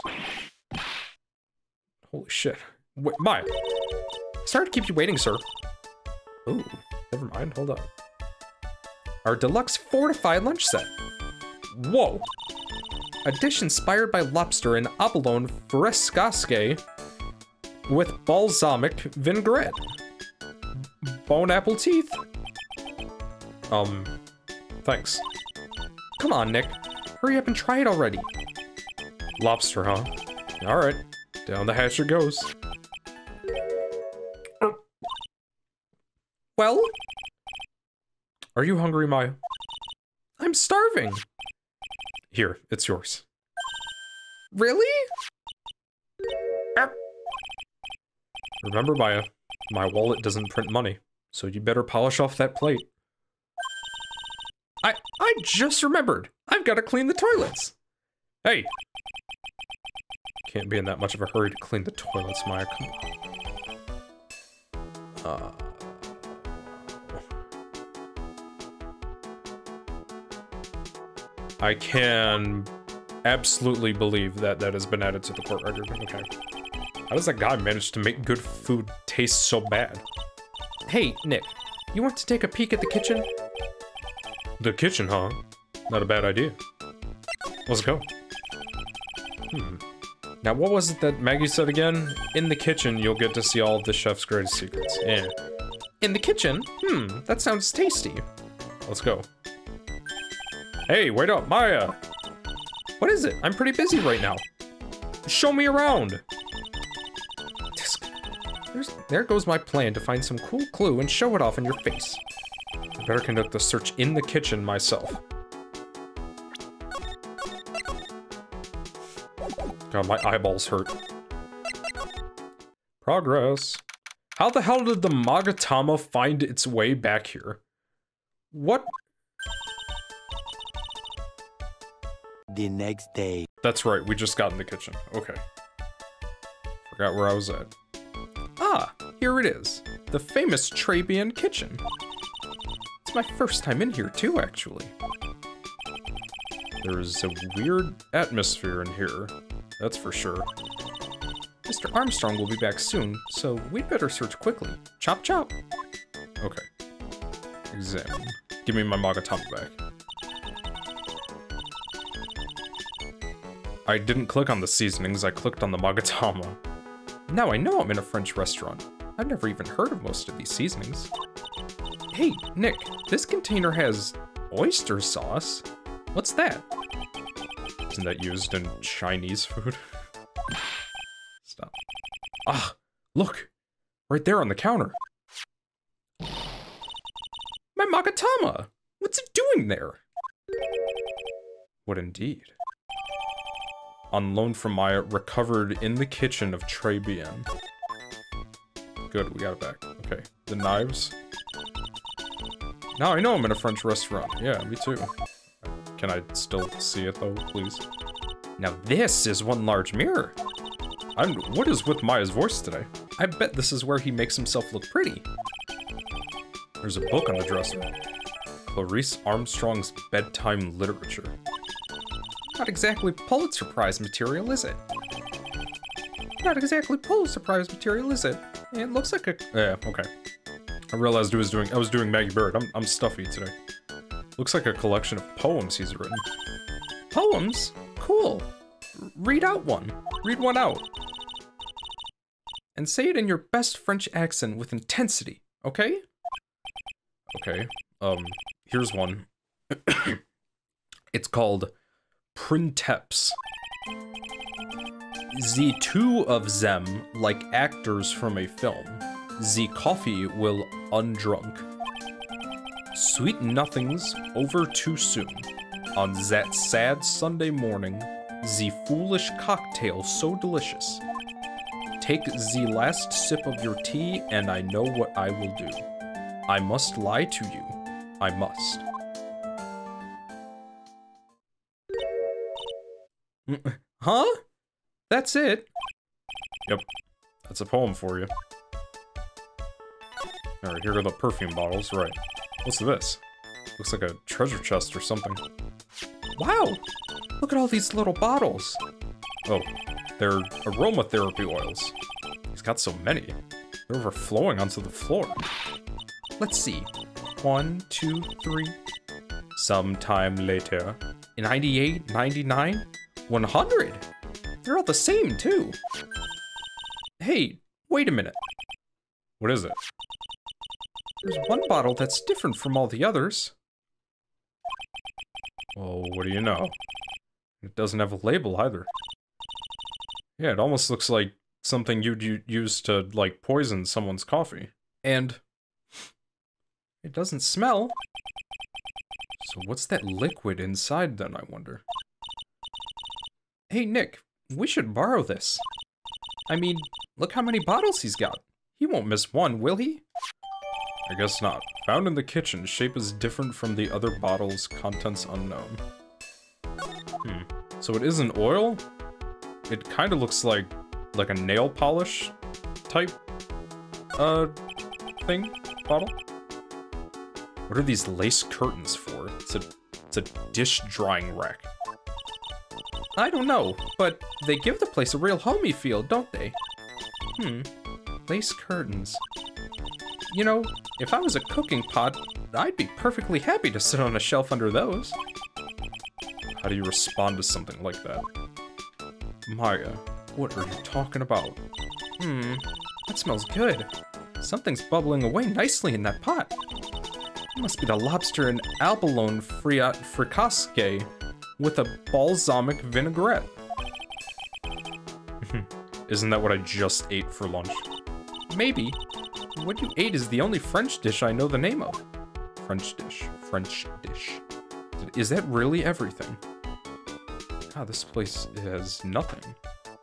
S1: Holy shit. Wait, Maya.
S14: Sorry to keep you waiting, sir.
S1: Ooh, never mind, hold up.
S14: Our deluxe fortified lunch set.
S1: Whoa!
S14: A dish inspired by lobster and abalone frescasque with balsamic vinaigrette.
S1: Bone apple teeth? Um, thanks.
S14: Come on, Nick. Hurry up and try it already.
S1: Lobster, huh? Alright, down the hatch it goes.
S14: Well,
S1: Are you hungry, Maya?
S14: I'm starving.
S1: Here, it's yours.
S14: Really?
S1: Remember, Maya, my wallet doesn't print money, so you better polish off that plate.
S14: I I just remembered. I've got to clean the toilets.
S1: Hey! Can't be in that much of a hurry to clean the toilets, Maya. Come on. Uh... I can absolutely believe that that has been added to the court record. Okay. How does that guy manage to make good food taste so bad?
S14: Hey, Nick, you want to take a peek at the kitchen?
S1: The kitchen, huh? Not a bad idea. Let's go. Hmm. Now, what was it that Maggie said again? In the kitchen, you'll get to see all of the chef's greatest secrets. Yeah.
S14: In the kitchen? Hmm, that sounds tasty.
S1: Let's go. Hey, wait up, Maya!
S14: What is it? I'm pretty busy right now.
S1: Show me around!
S14: There goes my plan to find some cool clue and show it off in your face.
S1: I better conduct the search in the kitchen myself. God, my eyeballs hurt. Progress. How the hell did the Magatama find its way back here? What?
S15: The next day.
S1: That's right, we just got in the kitchen. Okay. Forgot where I was at.
S14: Ah, here it is. The famous Trés Bien kitchen. It's my first time in here too, actually.
S1: There's a weird atmosphere in here. That's for sure.
S14: Mr. Armstrong will be back soon, so we'd better search quickly. Chop chop.
S1: Okay. Examine. Give me my Magatama back. I didn't click on the seasonings, I clicked on the Magatama.
S14: Now I know I'm in a French restaurant. I've never even heard of most of these seasonings. Hey, Nick, this container has oyster sauce. What's that?
S1: Isn't that used in Chinese food? *laughs* Stop. Ah, look! Right there on the counter.
S14: My Magatama! What's it doing there?
S1: What indeed? On loan from Maya, recovered in the kitchen of Trés Bien. Good, we got it back. Okay, the knives. Now I know I'm in a French restaurant. Yeah, me too. Can I still see it though, please?
S14: Now this is one large mirror.
S1: I'm. What is with Maya's voice today?
S14: I bet this is where he makes himself look pretty.
S1: There's a book on the dresser. Clarice Armstrong's Bedtime Literature.
S14: Not exactly Pulitzer Prize material, is it? Not exactly Pulitzer Prize material, is it? It looks like a...
S1: Yeah, okay. I realized I was doing I was doing Maggie Byrd. I'm, I'm stuffy today. Looks like a collection of poems he's written.
S14: Poems? Cool. R read out one. Read one out. And say it in your best French accent with intensity, okay?
S1: Okay. Um, here's one. *coughs* it's called Printemps. The two of them like actors from a film. The coffee will undrunk. Sweet nothings over too soon. On that sad Sunday morning,
S16: the foolish cocktail so delicious. Take the last sip of your tea, and I know what I will do. I must lie to you. I must. *laughs* Huh? That's it?
S1: Yep, that's a poem for you. Alright, here are the perfume bottles, right. What's this? Looks like a treasure chest or something.
S16: Wow! Look at all these little bottles.
S1: Oh, they're aromatherapy oils. He's got so many. They're overflowing onto the floor.
S16: Let's see. One, two, three. Sometime later. 98, 99, 100. They're all the same, too. Hey, wait a minute.
S1: What is it?
S16: There's one bottle that's different from all the others.
S1: Well, what do you know? It doesn't have a label either. Yeah, it almost looks like something you'd use to, like, poison someone's coffee.
S16: And it doesn't smell.
S1: So what's that liquid inside then, I wonder?
S16: Hey, Nick, we should borrow this. I mean, look how many bottles he's got. He won't miss one, will he?
S1: I guess not. Found in the kitchen, shape is different from the other bottles, contents unknown. Hmm. So it isn't oil? It kind of looks like, like a nail polish type, uh, thing? Bottle? What are these lace curtains for? It's a, it's a dish drying rack.
S16: I don't know, but they give the place a real homey feel, don't they? Hmm. Lace curtains. You know, if I was a cooking pot, I'd be perfectly happy to sit on a shelf under those.
S1: How do you respond to something like that? Maya, what are you talking about?
S16: Hmm, that smells good. Something's bubbling away nicely in that pot. It must be the lobster and abalone fricasse with a balsamic vinaigrette. *laughs*
S1: Isn't that what I just ate for lunch?
S16: Maybe. What you ate is the only French dish I know the name of.
S1: French dish. French dish.
S16: Is that really everything?
S1: God, this place has nothing.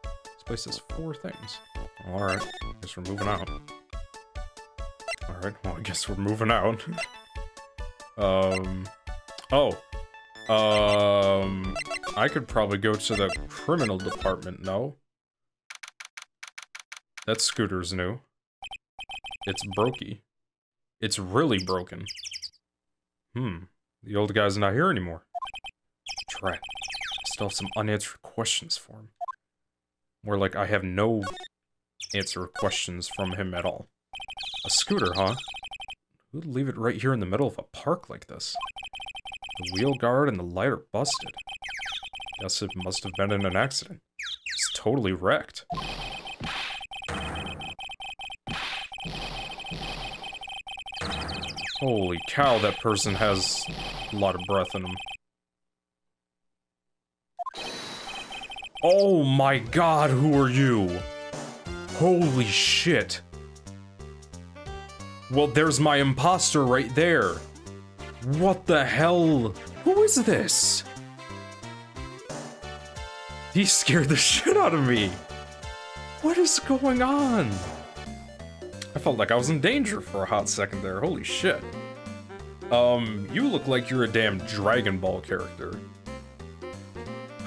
S1: This place has four things. Alright, guess we're moving out. Alright, well, I guess we're moving out. *laughs* um, oh. Um, I could probably go to the criminal department, no? That scooter's new. It's brokey. It's really broken. Hmm, the old guy's not here anymore. I still have some unanswered questions for him. More like I have no answer questions from him at all. A scooter, huh? Who'd leave it right here in the middle of a park like this? The wheel guard and the light are busted. Guess it must have been in an accident. It's totally wrecked. Holy cow, that person has a lot of breath in him. Oh my god, who are you? Holy shit. Well, there's my imposter right there. What the hell? Who is this? He scared the *laughs* shit out of me. What is going on? I felt like I was in danger for a hot second there. Holy shit. Um, you look like you're a damn Dragon Ball character.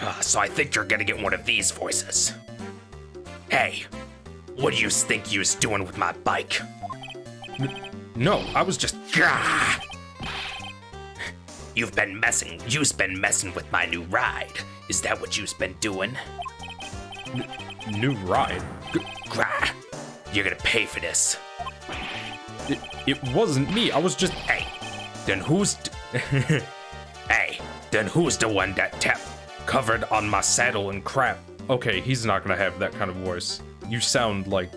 S17: Ah, so I think you're gonna get one of these voices. Hey, what do you think you was doing with my bike?
S1: No, I was just.
S17: Gah! You've been messing. You've been messing with my new ride. Is that what you've been doing?
S1: New ride.
S17: Grah! You're gonna pay for this.
S1: It, it wasn't me. I was just.
S17: Hey, then who's? D- *laughs* hey, then who's the one that tap covered on my saddle and crap?
S1: Okay, he's not gonna have that kind of voice. You sound like.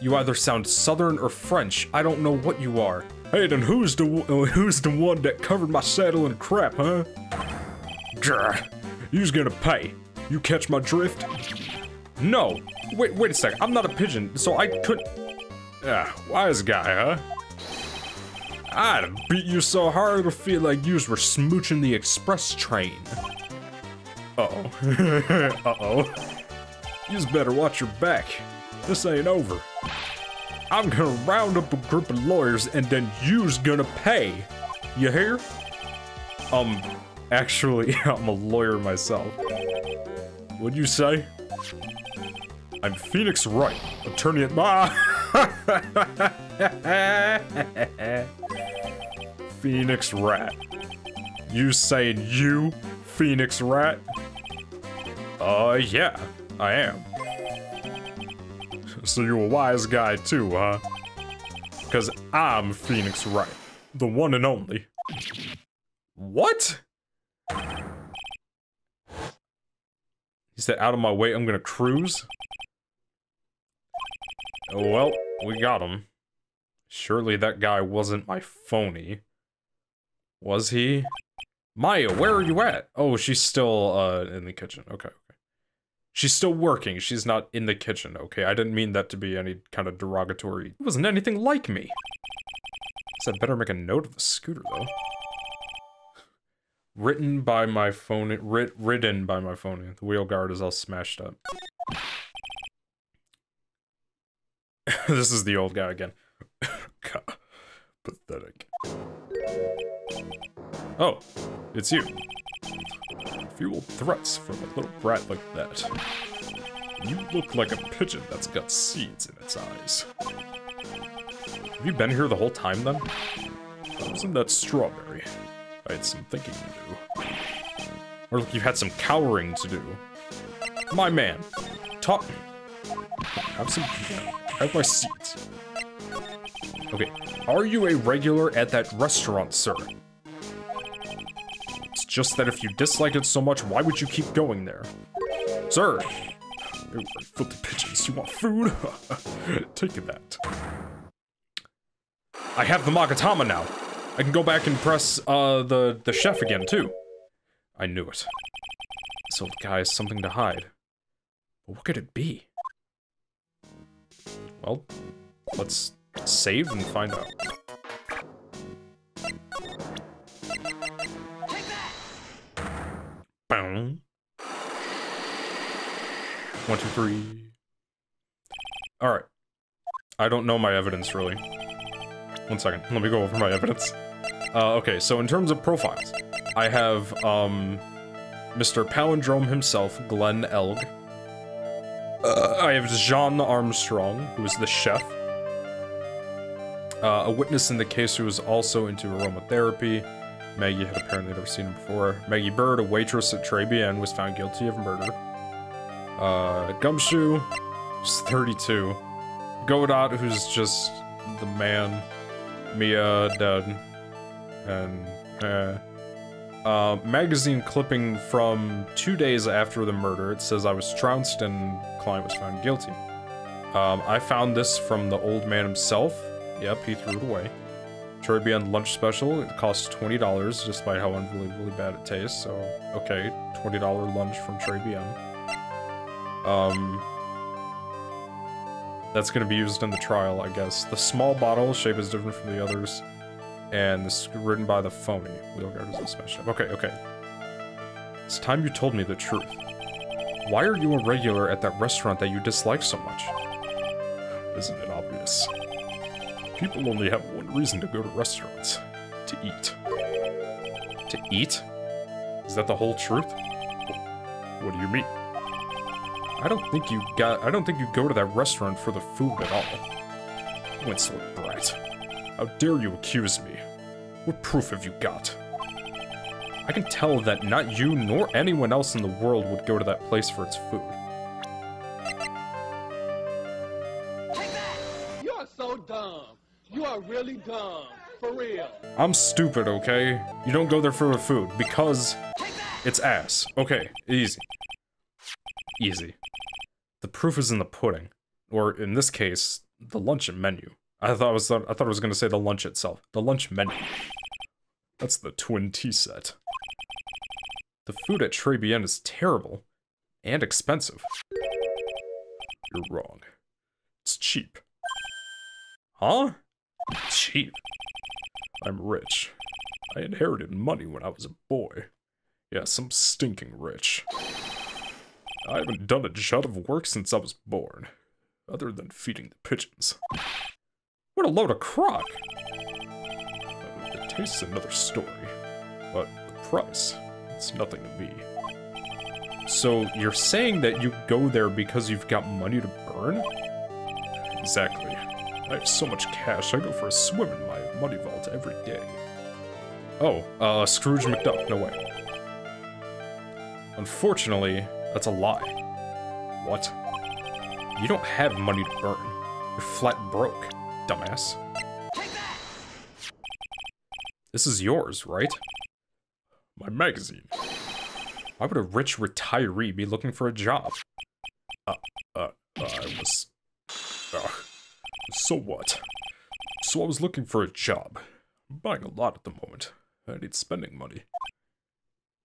S1: You either sound southern or French. I don't know what you are. Hey, then who's the uh, who's the one that covered my saddle in crap, huh? Grr. You's gonna pay. You catch my drift? No. Wait, wait a second. I'm not a pigeon, so I couldn't. Ah, wise guy, huh? I'd have beat you so hard I feel like yous were smooching the express train.
S2: Uh-oh. *laughs* Uh-oh. You's better watch your back. This ain't over. I'm gonna round up a group of lawyers and then you's gonna pay. You hear? Um, actually, *laughs* I'm a lawyer myself. What'd you say? I'm Phoenix Wright, attorney at my... *laughs* Phoenix Rat. You saying you, Phoenix Rat? Uh, yeah, I am. So you're a wise guy too, huh? Because I'm Phoenix Wright, the one and only.
S1: What? He said, out of my way, I'm gonna cruise? Oh, well, we got him. Surely that guy wasn't my phony. Was he? Maya, where are you at? Oh, she's still, uh, in the kitchen. Okay. She's still working. She's not in the kitchen, okay? I didn't mean that to be any kind of derogatory. It wasn't anything like me. So I better make a note of the scooter, though. Written by my phone, writ, ridden by my phone. The wheel guard is all smashed up. *laughs* this is the old guy again. *laughs* Pathetic. Oh, it's you. Fuel threats from a little brat like that. You look like a pigeon that's got seeds in its eyes. Have you been here the whole time then? Wasn't that strawberry? I had some thinking to do. Or look, you had some cowering to do. My man, talk. Have some. Have my seat. Okay, are you a regular at that restaurant, sir? Just that if you dislike it so much, why would you keep going there? Sir! Ew, filthy pigeons, you want food? *laughs* Take that. I have the Magatama now. I can go back and press uh, the, the chef again, too. I knew it. This old guy has something to hide. But what could it be? Well, let's save and find out. Boom. One, two, three. Alright. I don't know my evidence, really. One second, let me go over my evidence. Uh, okay, so in terms of profiles, I have, um, Mr. Palindrome himself, Glen Elg. Uh, I have Jean Armstrong, who is the chef. Uh, a witness in the case who was also into aromatherapy. Maggie had apparently never seen him before. Maggie Byrd, a waitress at Trés Bien, was found guilty of murder. Uh, Gumshoe, who's 32. Godot, who's just the man. Mia, dead. And, eh. Uh, magazine clipping from two days after the murder. It says I was trounced and client was found guilty. Um, I found this from the old man himself. Yep, he threw it away. Bien lunch special. It costs $20, despite how unbelievably bad it tastes. So, okay, $20 lunch from Trés Bien. Um, that's going to be used in the trial, I guess. The small bottle shape is different from the others. And this is written by the phony. Wheelguard is all smashed up. Okay, okay. It's time you told me the truth. Why are you a regular at that restaurant that you dislike so much? Isn't it obvious? People only have one reason to go to restaurants. To eat. To eat? Is that the whole truth? What do you mean? I don't think you got- I don't think you go to that restaurant for the food at all. Insolent brat. How dare you accuse me? What proof have you got? I can tell that not you nor anyone else in the world would go to that place for its food. I'm stupid, okay? You don't go there for the food, because it's ass. Okay, easy. Easy. The proof is in the pudding. Or, in this case, the luncheon menu. I thought it was I thought it was gonna say the lunch itself. The lunch menu. That's the twin tea set. The food at Trés Bien is terrible. And expensive. You're wrong. It's cheap. Huh? Cheap. I'm rich. I inherited money when I was a boy.
S2: Yes, I'm stinking rich. I haven't done a jot of work since I was born, other than feeding the pigeons.
S1: What a load of crock!
S2: The taste's another story, but the price, it's nothing to me.
S1: So you're saying that you go there because you've got money to burn?
S2: Exactly. I have so much cash, I go for a swim in my money vault every day.
S1: Oh, uh, Scrooge McDuck, no way. Unfortunately, that's a lie.
S2: What?
S1: You don't have money to burn. You're flat broke, dumbass. This is yours, right?
S2: My magazine.
S1: Why would a rich retiree be looking for a job?
S2: Uh, uh, I was... Uh, so what? So I was looking for a job. I'm buying a lot at the moment. I need spending money.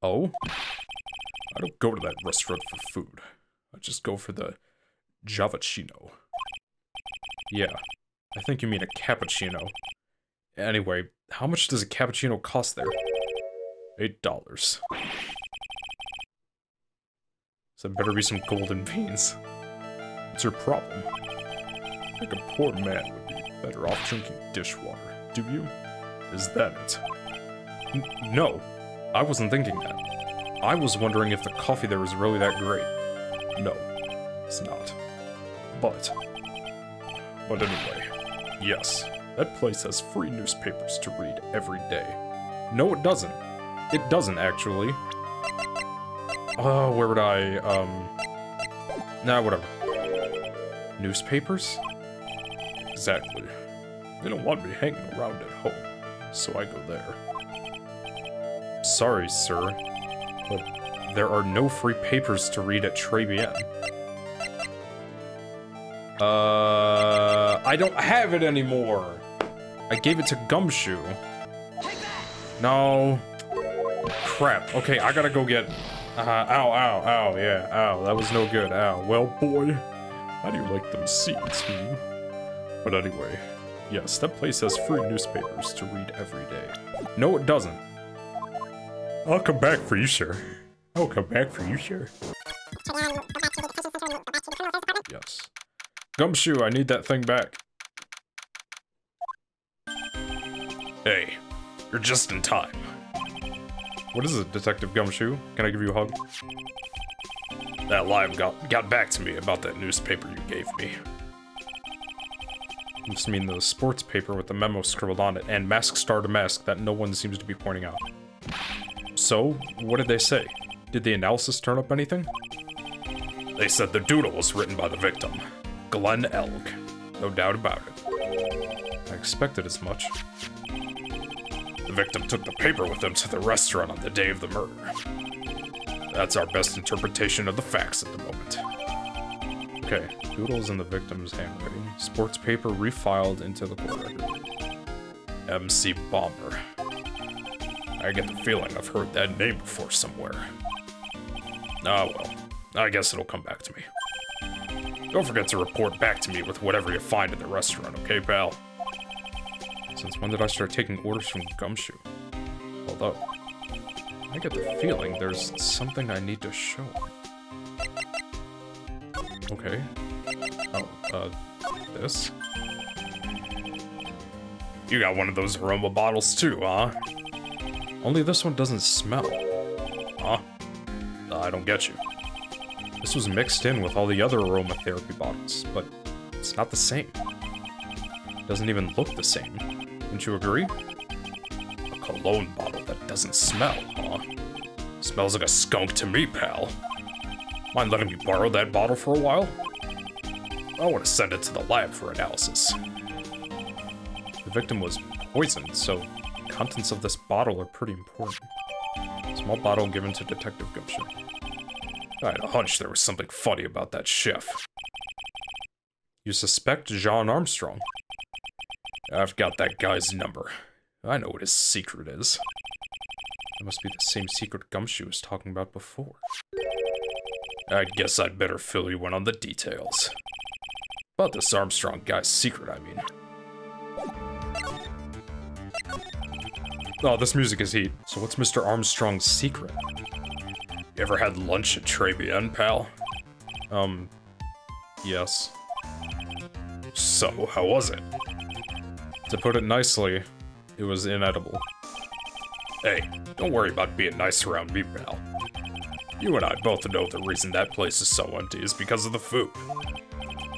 S1: Oh?
S2: I don't go to that restaurant for food. I just go for the Javachino.
S1: Yeah, I think you mean a cappuccino. Anyway, how much does a cappuccino cost there?
S2: Eight dollars.
S1: So better be some golden beans.
S2: What's your problem? I think a poor man would be better off drinking dishwater. Do you? Is that it?
S1: N no, I wasn't thinking that. I was wondering if the coffee there was really that great.
S2: No, it's not. But, but anyway, yes, that place has free newspapers to read every day.
S1: No, it doesn't. It doesn't, actually. Oh, where would I, um... Nah, whatever. Newspapers?
S2: Exactly. They don't want me hanging around at home, so I go there.
S1: Sorry, sir, but there are no free papers to read at Trés Bien. Uh, I don't have it anymore. I gave it to Gumshoe. No. Crap. Okay, I gotta go get... Uh, ow, ow, ow, yeah, ow. That was no good, ow.
S2: Well, boy, how do you like them seeds, hmm? But anyway, yes, that place has free newspapers to read every day.
S1: No, it doesn't.
S2: I'll come back for you, sir. I'll come back for you, sir.
S1: Yes. Gumshoe, I need that thing back.
S2: Hey, you're just in time.
S1: What is it, Detective Gumshoe? Can I give you a hug?
S2: That live got, got back to me about that newspaper you gave me.
S1: I just mean the sports paper with the memo scribbled on it, and mask star to mask that no one seems to be pointing out. So, what did they say? Did the analysis turn up anything?
S2: They said the doodle was written by the victim, Glen Elg.
S1: No doubt about it. I expected as much.
S2: The victim took the paper with him to the restaurant on the day of the murder. That's our best interpretation of the facts at the moment.
S1: Okay, doodles in the victim's handwriting. Sports paper refiled into the court record.
S2: MC Bomber. I get the feeling I've heard that name before somewhere. Ah well, I guess it'll come back to me. Don't forget to report back to me with whatever you find in the restaurant, okay, pal?
S1: Since when did I start taking orders from Gumshoe? Although, I get the feeling there's something I need to show. Okay. Oh, uh, this?
S2: You got one of those aroma bottles too, huh?
S1: Only this one doesn't smell.
S2: Huh? I don't get you.
S1: This was mixed in with all the other aromatherapy bottles, but it's not the same. It doesn't even look the same. Wouldn't you agree?
S2: A cologne bottle that doesn't smell, huh? Smells like a skunk to me, pal. Mind letting me borrow that bottle for a while? I want to send it to the lab for analysis.
S1: The victim was poisoned, so contents of this bottle are pretty important. Small bottle given to Detective Gumshoe.
S2: I had a hunch there was something funny about that chef.
S1: You suspect John Armstrong?
S2: I've got that guy's number. I know what his secret is.
S1: That must be the same secret Gumshoe was talking about before.
S2: I guess I'd better fill you in on the details. About this Armstrong guy's secret, I mean.
S1: Oh, this music is heat. So what's Mr. Armstrong's secret? You ever had lunch at Trés Bien, pal? Um, yes. So, how was it? To put it nicely, it was inedible. Hey, don't worry about being nice around me, pal. You and I both know the reason that place is so empty is because of the food.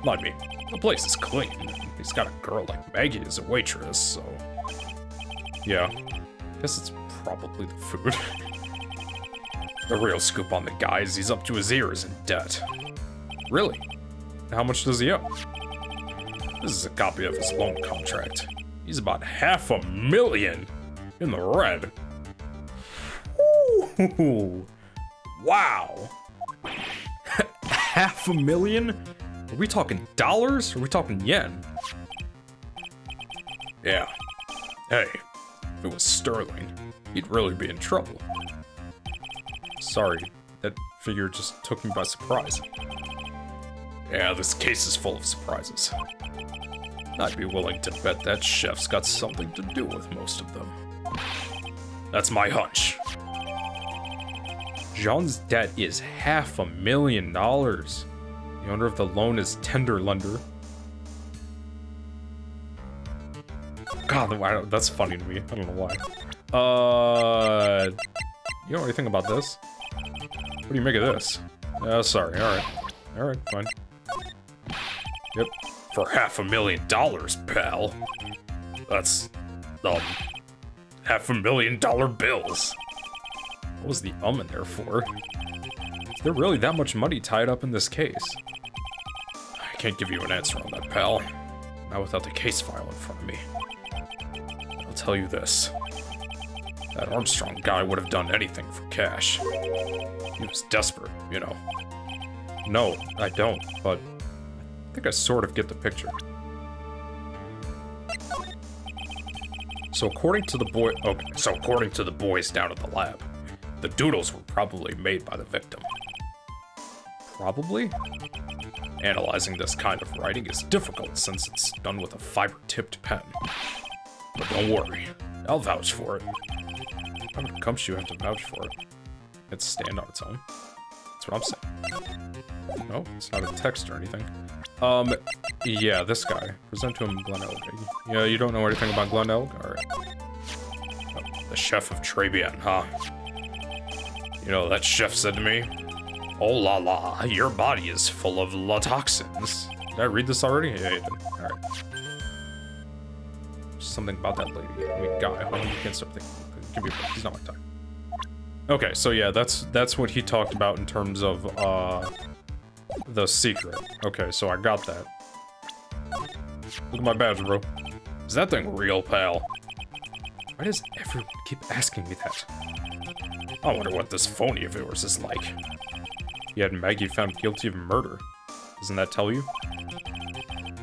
S1: Mind me, the place is clean. He's got a girl like Maggie as a waitress, so... Yeah, guess it's probably the food. *laughs* the real scoop on the guy is he's up to his ears in debt. Really? How much does he owe? This is a copy of his loan contract. He's about half a million in the red. Ooh, wow. *laughs* half a million? Are we talking dollars? Or are we talking yen? Yeah. Hey, if it was Sterling, he'd really be in trouble. Sorry, that figure just took me by surprise. Yeah, this case is full of surprises. I'd be willing to bet that chef's got something to do with most of them. That's my hunch. Jean's debt is half a million dollars. The owner of the loan is Tender Lender. God, that's funny to me. I don't know why. Uh, you know anything about this? What do you make of this? Uh, sorry. All right. All right, fine. Yep. For half a million dollars, pal. That's, um, half a million dollar bills. What was the um in there for? Is there really that much money tied up in this case? I can't give you an answer on that, pal. Not without the case file in front of me. I'll tell you this. That Armstrong guy would have done anything for cash. He was desperate, you know. No, I don't, but I think I sort of get the picture. So according to the boy, okay, so according to the boys down at the lab, the doodles were probably made by the victim. Probably? Analyzing this kind of writing is difficult since it's done with a fiber-tipped pen. But don't worry, I'll vouch for it. How many comes you have to vouch for it? It's stand on its own. That's what I'm saying. No, it's not a text or anything. Um, yeah, this guy. Present to him Glen Elg. Yeah, you don't know anything about Glen Elg? Alright. Oh, the chef of Trés Bien, huh? You know, that chef said to me, Oh la la, your body is full of la toxins. Did I read this already? Yeah. Alright. Something about that lady. I mean, guy. Hold on, you can't stop thinking. Give me a. He's not my type. Okay, so yeah, that's that's what he talked about in terms of uh the secret. Okay, so I got that. Look at my badge, bro. Is that thing real, pal? Why does everyone keep asking me that? I wonder what this phony of yours is like. Had Maggie found guilty of murder. Doesn't that tell you?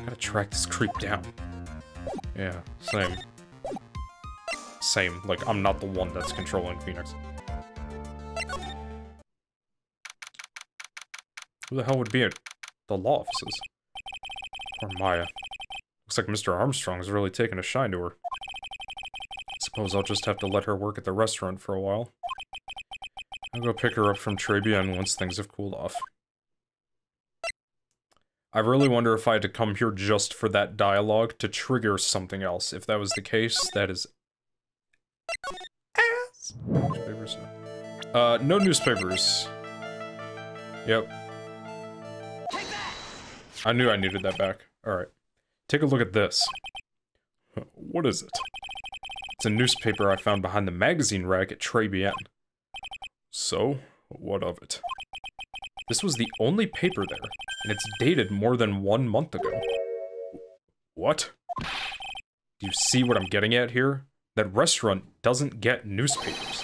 S1: Gotta track this creep down. Yeah, same. Same, like, I'm not the one that's controlling Phoenix. Who the hell would be at the law offices? Or Maya. Looks like Mr. Armstrong's really taken a shine to her. Suppose I'll just have to let her work at the restaurant for a while. I'll go pick her up from Trés Bien once things have cooled off. I really wonder if I had to come here just for that dialogue to trigger something else. If that was the case, that is... Ass! Newspapers? Uh, no newspapers. Yep. I knew I needed that back. Alright. Take a look at this. What is it? It's a newspaper I found behind the magazine rack at Trés Bien. So, what of it? This was the only paper there, and it's dated more than one month ago. What? Do you see what I'm getting at here? That restaurant doesn't get newspapers.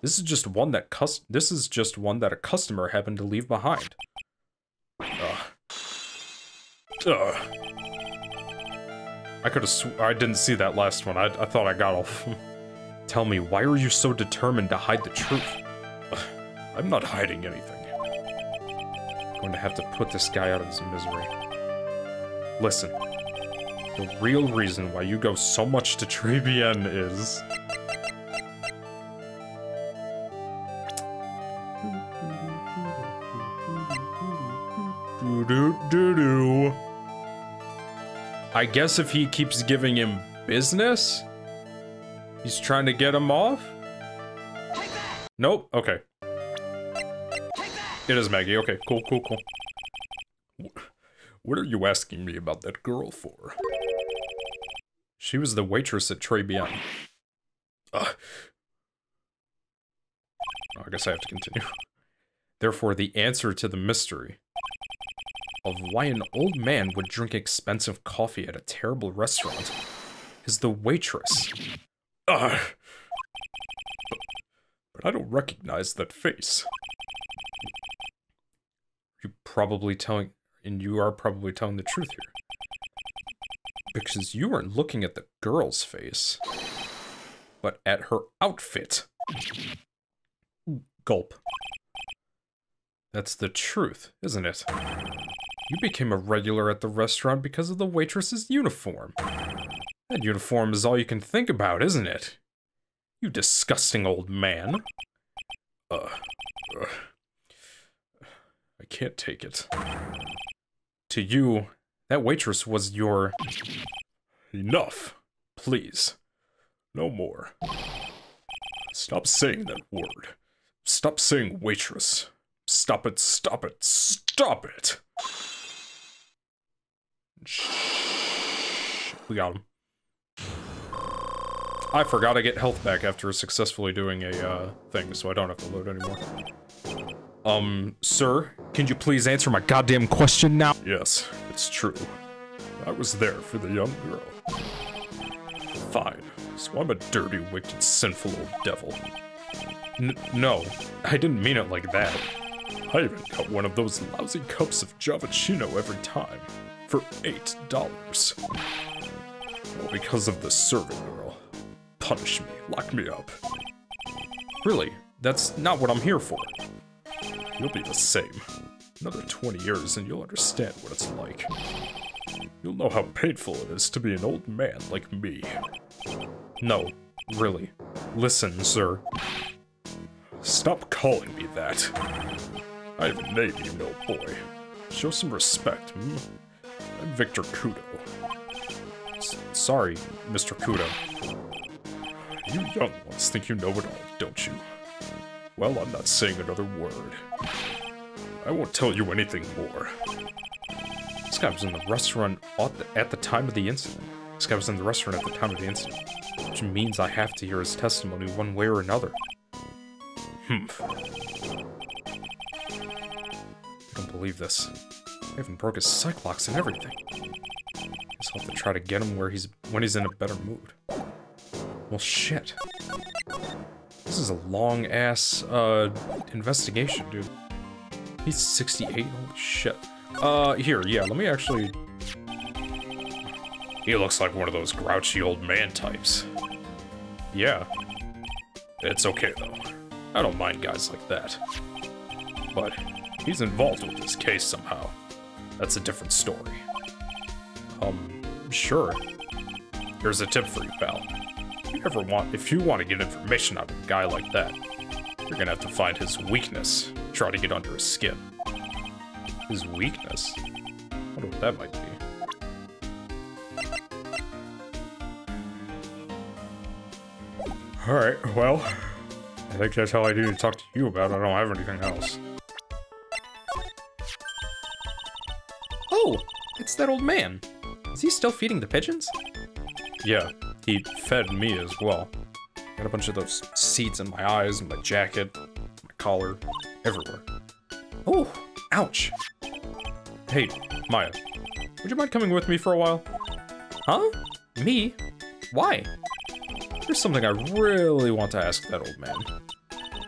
S1: This is just one that cus- this is just one that a customer happened to leave behind. Ugh. Ugh. I could have I didn't see that last one. I, I thought I got off. *laughs* Tell me, why are you so determined to hide the truth? I'm not hiding anything. I'm going to have to put this guy out of his misery. Listen, the real reason why you go so much to Trés Bien is... Do-do-do-do. I guess if he keeps giving him business, he's trying to get him off? Nope, okay. It is Maggie. Okay. Cool. Cool. Cool. What are you asking me about that girl for? She was the waitress at Trés Bien. Uh, I guess I have to continue. Therefore, the answer to the mystery of why an old man would drink expensive coffee at a terrible restaurant is the waitress. But, but I don't recognize that face. You're probably telling, and you are probably telling the truth here. Because you weren't looking at the girl's face, but at her outfit. Gulp. That's the truth, isn't it? You became a regular at the restaurant because of the waitress's uniform. That uniform is all you can think about, isn't it? You disgusting old man. I can't take it. To you, that waitress was your... Enough. Please. No more. Stop saying that word. Stop saying waitress. Stop it, stop it, stop it! We got him. I forgot to get health back after successfully doing a, uh, thing, so I don't have to load anymore. Um, sir, can you please answer my goddamn question now? Yes, it's true. I was there for the young girl. Fine, so I'm a dirty, wicked, sinful old devil. N no, I didn't mean it like that. I even got one of those lousy cups of Javachino every time. For eight dollars. All because of the servant girl. Punish me, lock me up. Really, that's not what I'm here for. You'll be the same. Another 20 years and you'll understand what it's like. You'll know how painful it is to be an old man like me. No, really. Listen, sir. Stop calling me that. I have a name, you know, boy. Show some respect, hmm? I'm Victor Kudo. S sorry, Mr. Kudo. You young ones think you know it all, don't you? Well, I'm not saying another word. I won't tell you anything more. This guy was in the restaurant at the, time of the incident. This guy was in the restaurant at the time of the incident. Which means I have to hear his testimony one way or another. Humph. I don't believe this. I even broke his Psyche-Locks and everything. Guess I'll have to try to get him where he's when he's in a better mood. Well, shit. This is a long-ass, uh, investigation, dude. He's 68? Holy shit. Uh, here, yeah, let me actually... He looks like one of those grouchy old man types. Yeah. It's okay, though. I don't mind guys like that. But he's involved with this case somehow. That's a different story. Um, sure. Here's a tip for you, pal. If you ever want, if you want to get information out of a guy like that, you're gonna have to find his weakness, try to get under his skin. His weakness? I wonder what that might be. Alright, well, I think that's all I need to talk to you about. I don't have anything else.
S18: Oh, it's that old man. Is he still feeding the pigeons?
S1: Yeah, he fed me as well. Got a bunch of those seeds in my eyes, my jacket, my collar, everywhere.
S18: Oh, ouch.
S1: Hey, Maya, would you mind coming with me for a while?
S18: Huh? Me? Why?
S1: There's something I really want to ask that old man.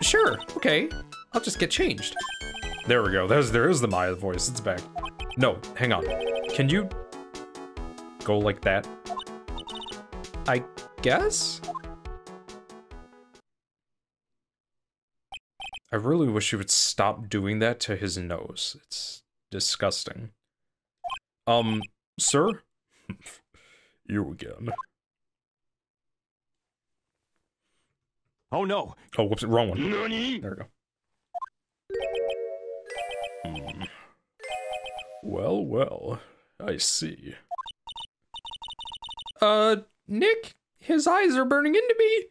S18: Sure, okay. I'll just get changed.
S1: There we go. There's there is the Maya voice. It's back. No, hang on. Can you go like that?
S18: I guess?
S1: I really wish you would stop doing that to his nose. It's disgusting. Um, sir? *laughs* you again.
S19: Oh no!
S1: Oh, whoops, wrong one.
S19: Nani?
S1: There we go. Hmm. Well, well, I see.
S20: Uh, Nick, his eyes are burning into me.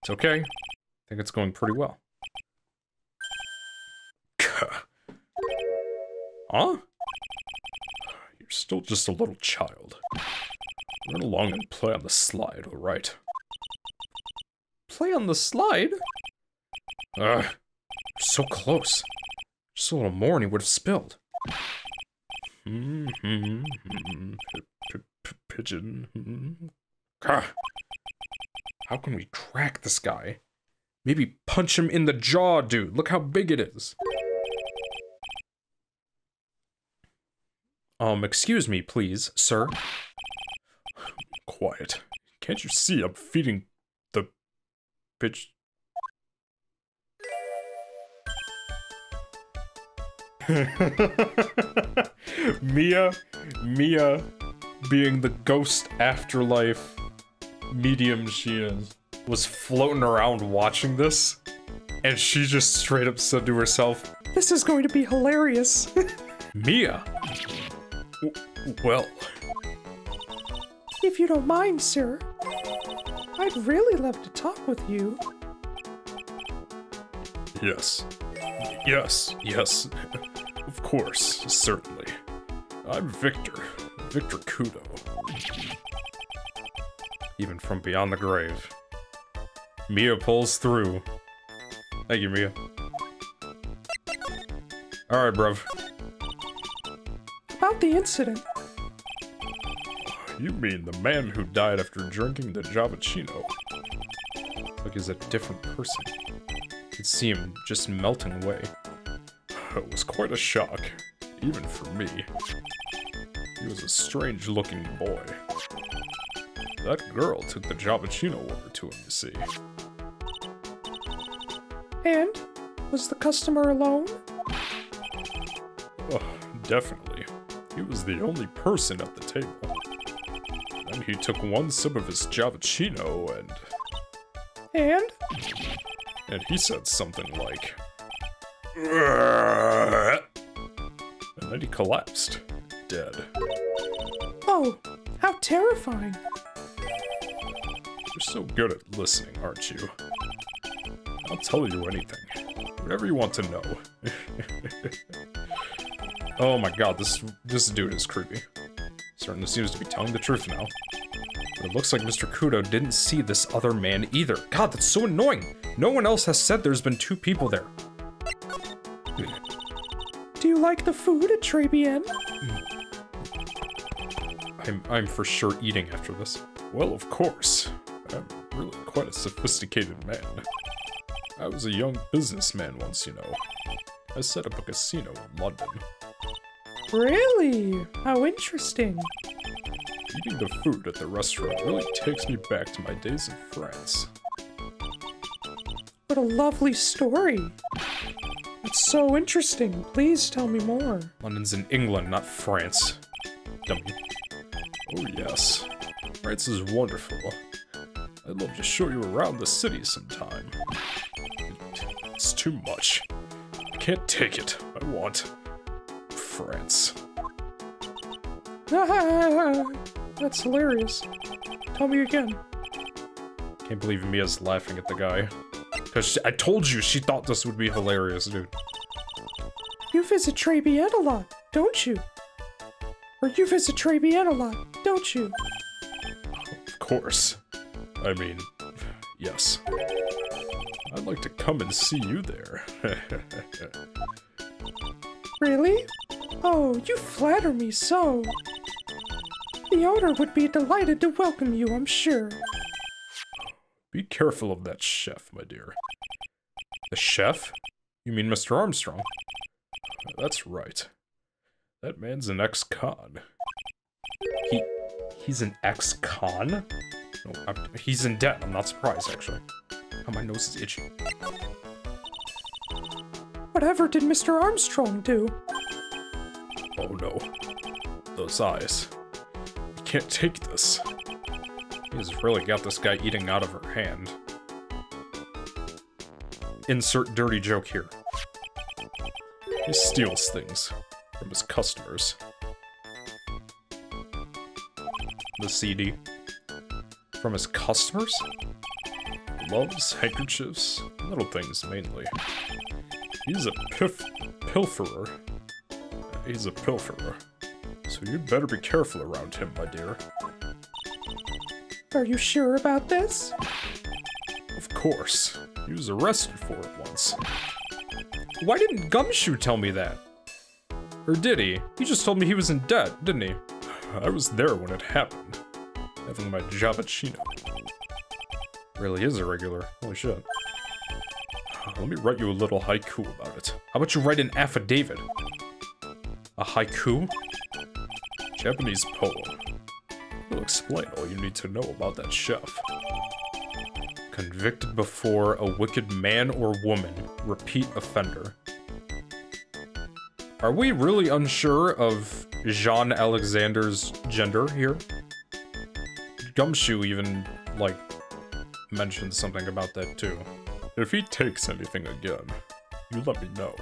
S1: It's okay. I think it's going pretty well. *laughs* Huh? You're still just a little child. Run along and play on the slide, alright?
S20: Play on the slide?
S1: Ugh. So close. Just a little more and he would have spilled. Hmm, hmm, hmm, Pigeon. hmm. How can we track this guy? Maybe punch him in the jaw, dude. Look how big it is. Um, excuse me, please, sir. Quiet. Can't you see I'm feeding the bitch? *laughs* Mia, Mia being the ghost afterlife medium she is, was floating around watching this, and she just straight up said to herself,
S20: This is going to be hilarious. *laughs*
S1: Mia! W- well,
S20: if you don't mind, sir, I'd really love to talk with you.
S1: yes. Yes, yes. *laughs* Of course, certainly. I'm Victor. Victor Kudo. Even from beyond the grave. Mia pulls through. Thank you, Mia. Alright, bruv.
S20: About the incident.
S1: You mean the man who died after drinking the Javachino? Like he's a different person. You could see him just melting away. It was quite a shock, even for me. He was a strange looking boy. That girl took the Javachino over to him, you see.
S20: And? Was the customer alone?
S1: Oh, definitely. He was the only person at the table. Then he took one sip of his Javachino and...
S20: And?
S1: And he said something like... And then he collapsed. Dead.
S20: Oh, how terrifying.
S1: You're so good at listening, aren't you? I'll tell you anything. Whatever you want to know. *laughs* oh my god, this this dude is creepy. Certainly seems to be telling the truth now. But it looks like Mr. Kudo didn't see this other man either. God, that's so annoying! No one else has said there's been two people there.
S20: Do you like the food at Trés Bien? Hmm.
S1: I'm, I'm for sure eating after this. Well, of course. I'm really quite a sophisticated man. I was a young businessman once, you know. I set up a casino in London.
S20: Really? How interesting.
S1: Eating the food at the restaurant really takes me back to my days in France.
S20: What a lovely story. It's so interesting. Please tell me more.
S1: London's in England, not France. Dummy. Oh yes. France is wonderful. I'd love to show you around the city sometime. It's too much. I can't take it. I want... France.
S20: Ah, That's hilarious. Tell me again.
S1: Can't believe Mia's laughing at the guy. Because I told you she thought this would be hilarious, dude.
S20: You visit Trés Bien a lot, don't you? Or you visit Trés Bien a lot, don't you?
S1: Of course. I mean, yes. I'd like to come and see you there. *laughs*
S20: Really? Oh, you flatter me so. The owner would be delighted to welcome you, I'm sure.
S1: Be careful of that chef, my dear. The chef? You mean Mr. Armstrong? That's right. That man's an ex-con. He... he's an ex-con? No, I'm- he's in debt. I'm not surprised, actually. Oh, my nose is itchy.
S20: Whatever did Mr. Armstrong do?
S1: Oh no. Those eyes. I can't take this. He's really got this guy eating out of her hand. Insert dirty joke here. He steals things from
S2: his customers. The CD. From his customers? Gloves, handkerchiefs, little things mainly. He's a piff pilferer. He's a pilferer. So you'd better be careful around him, my dear.
S1: Are you sure about this?
S2: Of course. He was arrested for it once.
S1: Why didn't Gumshoe tell me that? Or did he? He just told me he was in debt, didn't he?
S2: I was there when it happened. Having my Javachino.
S1: Really is irregular. Holy shit.
S2: Let me write you a little haiku about it.
S1: How about you write an affidavit?
S2: A haiku? Japanese poem. Will explain all you need to know about that chef.
S1: Convicted before a wicked man or woman, repeat offender. Are we really unsure of Jean Alexander's gender here? Gumshoe even, like, mentioned something about that too.
S2: If he takes anything again, you let me know.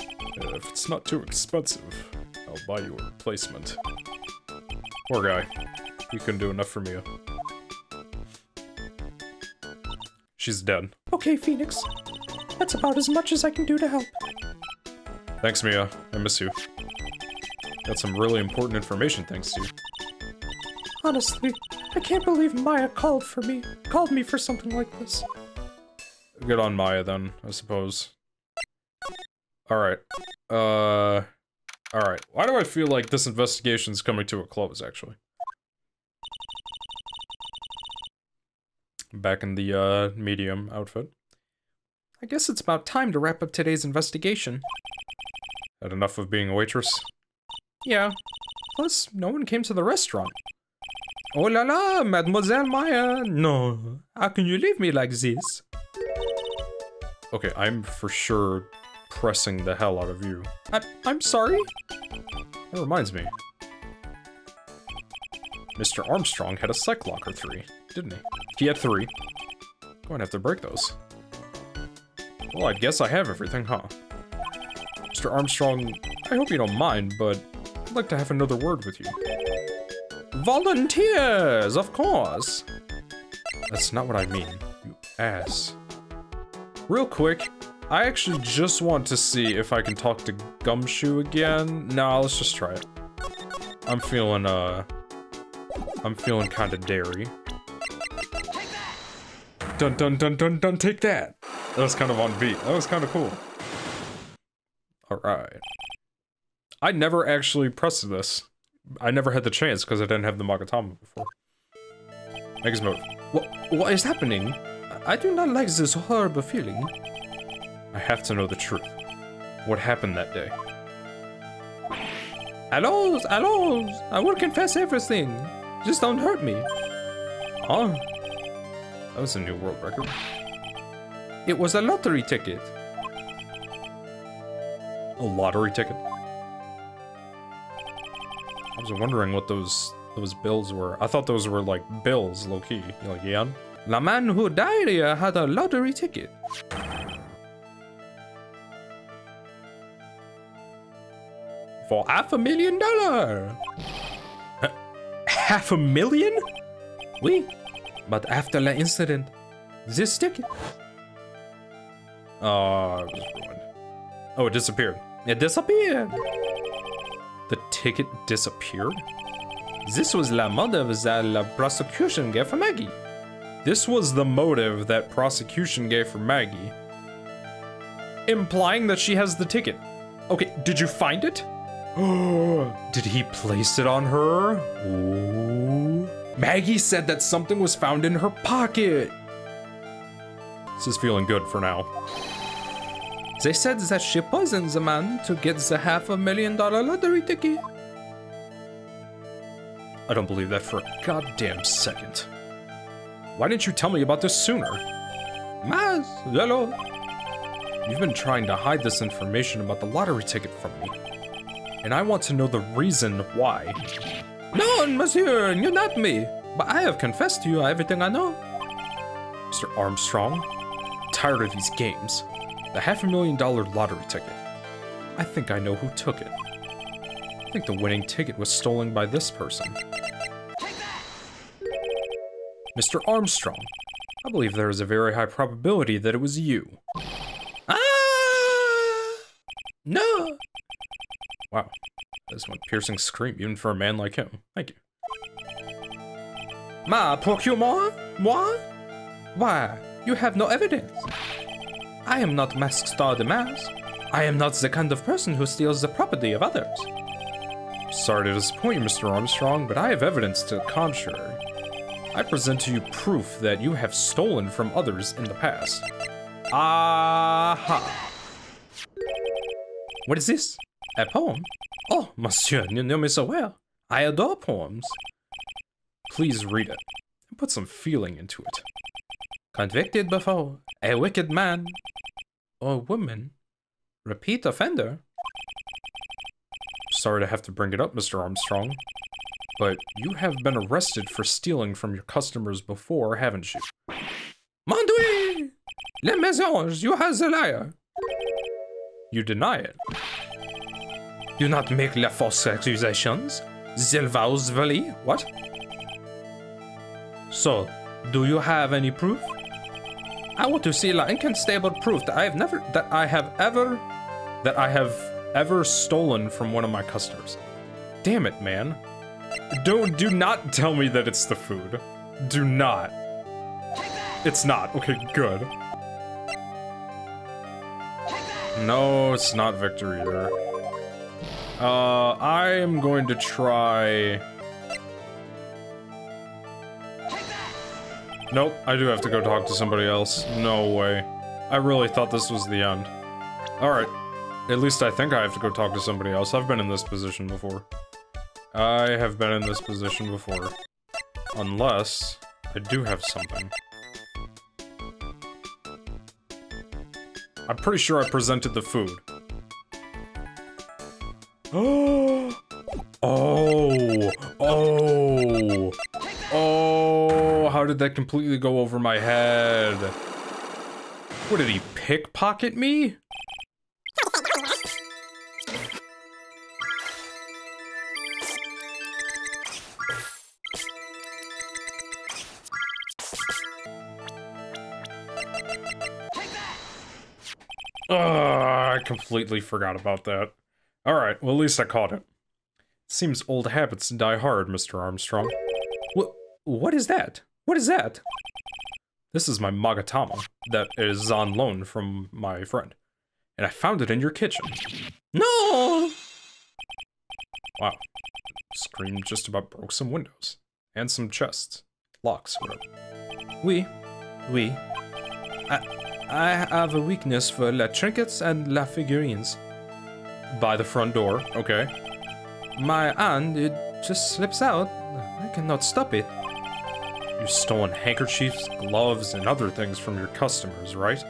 S2: If it's not too expensive, I'll buy you a replacement.
S1: Poor guy. He couldn't do enough for Mia. She's dead.
S21: Okay, Phoenix. That's about as much as I can do to help.
S1: Thanks, Mia. I miss you. Got some really important information thanks to you.
S21: Honestly, I can't believe Maya called for me. Called me for something like this.
S1: Good on Maya then, I suppose. Alright. Uh... Alright. Why do I feel like this investigation is coming to a close, actually? Back in the, uh, medium outfit.
S21: I guess it's about time to wrap up today's investigation.
S1: Had enough of being a waitress?
S21: Yeah. Plus, no one came to the restaurant. Oh la la, Mademoiselle Maya! No, how can you leave me like this?
S1: Okay, I'm for sure pressing the hell out of you.
S21: I I'm sorry?
S1: That reminds me. Mr. Armstrong had a Psych Locker 3, didn't he? He had three. Going to have to break those. Well, I guess I have everything, huh? Mr. Armstrong, I hope you don't mind, but I'd like to have another word with you.
S21: Volunteers, of course.
S1: That's not what I mean, you ass. Real quick, I actually just want to see if I can talk to Gumshoe again. Nah, let's just try it. I'm feeling, uh... I'm feeling kind of dairy. Dun dun dun dun dun, take that! That was kind of on beat. That was kind of cool. Alright. I never actually pressed this. I never had the chance because I didn't have the Magatama before. His move.
S21: What, what is happening? I do not like this horrible feeling.
S1: I have to know the truth. What happened that day?
S21: Hello, hello, I will confess everything. Just don't hurt me.
S1: Oh, that was a new world record.
S21: It was a lottery ticket.
S1: A lottery ticket? I was wondering what those those bills were. I thought those were like bills, low key. Like yen.
S21: The man who died here had a lottery ticket.
S1: For half a million dollar. *laughs* half a million?
S21: Oui. But after the incident, this ticket.
S1: Oh, it. Oh, it disappeared.
S21: It disappeared.
S1: The ticket disappeared?
S21: This was the motive that the prosecution gave for Maggie.
S1: This was the motive that prosecution gave for Maggie. Implying that she has the ticket. Okay, did you find it? *gasps* did he place it on her? Ooh. Maggie said that something was found in her pocket. This is feeling good for now.
S21: They said that she poisoned the man to get the half a million dollar lottery ticket.
S1: I don't believe that for a goddamn second. Why didn't you tell me about this sooner?
S21: Mas, hello.
S1: You've been trying to hide this information about the lottery ticket from me. And I want to know the reason why.
S21: No, monsieur, you're not me. But I have confessed to you everything I know.
S1: Mr. Armstrong, tired of these games. The half a million dollar lottery ticket. I think I know who took it. I think the winning ticket was stolen by this person. Mr. Armstrong, I believe there is a very high probability that it was you. Ah! No! Wow, that's one piercing scream, even for a man like him. Thank you. Ma procure-moi? Moi? Why, you have no evidence. I am not Mask Star de Mask. I am not the kind of person who steals the property of others. Sorry to disappoint you, Mr. Armstrong, but I have evidence to the contrary. I present to you proof that you have stolen from others in the past. Aha! What is this? A poem? Oh, monsieur, you know me so well. I adore poems. Please read it and put some feeling into it. Convicted before, a wicked man or woman, repeat offender. Sorry to have to bring it up, Mr. Armstrong, but you have been arrested for stealing from your customers before, haven't you? Mondui! Les mensonges, you are the liar. You deny it. Do not make la false accusations. Zilvaus vali. What? So, do you have any proof? I want to see la incontestable proof that I have never, that I have ever, that I have ever stolen from one of my customers. Damn it, man. Don't, do not tell me that it's the food. Do not. It's not. Okay, good. No, it's not Victor either. Uh, I am going to try... Nope, I do have to go talk to somebody else. No way. I really thought this was the end. Alright. At least I think I have to go talk to somebody else. I've been in this position before. I have been in this position before. Unless I do have something. I'm pretty sure I presented the food. *gasps* Oh! Oh! Oh! Oh! How did that completely go over my head? What did he pickpocket me? Oh, I completely forgot about that. Alright, well at least I caught it. Seems old habits die hard, Mr. Armstrong. What? What is that? What is that? This is my Magatama that is on loan from my friend. And I found it in your kitchen. No! Wow. Scream just about broke some windows. And some chests. Locks, whatever. Oui. Oui. I, I have a weakness for la trinkets and la figurines. By the front door, okay. My hand, it just slips out. I cannot stop it. You've stolen handkerchiefs, gloves, and other things from your customers, right?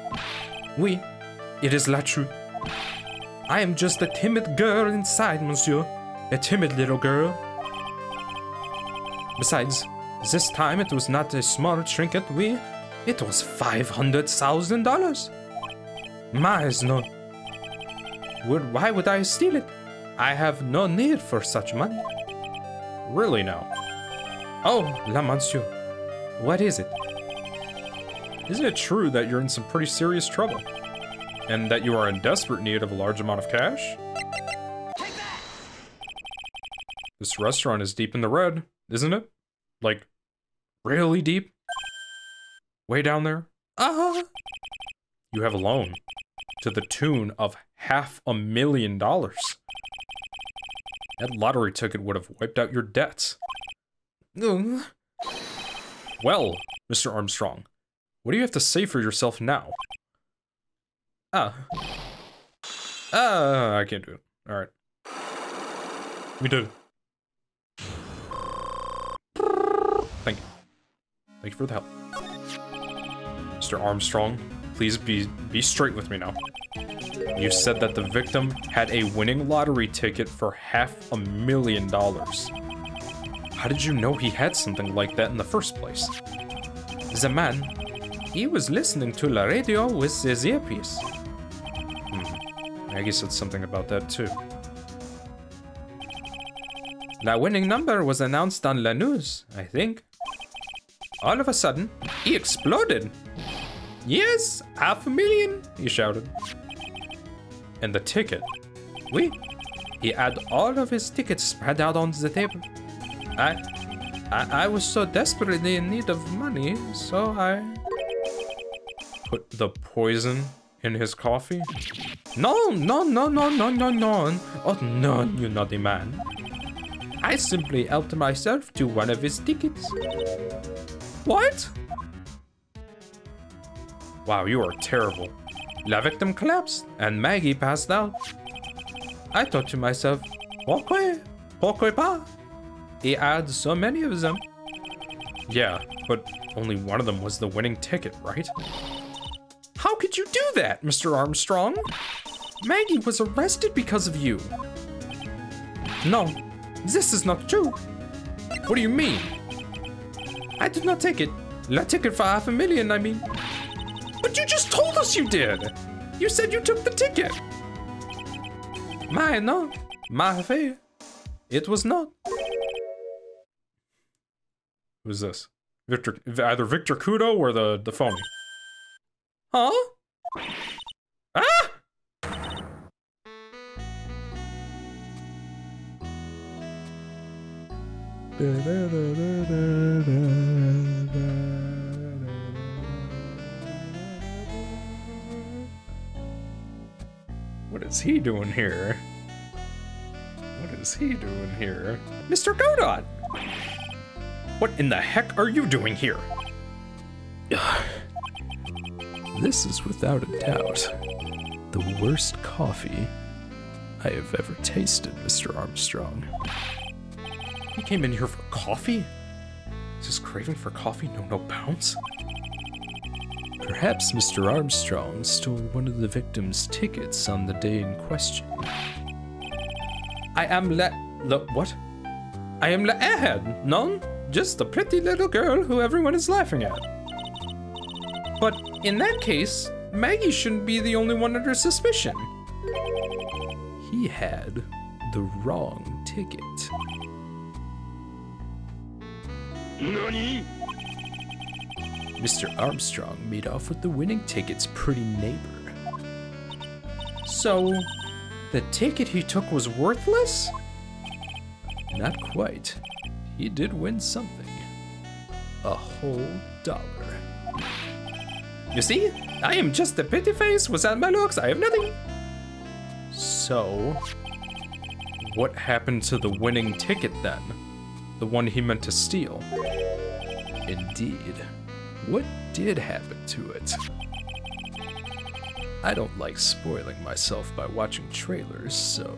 S1: Oui, it is la truth. I am just a timid girl inside, monsieur. A timid little girl. Besides, this time it was not a small trinket, oui. It was $500,000. Mais no. Would, why would I steal it? I have no need for such money. Really now? Oh, la monsieur. What is it? Isn't it true that you're in some pretty serious trouble? And that you are in desperate need of a large amount of cash? This restaurant is deep in the red, isn't it? Like, really deep? Way down there? Ah! Uh -huh. You have a loan to the tune of half a million dollars. That lottery ticket would have wiped out your debts. Well, Mr. Armstrong, what do you have to say for yourself now? Ah. Ah, I can't do it. Alright. We did it. Thank you. Thank you for the help. Mr. Armstrong, please be be straight with me now. You said that the victim had a winning lottery ticket for half a million dollars. How did you know he had something like that in the first place? The man, he was listening to the radio with his earpiece. Hmm. Maggie said something about that too. The winning number was announced on La News, I think. All of a sudden, he exploded. Yes, half a million, he shouted. And the ticket. Oui. He had all of his tickets spread out on the table. I, I, I was so desperately in need of money, so I
S2: Put the poison in his coffee?
S1: No, no, no, no, no, no, no. Oh, no, you naughty man. I simply helped myself to one of his tickets. What?
S2: Wow, you are terrible.
S1: La victim collapsed, and Maggie passed out. I thought to myself, pourquoi? Pourquoi pas? He had so many of them.
S2: Yeah, but only one of them was the winning ticket, right?
S1: How could you do that, Mr. Armstrong? Maggie was arrested because of you. No, this is not true.
S2: What do you mean?
S1: I did not take it. La ticket for half a million, I mean. But you just told us you did. You said you took the ticket. My no, my affair. It was not.
S2: Who's this? Victor, either Victor Kudo or the the phony.
S1: Huh? Ah!
S2: What is he doing here? What is he doing here?
S1: Mr. Godot!
S2: What in the heck are you doing here? *sighs*
S4: This is without a doubt the worst coffee I have ever tasted, Mr. Armstrong.
S2: He came in here for coffee? Is his craving for coffee no no bounds?
S4: Perhaps Mr. Armstrong stole one of the victim's tickets on the day in question.
S1: I am le... La. What? I am le... Airhead, none? Just a pretty little girl who everyone is laughing at. But in that case, Maggie shouldn't be the only one under suspicion.
S4: He had the wrong ticket. Mr. Armstrong made off with the winning ticket's pretty neighbor.
S1: So, the ticket he took was worthless?
S4: Not quite. He did win something. A whole dollar.
S1: You see, I am just a pretty face without my looks. I have nothing.
S2: So, what happened to the winning ticket then? The one he meant to steal?
S4: Indeed. What did happen to it? I don't like spoiling myself by watching trailers, so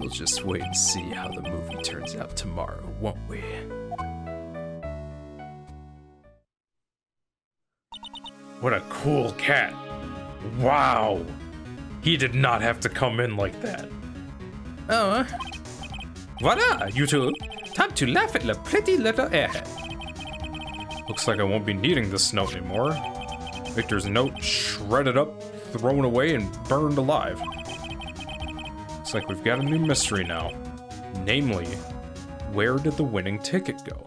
S4: we'll just wait and see how the movie turns out tomorrow, won't we?
S2: What a cool cat. Wow. He did not have to come in like that.
S1: Oh. Voila, you two. Time to laugh at the pretty little airhead.
S2: Looks like I won't be needing this note anymore. Victor's note shredded up, thrown away, and burned alive. Looks like we've got a new mystery now. Namely, where did the winning ticket go?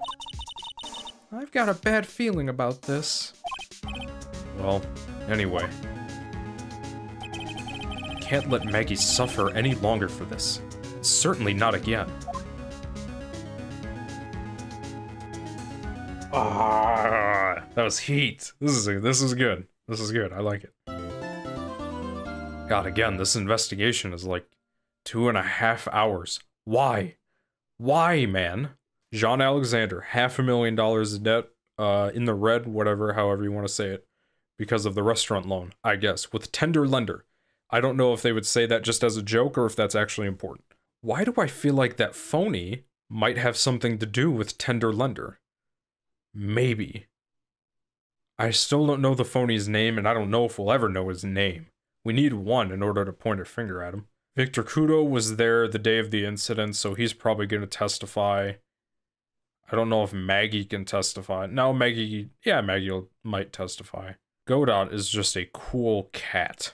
S1: I've got a bad feeling about this.
S2: Well, anyway. Can't let Maggie suffer any longer for this. Certainly not again. Ah, that was heat. This is this is good. This is good. I like it. God, again, this investigation is like two and a half hours. Why? Why, man? Jean Alexander, half a million dollars in debt, uh, in the red, whatever, however you want to say it, because of the restaurant loan, I guess, with Tender Lender. I don't know if they would say that just as a joke or if that's actually important. Why do I feel like that phony might have something to do with Tender Lender? Maybe. I still don't know the phony's name, and I don't know if we'll ever know his name. We need one in order to point a finger at him. Victor Kudo was there the day of the incident, so he's probably going to testify. I don't know if Maggie can testify. No, Maggie, yeah, Maggie might testify. Godot is just a cool cat.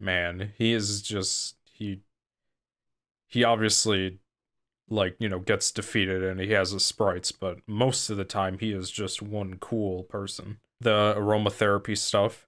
S1: man, he is just he he obviously like, you know, gets defeated and he has his sprites, but most of the time he is just one cool person. The aromatherapy stuff,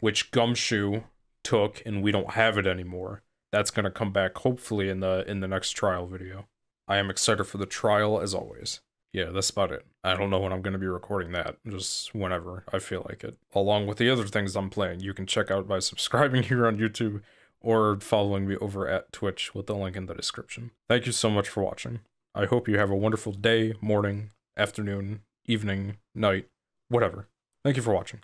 S1: which Gumshoe took and we don't have it anymore. That's going to come back hopefully in the in the next trial video. I am excited for the trial as always. Yeah, that's about it. I don't know when I'm going to be recording that, just whenever I feel like it. Along with the other things I'm playing, you can check out by subscribing *laughs* here on YouTube or following me over at Twitch with the link in the description. Thank you so much for watching. I hope you have a wonderful day, morning, afternoon, evening, night, whatever. Thank you for watching.